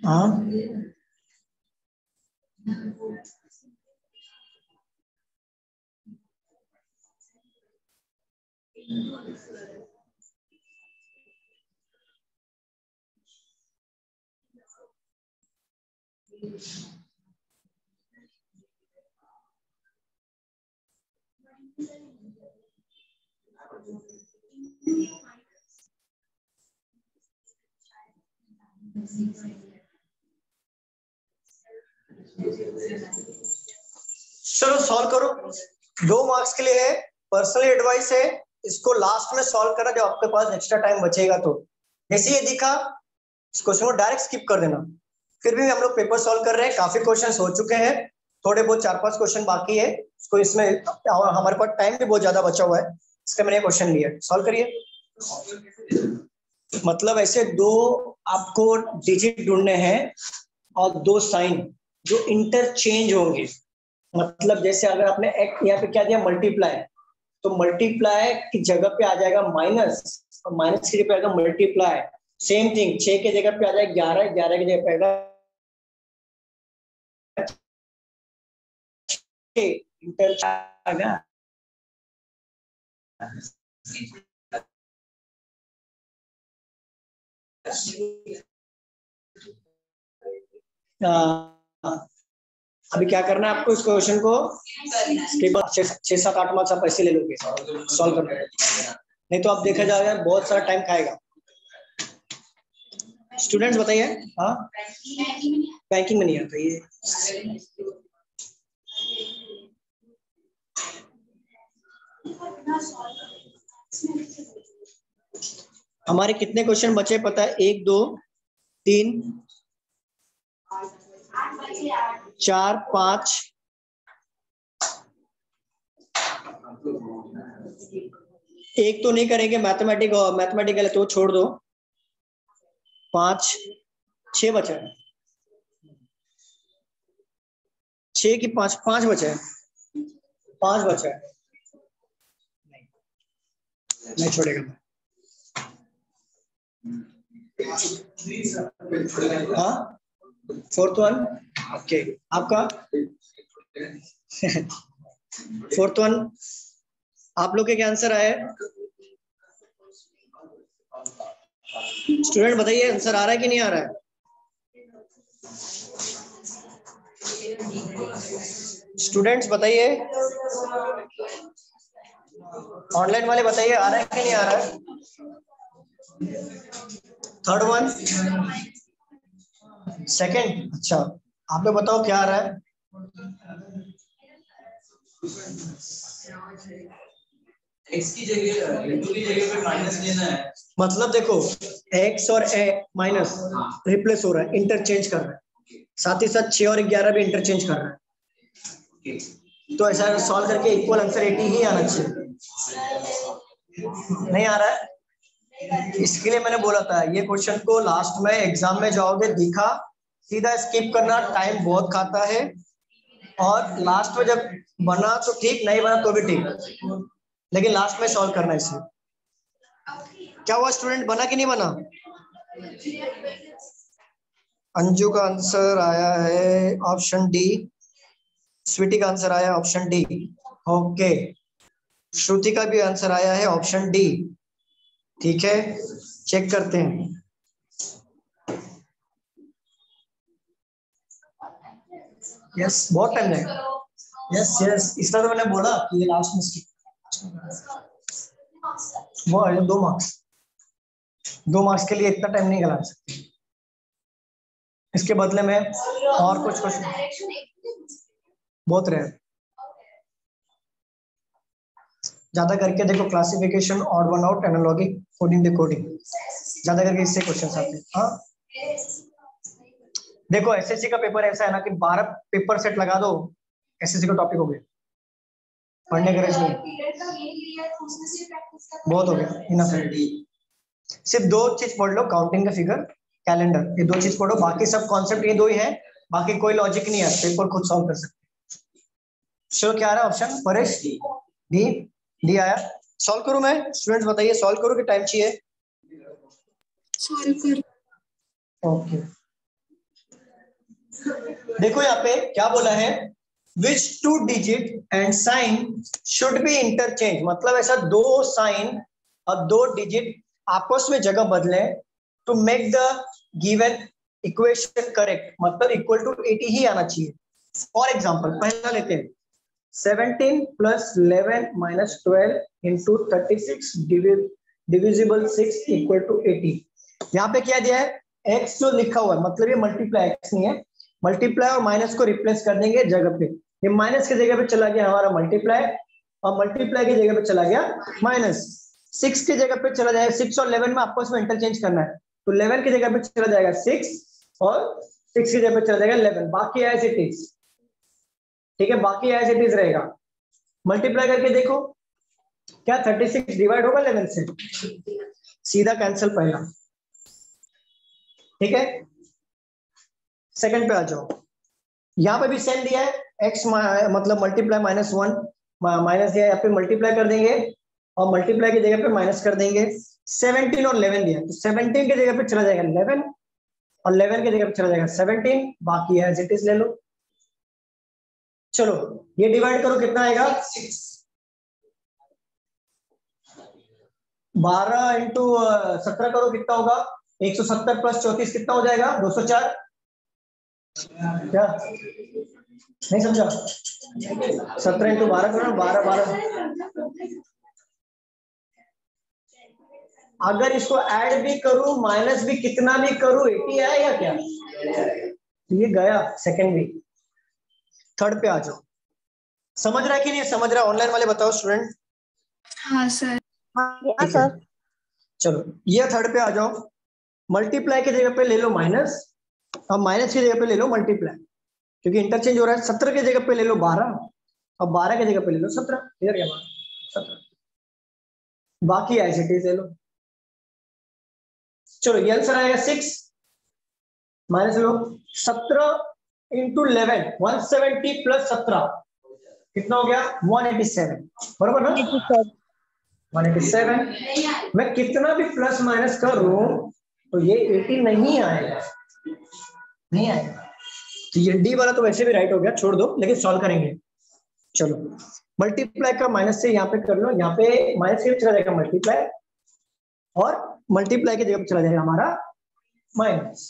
हाँ। चलो सॉल्व करो। दो मार्क्स के लिए है पर्सनल एडवाइस है इसको लास्ट में सॉल्व करना जब आपके पास एक्स्ट्रा टाइम बचेगा तो। जैसे ये दिखा, इस क्वेश्चन को डायरेक्ट स्किप कर देना। फिर भी हम लोग पेपर सॉल्व कर रहे हैं, काफ़ी क्वेश्चन हो चुके हैं। थोड़े बहुत चार पाँच क्वेश्चन बाकी है। इसको इसमें हमारे पास टाइम भी बहुत ज़्यादा बचा हुआ है। इसका मैंने क्वेश्चन लिया। सॉल्व करिए। मतलब ऐसे दो आपको डिजिट ढूँढने हैं और दो साइन जो इंटरचेंज होंगे। मतलब जैसे अगर आपने यहाँ पे क्या दिया मल्टीप्लाई तो मल्टीप्लाई की जगह पे आ जाएगा माइनस और माइनस की जगह पे आएगा मल्टीप्लाई सेम थिंग छह के जगह पे आ जाएगा ग्यारह ग्यारह की जगह पे आएगा आएगा अभी क्या करना है आपको इस क्वेश्चन को? छह सात, आठ मार्क्स आप ऐसे ले लोगे। सॉल्व करना नहीं तो आप देखा जाएगा, बहुत सारा टाइम खाएगा। स्टूडेंट्स बताइए। हाँ? बैंकिंग में नहीं आता ये। हमारे कितने क्वेश्चन बचे पता है? एक, दो, तीन। चार, पाँच। एक तो नहीं करेंगे मैथमेटिक और मैथमेटिकल तो छोड़ दो। पाँच, छह बचे। छह की पाँच पाँच बचे। पाँच बचे। नहीं छोड़ेगा। हाँ? Fourth one? ओके आपका? फोर्थ वन आप लोग के क्या आंसर आए? स्टूडेंट बताइए आंसर आ रहा है कि नहीं आ रहा है? स्टूडेंट्स बताइए। ऑनलाइन वाले, बताइए, आ रहा है कि नहीं आ रहा है? थर्ड वन सेकंड अच्छा। आप लोग बताओ क्या आ रहा है? एक्स की जगह की जगह पे माइनस लेना है। मतलब देखो एक्स और ए माइनस रिप्लेस हो रहा है इंटरचेंज कर रहा है। साथ ही साथ छह और ग्यारह भी इंटरचेंज कर रहा है। तो ऐसा सॉल्व करके इक्वल आंसर एटी ही आना चाहिए। नहीं आ रहा है? इसके लिए मैंने बोला था ये क्वेश्चन को लास्ट में एग्ज़ाम में जाओगे दिखा सीधा स्किप करना टाइम बहुत खाता है। और लास्ट में जब बना तो ठीक, नहीं बना तो भी ठीक। लेकिन लास्ट में सॉल्व करना इसे। क्या हुआ स्टूडेंट बना कि नहीं बना? अंजू का आंसर आया है ऑप्शन डी स्वीटी का आंसर आया ऑप्शन डी ओके श्रुति का भी आंसर आया है ऑप्शन डी ठीक है? चेक करते हैं। यस बहुत टाइम लगेगा यस यस इसलिए तो मैंने बोला कि ये लास्ट में skip वो है। दो मार्क्स दो मार्क्स के लिए इतना टाइम नहीं लगा सकते। इसके बदले में और कुछ कुछ बहुत रहे ज़्यादा करके देखो classification odd one out analogy coding decoding ज़्यादा करके इससे क्वेश्चन आते हैं। हाँ? देखो एसएससी का पेपर ऐसा है ना कि बारह पेपर सेट लगा दो एसएससी का टॉपिक हो गया। पढ़ने का नहीं बहुत हो गया। इनफ सिर्फ़ दो चीज़ पढ़ लो काउंटिंग का फिगर कैलेंडर ये दो चीज़ पढ़ो। बाकी सब कॉन्सेप्ट ये दो ही है। बाकी कोई लॉजिक नहीं है। पेपर खुद सॉल्व कर सकते चलो क्या आ रहा है ऑप्शन परेश डी डी आया। सॉल्व करूँ मैं? स्टूडेंट्स बताइए सॉल्व करो कि टाइम चाहिए? सॉल्व कर। ओके देखो यहाँ पे क्या बोला है? Which two digit and sign should be interchange मतलब ऐसा दो साइन और दो डिजिट आपस में जगह बदले to make the given equation correct मतलब इक्वल टू 80 ही आना चाहिए। फॉर एग्ज़ाम्पल पहला लेते हैं। 17 plus 11 minus 12 into thirty six divisible six equal to 80 यहाँ पे क्या दिया है? X जो लिखा हुआ है मतलब ये मल्टीप्लाई x नहीं है। मल्टीप्लाई और माइनस को रिप्लेस कर देंगे जगह पे। ये माइनस की जगह पे चला गया हमारा मल्टीप्लाई और मल्टीप्लाई की जगह पे चला गया माइनस सिक्स की जगह पे चला जाएगा सिक्स और इलेवन में आपस में इंटरचेंज करना है। तो इलेवन की जगह पे चला जाएगा सिक्स और सिक्स की जगह पे चला जाएगा इलेवन बाकी एज इट इज़ ठीक है, बाकी एज इट इज़ रहेगा। मल्टीप्लाई करके देखो। क्या थर्टी सिक्स डिवाइड होगा इलेवन से? सीधा कैंसिल पहला। ठीक है? सेकंड पे आ जाओ। यहाँ पे भी सेम दिया है। एक्स मतलब मल्टीप्लाई माइनस वन माइनस दिया यहाँ पे मल्टीप्लाई कर देंगे और मल्टीप्लाई की जगह पे माइनस कर देंगे। 17 और 11 दिया तो 17 की जगह पे चला जाएगा 11 और 11 की जगह पे चला जाएगा 17 बाकी एज इट इज़ ले लो। चलो, ये डिवाइड करो, कितना आएगा? बारह इंटू सत्रह करो, कितना होगा? 170 प्लस चौतीस कितना हो जाएगा? 204 क्या? नहीं समझा। सत्रह इंटू बारह करो बारह बारह। अगर इसको ऐड भी करूँ माइनस भी कितना भी करूँ एटी आएगा क्या? तो ये गया सेकेंड वीक थर्ड पे आ जाओ। समझ रहा है कि नहीं? समझ रहा है? ऑनलाइन वाले बताओ स्टूडेंट हाँ सर हाँ सर चलो ये थर्ड पे आ जाओ। मल्टीप्लाई की जगह पे ले लो माइनस अब माइनस की जगह पे ले लो मल्टीप्लाई क्योंकि इंटरचेंज हो रहा है सत्रह की जगह पे ले लो बारह. और बारह की जगह पे ले लो सत्रह. क्लियर क्या बात. सत्रह. बाकी टी ले लो. चलो ये आंसर आएगा सिक्स माइनस लो. सत्रह into eleven one seventy plus सत्रह. कितना हो गया? वन एटी सेवन बरोबर ना? वन एटी सेवन मैं कितना भी प्लस माइनस करूँ तो ये एटी नहीं आएगा. नहीं आएगा। तो ये डी वाला तो वैसे भी राइट हो गया, छोड़ दो, लेकिन सॉल्व करेंगे। चलो। मल्टीप्लाई का माइनस से यहाँ पे कर लो, यहाँ पे माइनस से चला जाएगा मल्टीप्लाई और मल्टीप्लाई की जगह पे चला जाएगा हमारा माइनस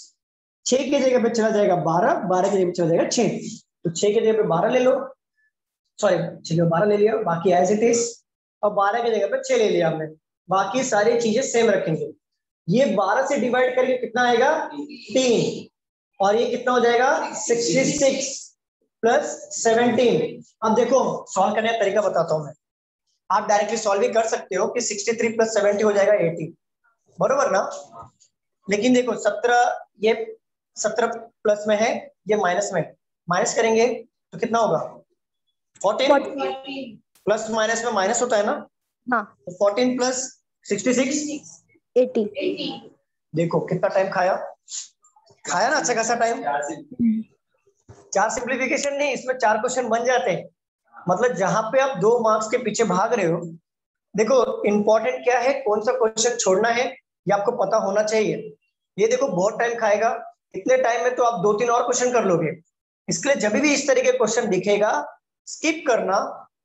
छ की जगह पे चला जाएगा बारह बारह की जगह पे चला जाएगा छ तो छ की जगह पे बारह ले लो। सॉरी छ बारह ले लिया, बाकी एज इट इज़ और बारह की जगह पे छह ले लिया हमने। बाकी सारी चीज़ें सेम रखेंगे। ये बारह से डिवाइड करके कितना आएगा? तीन। और ये कितना हो जाएगा? सिक्सटी सिक्स प्लस सेवनटीन अब देखो सॉल्व करने का तरीका बताता हूँ मैं। आप डायरेक्टली सॉल्व भी कर सकते हो कि 63 प्लस सेवेंटी हो जाएगा 80 बरोबर ना? लेकिन देखो 17 ये 17 प्लस में है ये माइनस में। माइनस करेंगे तो कितना होगा? 14 प्लस माइनस में माइनस होता है ना? हाँ। 14 प्लस 66 एटी देखो कितना टाइम खाया? खाया ना अच्छा खासा टाइम चार सिंप्लीफिकेशन नहीं इसमें चार क्वेश्चन बन जाते हैं। मतलब जहाँ पे आप दो मार्क्स के पीछे भाग रहे हो देखो इंपॉर्टेंट क्या है कौन सा क्वेश्चन छोड़ना है ये आपको पता होना चाहिए। ये देखो बहुत टाइम खाएगा इतने टाइम में तो आप दो तीन और क्वेश्चन कर लोगे। इसके लिए जब भी इस तरह के क्वेश्चन दिखेगा स्किप करना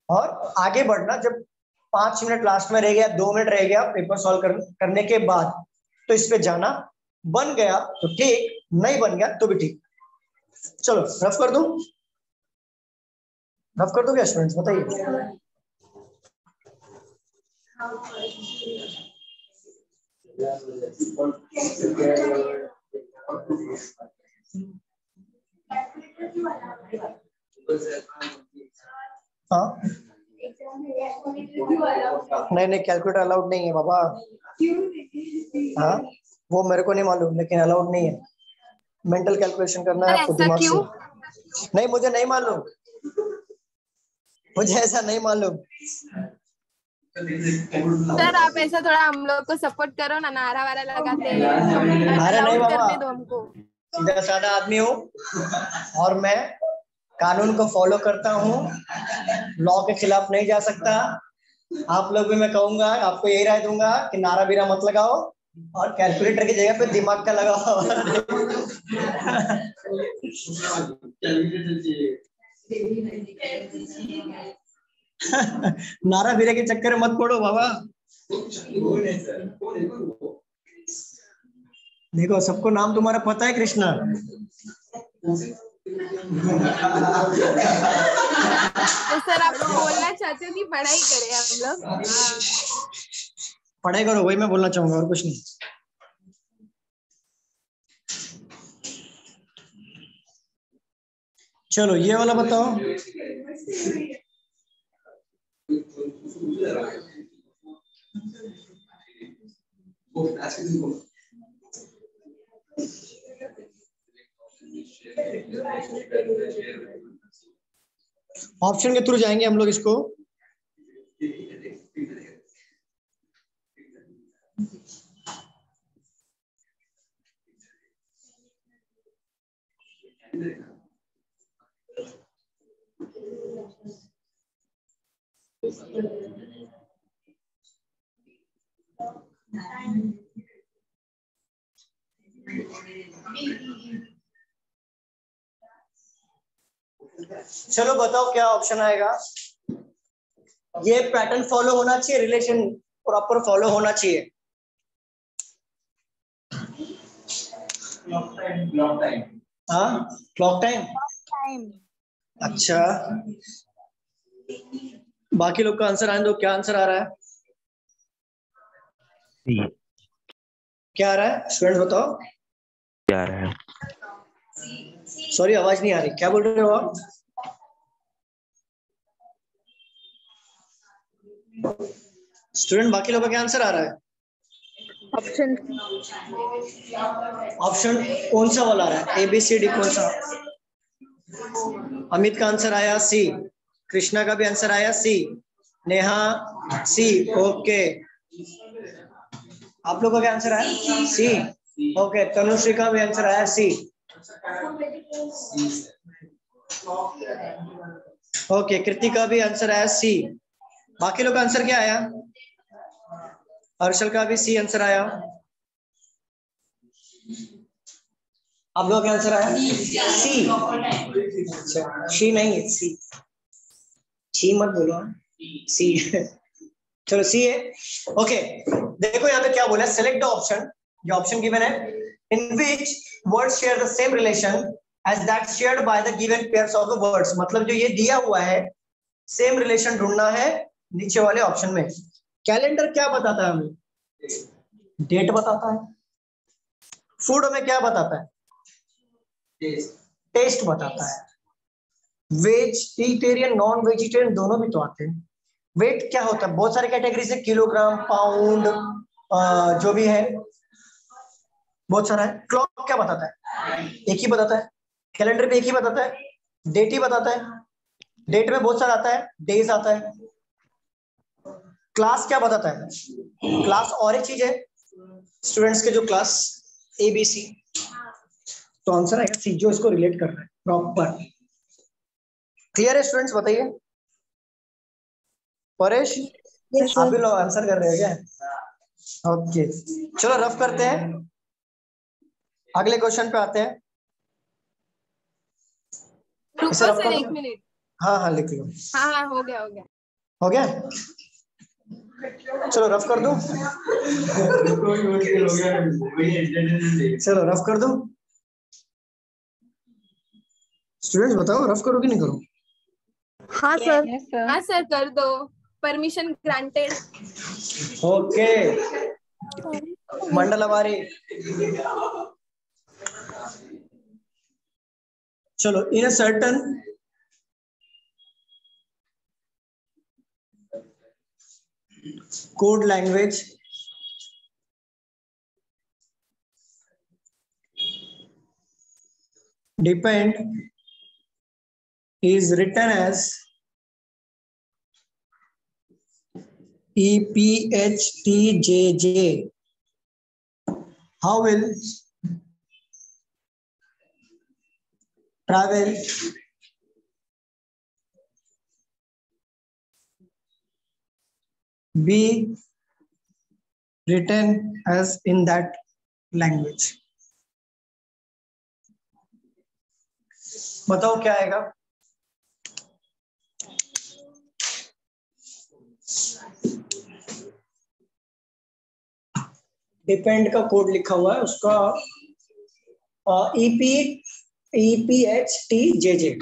और आगे बढ़ना। जब पाँच मिनट लास्ट में रह गया दो मिनट रह गया पेपर सॉल्व कर, करने के बाद तो इस पे जाना। बन गया तो ठीक नहीं बन गया तो भी ठीक। चलो, रफ कर दू? रफ कर दो क्या स्टूडेंट्स बताइए। हाँ? नहीं नहीं कैलकुलेटर अलाउड नहीं है, बाबा। हाँ? वो मेरे को नहीं मालूम, लेकिन अलाउड नहीं है। मेंटल कैलकुलेशन करना है आपको दिमाग से। नहीं मुझे नहीं मालूम। मुझे ऐसा नहीं मालूम। सर आप ऐसा थोड़ा हम लोग को सपोर्ट करो ना नारा वारा लगाते हैं। अरे नहीं बाबा। सीधा साधा आदमी हूँ और मैं कानून को फॉलो करता हूँ। लॉ के खिलाफ नहीं जा सकता। आप लोग भी मैं कहूँगा आपको यही राय दूँगा कि नारा बीरा मत लगाओ। और कैलकुलेटर की जगह पे दिमाग का लगाओ नारा बीरा के चक्कर मत पड़ो बाबा। देखो सबको नाम तुम्हारा पता है कृष्णा। तो सर आप बोलना चाहते हो कि पढ़ाई करें हम लोग। पढ़ाई करो, वही मैं बोलना चाहूँगा, और कुछ नहीं। चलो, ये वाला बताओ। ऑप्शन के थ्रू जाएँगे हम लोग इसको। चलो बताओ क्या ऑप्शन आएगा? ये पैटर्न फॉलो होना चाहिए रिलेशन प्रॉपर फॉलो होना चाहिए। हाँ क्लॉक टाइम अच्छा। बाकी लोग का आंसर आने दो क्या आंसर आ रहा है? क्या आ रहा है? स्टूडेंट बताओ। क्या आ रहा है? सॉरी आवाज़ नहीं आ रही। क्या बोल रहे हो आप? स्टूडेंट बाकी लोगों का क्या आंसर आ रहा है? ऑप्शन ऑप्शन कौन सा वाला रहा? है ए बी सी डी कौन सा? अमित का आंसर आया सी कृष्णा का भी आंसर आया सी नेहा सी ओके आप लोगों का क्या आंसर आया? सी ओके तनुश्री का भी आंसर आया सी ओके कृतिका भी आंसर आया सी बाकी लोग का आंसर क्या आया? हर्षल का भी सी आंसर आया। आप लोग का आंसर आया? सी अच्छा नहीं है सी शी मत बोलो सी चलो सी है। ओके देखो यहाँ पे क्या बोला सेलेक्ट द ऑप्शन ये ऑप्शन गिवन है in which word share the same relation as that shared by the given pairs of the words मतलब जो ये दिया हुआ है सेम रिलेशन ढूंढना है नीचे वाले ऑप्शन में। कैलेंडर क्या बताता है हमें? डेट बताता है। फ़ूड हमें क्या बताता है? टेस्ट बताता है। वेजिटेरियन नॉन वेजिटेरियन दोनों भी तो आते हैं। वेट क्या होता है? बहुत सारे कैटेगरी से किलोग्राम पाउंड जो भी है। बहुत सारा है। क्लॉक क्या बताता है? एक ही बताता है। कैलेंडर पे एक ही बताता है। डेट ही बताता है। डेट में बहुत सारा आता है। डेज़ आता है। क्लास क्या बताता है? क्लास और एक चीज़ है। स्टूडेंट्स के जो क्लास ए बी सी तो आंसर आएगा सी जो इसको रिलेट कर रहा है प्रॉपर क्लियर है स्टूडेंट्स बताइए। परेश आप भी लोग आंसर कर रहे हो क्या? ओके चलो रफ करते हैं। अगले क्वेश्चन पे आते हैं। सर एक मिनट। हाँ हाँ लिख लो। हाँ हाँ हो गया हो गया। हो गया? चलो रफ कर दो? चलो रफ कर दो? स्टूडेंट्स बताओ रफ करो कि नहीं करो? हाँ सर हाँ सर कर दो। परमिशन ग्रांटेड ओके मंडलवारी चलो in a certain code language depend is written as EPHTJJ. How will travel be written as in that language? बताओ क्या आएगा डिपेंड का कोड लिखा हुआ है, उसका EP EPH T J J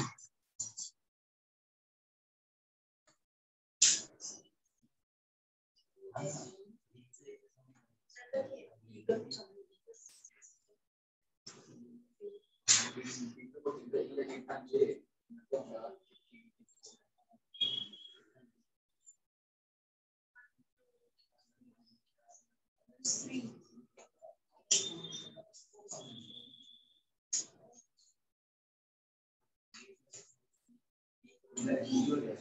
hạn chế Thank you.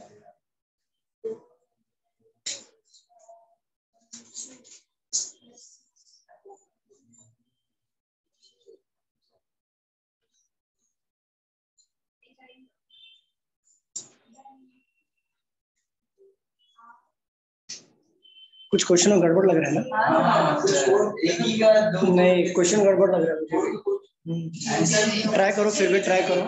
कुछ क्वेश्चन गड़बड़ लग रहा है ना? नहीं क्वेश्चन गड़बड़ लग रहा है ट्राई करो फिर भी ट्राई करो।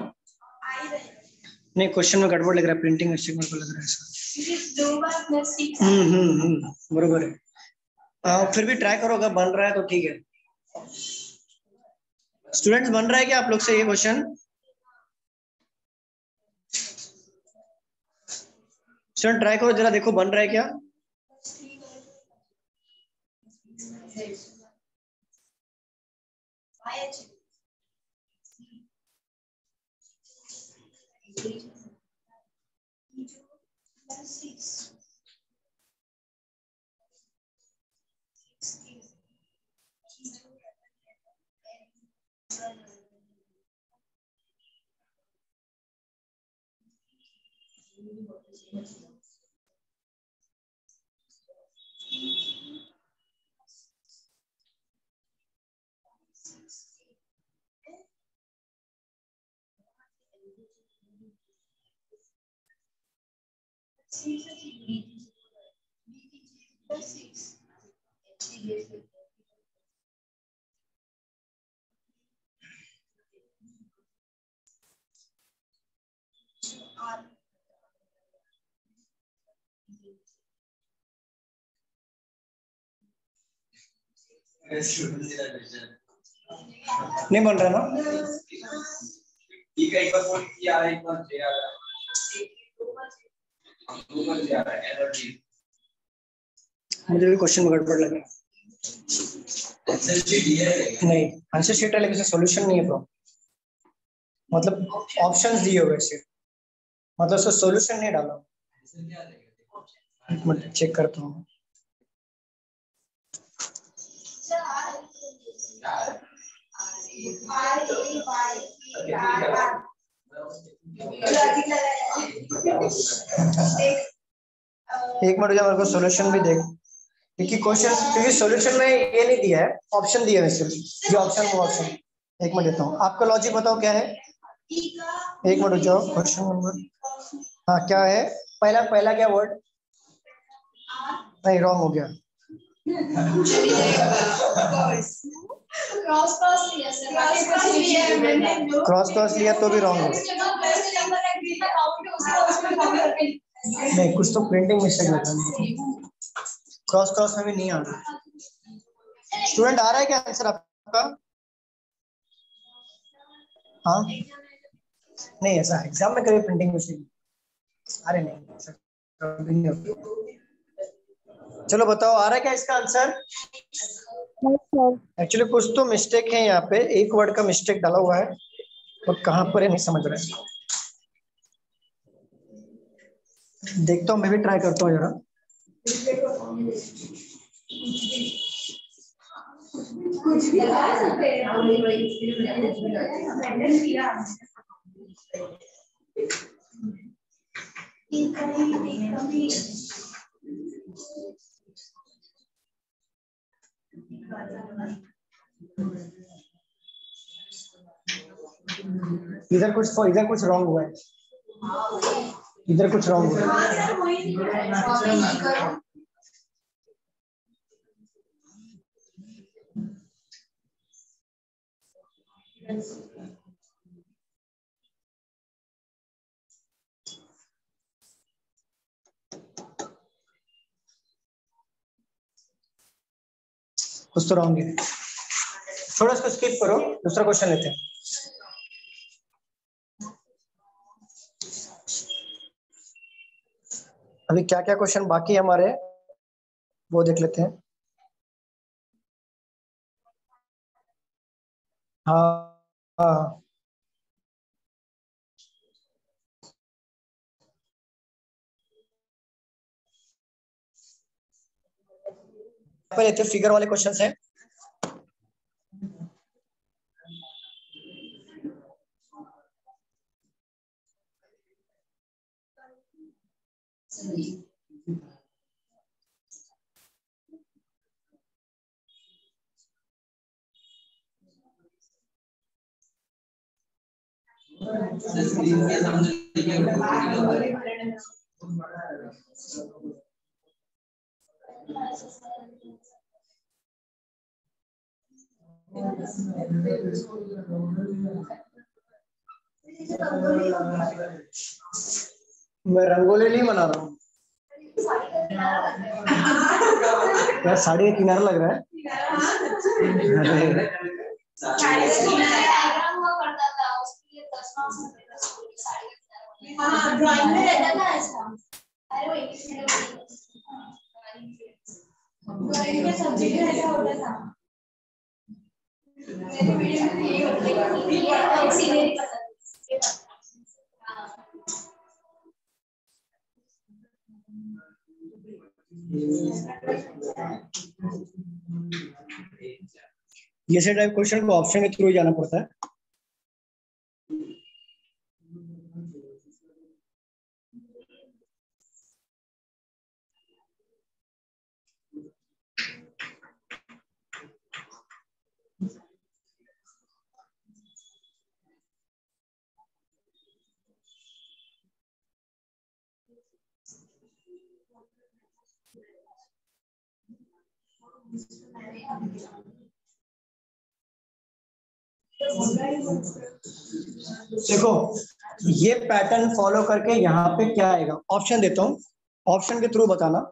नहीं क्वेश्चन में गड़बड़ लग रहा है प्रिंटिंग मिस्टेक मेरे लग रहा है हम्म हम्म हम्म बरोबर है। आ, फिर भी ट्राई करो अगर बन रहा है तो ठीक है। स्टूडेंट्स बन रहा है क्या आप लोग से ये क्वेश्चन स्टूडेंट ट्राई करो जरा देखो बन रहा है क्या? नहीं बन रहा ना? ठीक है एक बार फ़ोन किया एक बार जे आ रहा दो बार जे आ रहा एनर्जी मुझे भी क्वेश्चन में गड़बड़ लगा। नहीं आंसर शीट है, लेकिन सॉल्यूशन नहीं है ब्रो मतलब ऑप्शंस दिए हुए सिर्फ़। मतलब उसका सॉल्यूशन नहीं डाला। मिनट चेक करता हूँ। एक मिनट मेरे को सॉल्यूशन भी देख। क्योंकि क्वेश्चन क्योंकि सॉल्यूशन में ये नहीं दिया है ऑप्शन दिया है सिर्फ़ ये ऑप्शन वो ऑप्शन एक मिनट देता हूँ। आपका लॉजिक बताओ क्या है? एक मिनट जाओ क्वेश्चन नंबर हाँ क्या है? पहला पहला क्या वर्ड नहीं रॉन्ग हो गया। क्रॉस क्रॉस लिया सर क्रॉस क्रॉस लिया है मैंने। क्रॉस क्रॉस लिया तो भी रॉन्ग है। नहीं कुछ तो प्रिंटिंग मिस्टेक लग रहा है। क्रॉस क्रॉस में भी नहीं आ रहा स्टूडेंट आ रहा है क्या आंसर आपका? हाँ? नहीं ऐसा एग्ज़ाम में करिए प्रिंटिंग मिस्टेक अरे नहीं होता। चलो बताओ आ रहा है क्या इसका आंसर एक्चुअली कुछ तो मिस्टेक है यहाँ पे। एक वर्ड का मिस्टेक डाला हुआ है और कहाँ पर है, नहीं समझ रहे देखता हूँ, मैं भी ट्राई करता हूँ जरा। इधर कुछ इधर कुछ रॉन्ग हुआ है। इधर कुछ रॉन्ग हुआ है। कुछ तो रॉन्ग है थोड़ा सा स्किप करो, दूसरा क्वेश्चन लेते हैं। अभी क्या क्या क्वेश्चन बाकी है हमारे? वो देख लेते हैं। हाँ हाँ। पे लेते हैं फिगर वाले क्वेश्चंस हैं। मैं रंगोली नहीं बना रहा हूँ। साड़ी का किनारा लग रहा है। ड्राइंग में रहता था ऐसा। अरे में सब्ज़ी में ऐसा होता था मेरे वीडियो में ये होता है सीनरी ये से टाइप क्वेश्चन को ऑप्शन के थ्रू जाना पड़ता है। देखो, ये पैटर्न फॉलो करके यहाँ पे क्या आएगा? ऑप्शन देता हूँ। ऑप्शन के थ्रू बताना।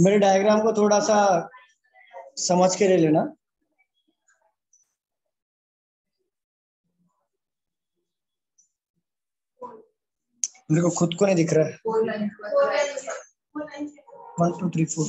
मेरे डायग्राम को थोड़ा सा समझ के ले लेना। मेरे को खुद को नहीं दिख रहा है। वन टू थ्री फोर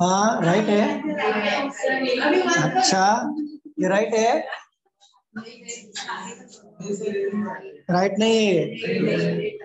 हाँ राइट है? अच्छा ये राइट है? राइट नहीं है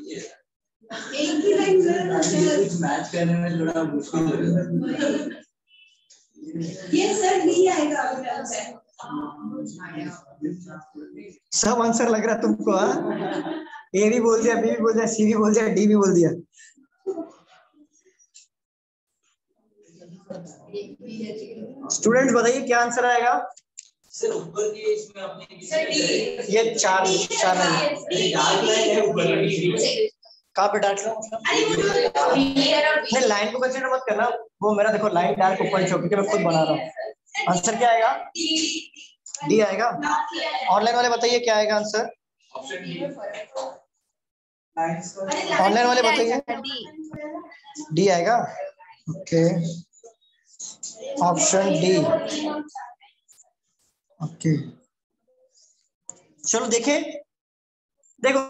एक ही लाइन मैच करने में थोड़ा मुश्किल हो है ये सर नहीं आएगा सब आंसर लग रहा तुमको हाँ? ए भी बोल दिया बी भी बोल दिया सी भी बोल दिया डी भी बोल दिया। स्टूडेंट्स बताइए क्या आंसर आएगा? सर ऊपर के इसमें आपने ये चार चार कहाँ पे डार्क नहीं लाइन को कंसिडर मत करना। वो मेरा देखो लाइन डार्क ऊपर नीचे क्योंकि मैं खुद बना रहा हूँ। आंसर क्या आएगा? डी आएगा? ऑनलाइन वाले बताइए क्या आएगा आंसर ऑनलाइन वाले बताइए। डी आएगा? ओके ऑप्शन डी ओके चलो देखे। देखो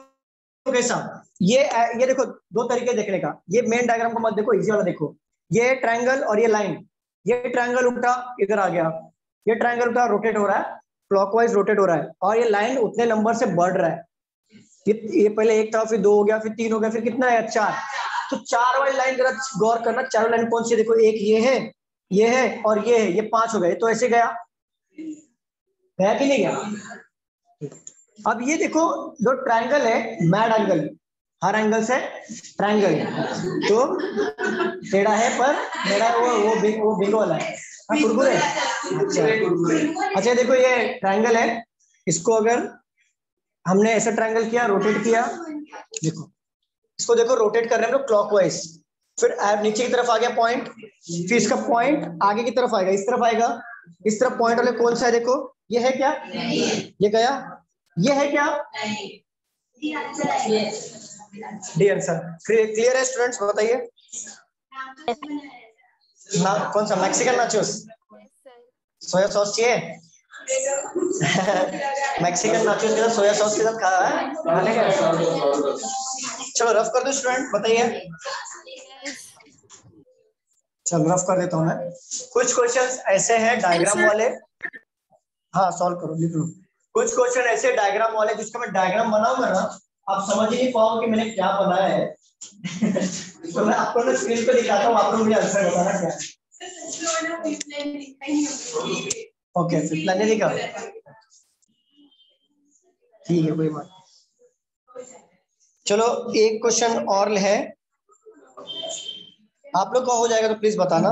कैसा ये ये देखो दो तरीके देखने का। ये मेन डायग्राम को मत देखो इजी वाला देखो। ये ट्रायंगल और ये लाइन ये ट्रायंगल उल्टा इधर आ गया। ये ट्रायंगल उल्टा रोटेट हो रहा है। क्लॉकवाइज रोटेट हो रहा है। और ये लाइन उतने नंबर से बढ़ रहा है। ये, ये पहले एक था फिर दो हो गया फिर तीन हो गया फिर कितना है? चार। तो चार वाली लाइन जरा गौर करना चार लाइन कौन सी देखो एक ये है ये है और ये है ये पाँच हो गए तो ऐसे गया। गया कि नहीं गया? अब ये देखो जो ट्रायंगल है मैड एंगल हर एंगल से ट्रायंगल तो टेढ़ा है पर मेरा वो वो बिंग, वो बिंगो वाला है। हाँ कुरकुरे? अच्छा। अच्छा देखो ये ट्रायंगल है इसको अगर हमने ऐसा ट्रायंगल किया रोटेट किया देखो इसको देखो रोटेट कर रहे हैं हम लोग क्लॉकवाइज फिर नीचे की तरफ़ आ गया पॉइंट फिर इसका पॉइंट आगे की तरफ़ आएगा इस तरफ़ आएगा। इस तरफ़ पॉइंट वाले कौन सा है देखो? ये है क्या? ये गया? ये है क्या? डी आंसर क्लियर है स्टूडेंट्स बताइए। ना कौन सा? मैक्सिकन नाचोस सोया सॉस चाहिए? मैक्सिकन नाचोस के साथ सोया सॉस के साथ खाया है? चलो रफ कर दो स्टूडेंट बताइए। चल रफ कर देता हूँ मैं। कुछ क्वेश्चंस ऐसे हैं डायग्राम वाले। हाँ सॉल्व करो लिख लो। कुछ क्वेश्चन ऐसे डायग्राम वाले जिसका मैं डायग्राम बनाऊँगा ना आप समझ ही नहीं पाओगे कि मैंने क्या बनाया है। तो मैं आपको ना स्क्रीन पे दिखाता हूँ आप लोग मुझे आंसर बताना क्या है। ओके फिर प्लान दिखा ठीक है कोई बात चलो एक क्वेश्चन और है। आप लोग का हो जाएगा तो प्लीज़ बताना।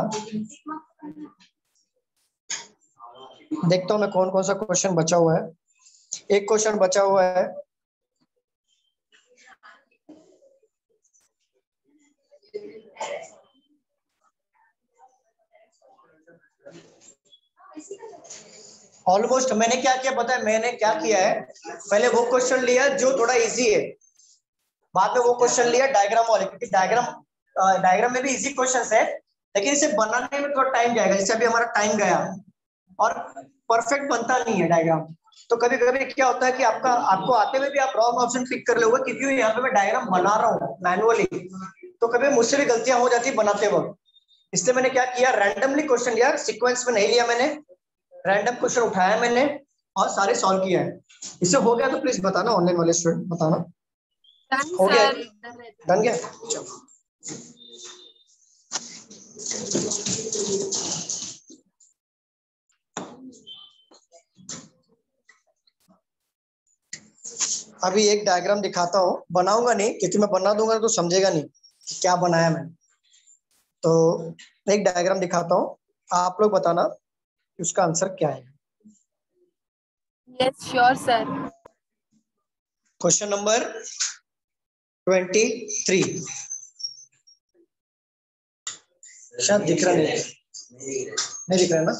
देखता हूँ मैं कौन कौन सा क्वेश्चन बचा हुआ है। एक क्वेश्चन बचा हुआ है। ऑलमोस्ट मैंने क्या किया पता है? मैंने क्या किया है? पहले वो क्वेश्चन लिया जो थोड़ा इजी है। बाद में वो क्वेश्चन लिया डायग्राम वाले, क्योंकि डायग्राम डायग्राम में भी इजी क्वेश्चन है लेकिन इसे बनाने में थोड़ा टाइम जाएगा जैसे अभी हमारा टाइम गया। और परफेक्ट बनता नहीं है डायग्राम तो कभी कभी क्या होता है कि आपका आपको आते हुए भी आप रॉन्ग ऑप्शन पिक कर लोगे क्योंकि यहाँ पे मैं डायग्राम बना रहा हूँ मैनुअली तो कभी मुझसे भी गलतियाँ हो जाती है बनाते वक्त। इसलिए मैंने क्या किया रैंडमली क्वेश्चन लिया सीक्वेंस में नहीं लिया मैंने रैंडम क्वेश्चन उठाया मैंने और सारे सॉल्व किया है। इससे हो गया तो प्लीज़ बताना ऑनलाइन वाले स्टूडेंट बताना। हो गया? डन गया? चलो। अभी एक डायग्राम दिखाता हूँ। बनाऊँगा नहीं क्योंकि मैं बना दूँगा तो समझेगा नहीं कि क्या बनाया मैंने। तो एक डायग्राम दिखाता हूँ। आप लोग बताना उसका आंसर क्या है। Yes sure sir question number twenty three शायद दिख रहा नहीं नहीं दिख रहा है ना?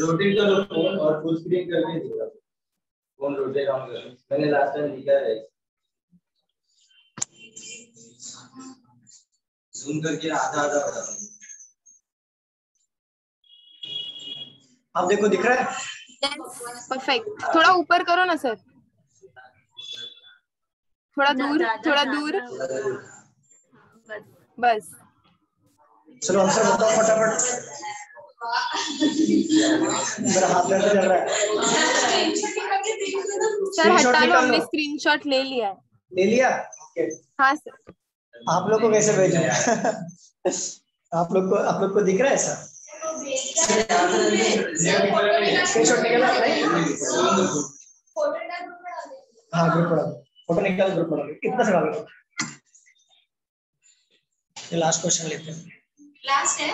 रोटेट करो फ़ोन और फुल स्क्रीन करके दिखा फ़ोन रोटेट ऑन करो मैंने लास्ट टाइम लिखा है। जूम करके आधा आधा बता आप देखो दिख रहा है? परफेक्ट थोड़ा ऊपर करो ना सर थोड़ा दूर थोड़ा दूर। बस। चलो आंसर बताओ फटाफट। मेरा हाथ दर्द कर रहा है। सर हटा लो हमने स्क्रीनशॉट ले लिया है। ले लिया? ओके हाँ सर। आप लोग को कैसे भेजा? आप लोग को आप लोग को दिख रहा है ऐसा? स्क्रीनशॉट निकाला। हाँ ग्रुप पढ़ा फ़ोटो निकाल ग्रुप पढ़ा कितना से डाल ये लास्ट क्वेश्चन लेते हैं। लास्ट है?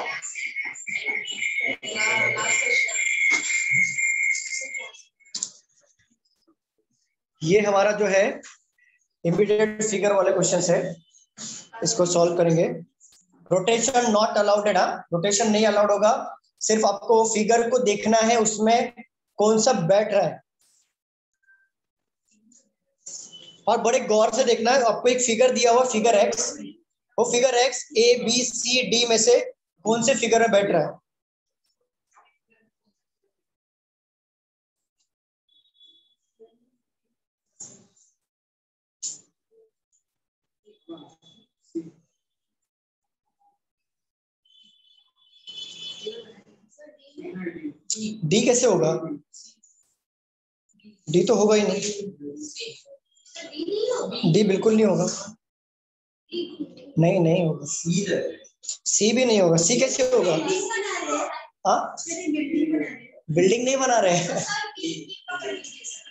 ये हमारा जो है इमीडिएट फिगर वाले क्वेश्चन है। इसको सॉल्व करेंगे। रोटेशन नॉट अलाउड है ना? रोटेशन नहीं अलाउड होगा। सिर्फ़ आपको फिगर को देखना है उसमें कौन सा बैठ रहा है। और बड़े गौर से देखना है आपको एक फिगर दिया हुआ फिगर एक्स वो figure X A B C D में से कौन से फिगर में बैठ रहा है? डी कैसे होगा? डी तो होगा ही नहीं। डी बिल्कुल नहीं होगा। नहीं नहीं होगा सी भी नहीं होगा। सी कैसे होगा? हाँ? बिल्डिंग नहीं बना रहे।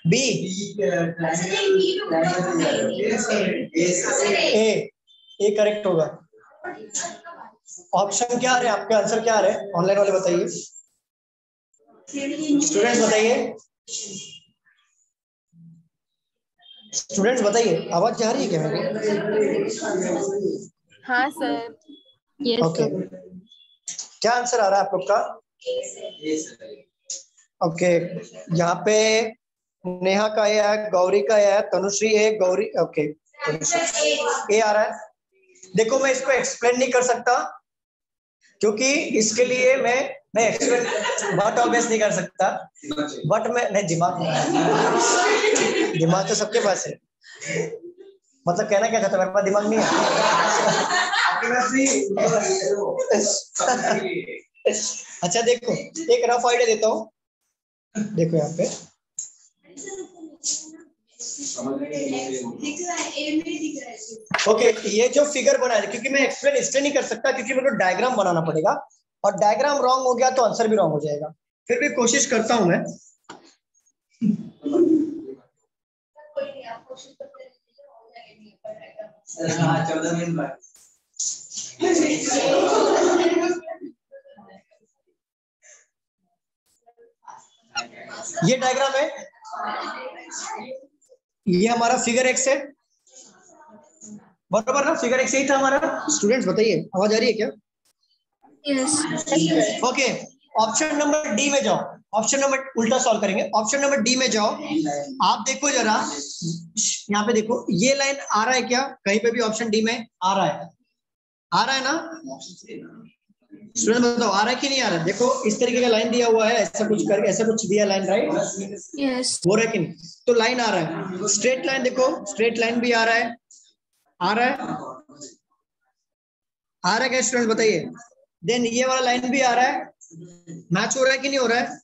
बी। ए। ए करेक्ट होगा। ऑप्शन क्या आ रहे आपके आंसर क्या आ रहे ऑनलाइन वाले बताइए। स्टूडेंट्स बताइए। स्टूडेंट्स बताइए आवाज़ जा रही है क्या? मेरी हाँ सर। यस ओके क्या आंसर आ रहा है आप लोग का? ओके यहाँ पे नेहा का है गौरी का है तनुश्री है गौरी ओके ए आ रहा है. देखो मैं इसको एक्सप्लेन नहीं कर सकता. क्योंकि इसके लिए मैं मैं एक्सप्लेन बट ऑब्वियस नहीं कर सकता। बट मैं नहीं दिमाग दिमाग तो सबके पास है। मतलब कहना क्या चाहता मेरे पास दिमाग नहीं है? अच्छा देखो एक रफ आइडिया देता हूँ। देखो यहाँ पे। ओके ये जो फिगर बना है, क्योंकि मैं एक्सप्लेन इसलिए नहीं कर सकता, क्योंकि मेरे को डायग्राम बनाना पड़ेगा। और डायग्राम रॉन्ग हो गया तो आंसर भी रॉन्ग हो जाएगा। फिर भी कोशिश करता हूँ मैं। चौदह ये डायग्राम है। ये हमारा फिगर एक्स है। बराबर ना? फिगर एक्स यही था हमारा। स्टूडेंट्स बताइए आवाज़ आ रही है क्या? ओके ऑप्शन नंबर डी में जाओ। ऑप्शन नंबर उल्टा सॉल्व करेंगे। ऑप्शन नंबर डी में जाओ। आप देखो जरा यहाँ पे देखो ये लाइन आ रहा है क्या? कहीं पे भी ऑप्शन डी में आ रहा है। आ रहा है ना? स्टूडेंट बताओ आ रहा है कि नहीं आ रहा? है देखो इस तरीके का लाइन दिया हुआ है ऐसा कुछ कर ऐसा कुछ दिया लाइन राइट यस हो रहा है कि नहीं? तो लाइन आ रहा है। स्ट्रेट लाइन देखो स्ट्रेट लाइन भी आ रहा है। आ रहा है? आ रहा है क्या स्टूडेंट बताइए? देन ये वाला लाइन भी आ रहा है। मैच हो रहा है कि नहीं हो रहा है?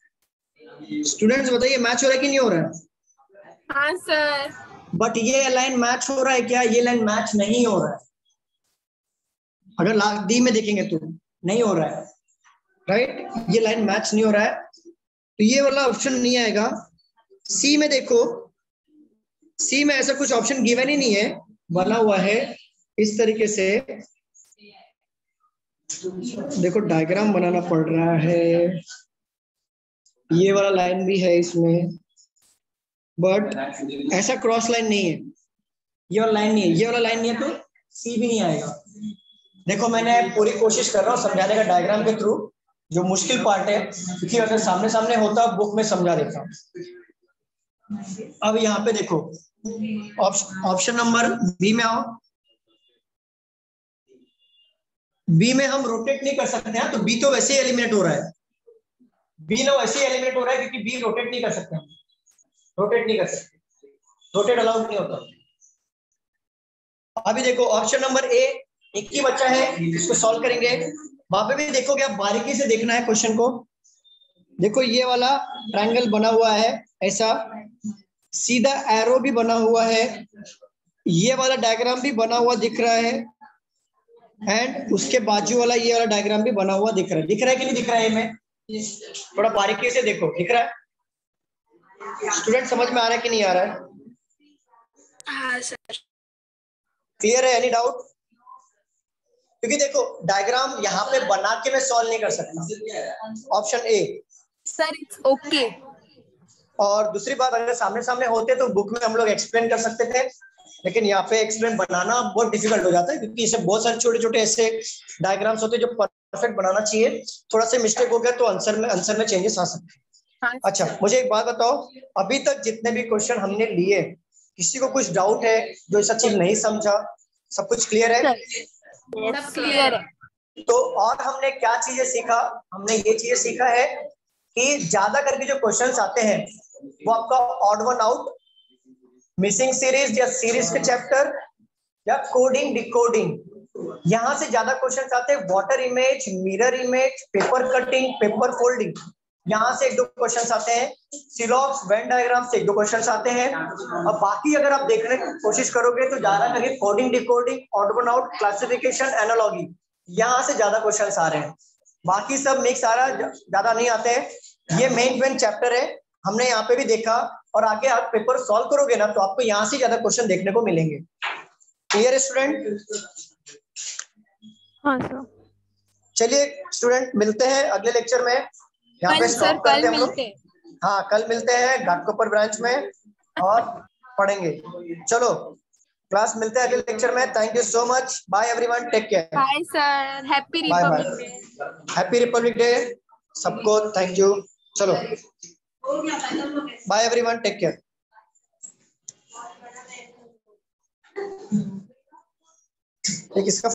स्टूडेंट्स बताइए मैच हो रहा है कि नहीं हो रहा है? हाँ सर बट ये लाइन मैच हो रहा है क्या? ये लाइन मैच नहीं हो रहा है। अगर लास्ट डी में देखेंगे तो। नहीं हो रहा है। राइट ये लाइन मैच नहीं हो रहा है। तो ये वाला ऑप्शन नहीं आएगा। सी में देखो। सी में ऐसा कुछ ऑप्शन गिवन ही नहीं है। बना हुआ है। इस तरीके से। देखो डायग्राम बनाना पड़ रहा है। ये वाला लाइन भी है इसमें। बट ऐसा क्रॉस लाइन नहीं है। ये वाला लाइन नहीं है। ये वाला लाइन नहीं है तो सी भी नहीं आएगा। देखो, मैंने पूरी कोशिश कर रहा हूँ समझाने का डायग्राम के थ्रू जो मुश्किल पार्ट है, क्योंकि अगर सामने सामने होता बुक में समझा देता अब यहाँ पे देखो ऑप्शन नंबर बी में आओ। बी में हम रोटेट नहीं कर सकते हैं तो बी तो वैसे ही एलिमिनेट हो रहा है। बी ना वैसे ही एलिमिनेट हो रहा है, क्योंकि बी रोटेट नहीं कर सकते हम। रोटेट नहीं कर सकते। रोटेट अलाउड नहीं होता। अभी देखो ऑप्शन नंबर ए एक ही बच्चा है इसको सॉल्व करेंगे। वहाँ पे भी देखोगे आप बारीकी से देखना है क्वेश्चन को। देखो ये वाला ट्रायंगल बना हुआ है ऐसा। सीधा एरो भी बना हुआ है। ये वाला डायग्राम भी बना हुआ दिख रहा है। एंड उसके बाजू वाला ये वाला डायग्राम भी बना हुआ दिख रहा है। दिख रहा है कि नहीं दिख रहा है में थोड़ा बारीकी से देखो दिख रहा है? स्टूडेंट समझ में आ रहा है कि नहीं आ रहा है? हाँ क्लियर है? एनी डाउट क्योंकि देखो डायग्राम यहाँ पे बना के मैं सॉल्व नहीं कर सकता। Option A sir it's okay और दूसरी बात अगर सामने सामने होते तो बुक में हम लोग एक्सप्लेन कर सकते थे। लेकिन यहाँ पे एक्सप्लेन बनाना बहुत डिफ़िकल्ट हो जाता है क्योंकि इसे बहुत सारे छोटे छोटे ऐसे डायग्राम्स होते हैं जो परफेक्ट बनाना चाहिए। थोड़ा सा मिस्टेक हो गया तो आंसर में आंसर में चेंजेस आ सकते हैं। अच्छा मुझे एक बात बताओ अभी तक जितने भी क्वेश्चन हमने लिए किसी को कुछ डाउट है जो ऐसा चीज़ नहीं समझा? सब कुछ क्लियर है? सब क्लियर है। तो और हमने क्या चीज़ें सीखा? हमने ये चीज़ें सीखा है कि ज़्यादा करके जो क्वेश्चंस आते हैं वो आपका odd one out missing series या सीरीज़ के चैप्टर या कोडिंग डिकोडिंग यहाँ से ज़्यादा क्वेश्चंस आते हैं water image mirror image paper cutting paper folding यहाँ से एक दो क्वेश्चंस आते हैं। सिलॉक्स वेन डायग्राम से एक दो क्वेश्चंस आते हैं। और बाकी अगर आप देखने की कोशिश करोगे तो ज़्यादा करके coding decoding one out classification analogy यहाँ से ज़्यादा क्वेश्चंस आ रहे हैं। बाकी सब मिक्स आ रहा ज़्यादा नहीं आते हैं। ये मेन मेन चैप्टर है। हमने यहाँ पे भी देखा और आगे आप पेपर सॉल्व करोगे ना तो आपको यहाँ से ज़्यादा क्वेश्चन देखने को मिलेंगे। क्लियर स्टूडेंट हाँ सर चलिए स्टूडेंट मिलते हैं अगले लेक्चर में। यहाँ पे स्टॉप करते हैं हम लोग। हाँ कल मिलते हैं घाटकोपर ब्रांच में और पढ़ेंगे। चलो क्लास मिलते हैं अगले लेक्चर में। Thank you so much bye everyone take care bye sir happy republic day happy republic day सबको थैंक यू चलो। बाय एवरीवन टेक केयर एक इसका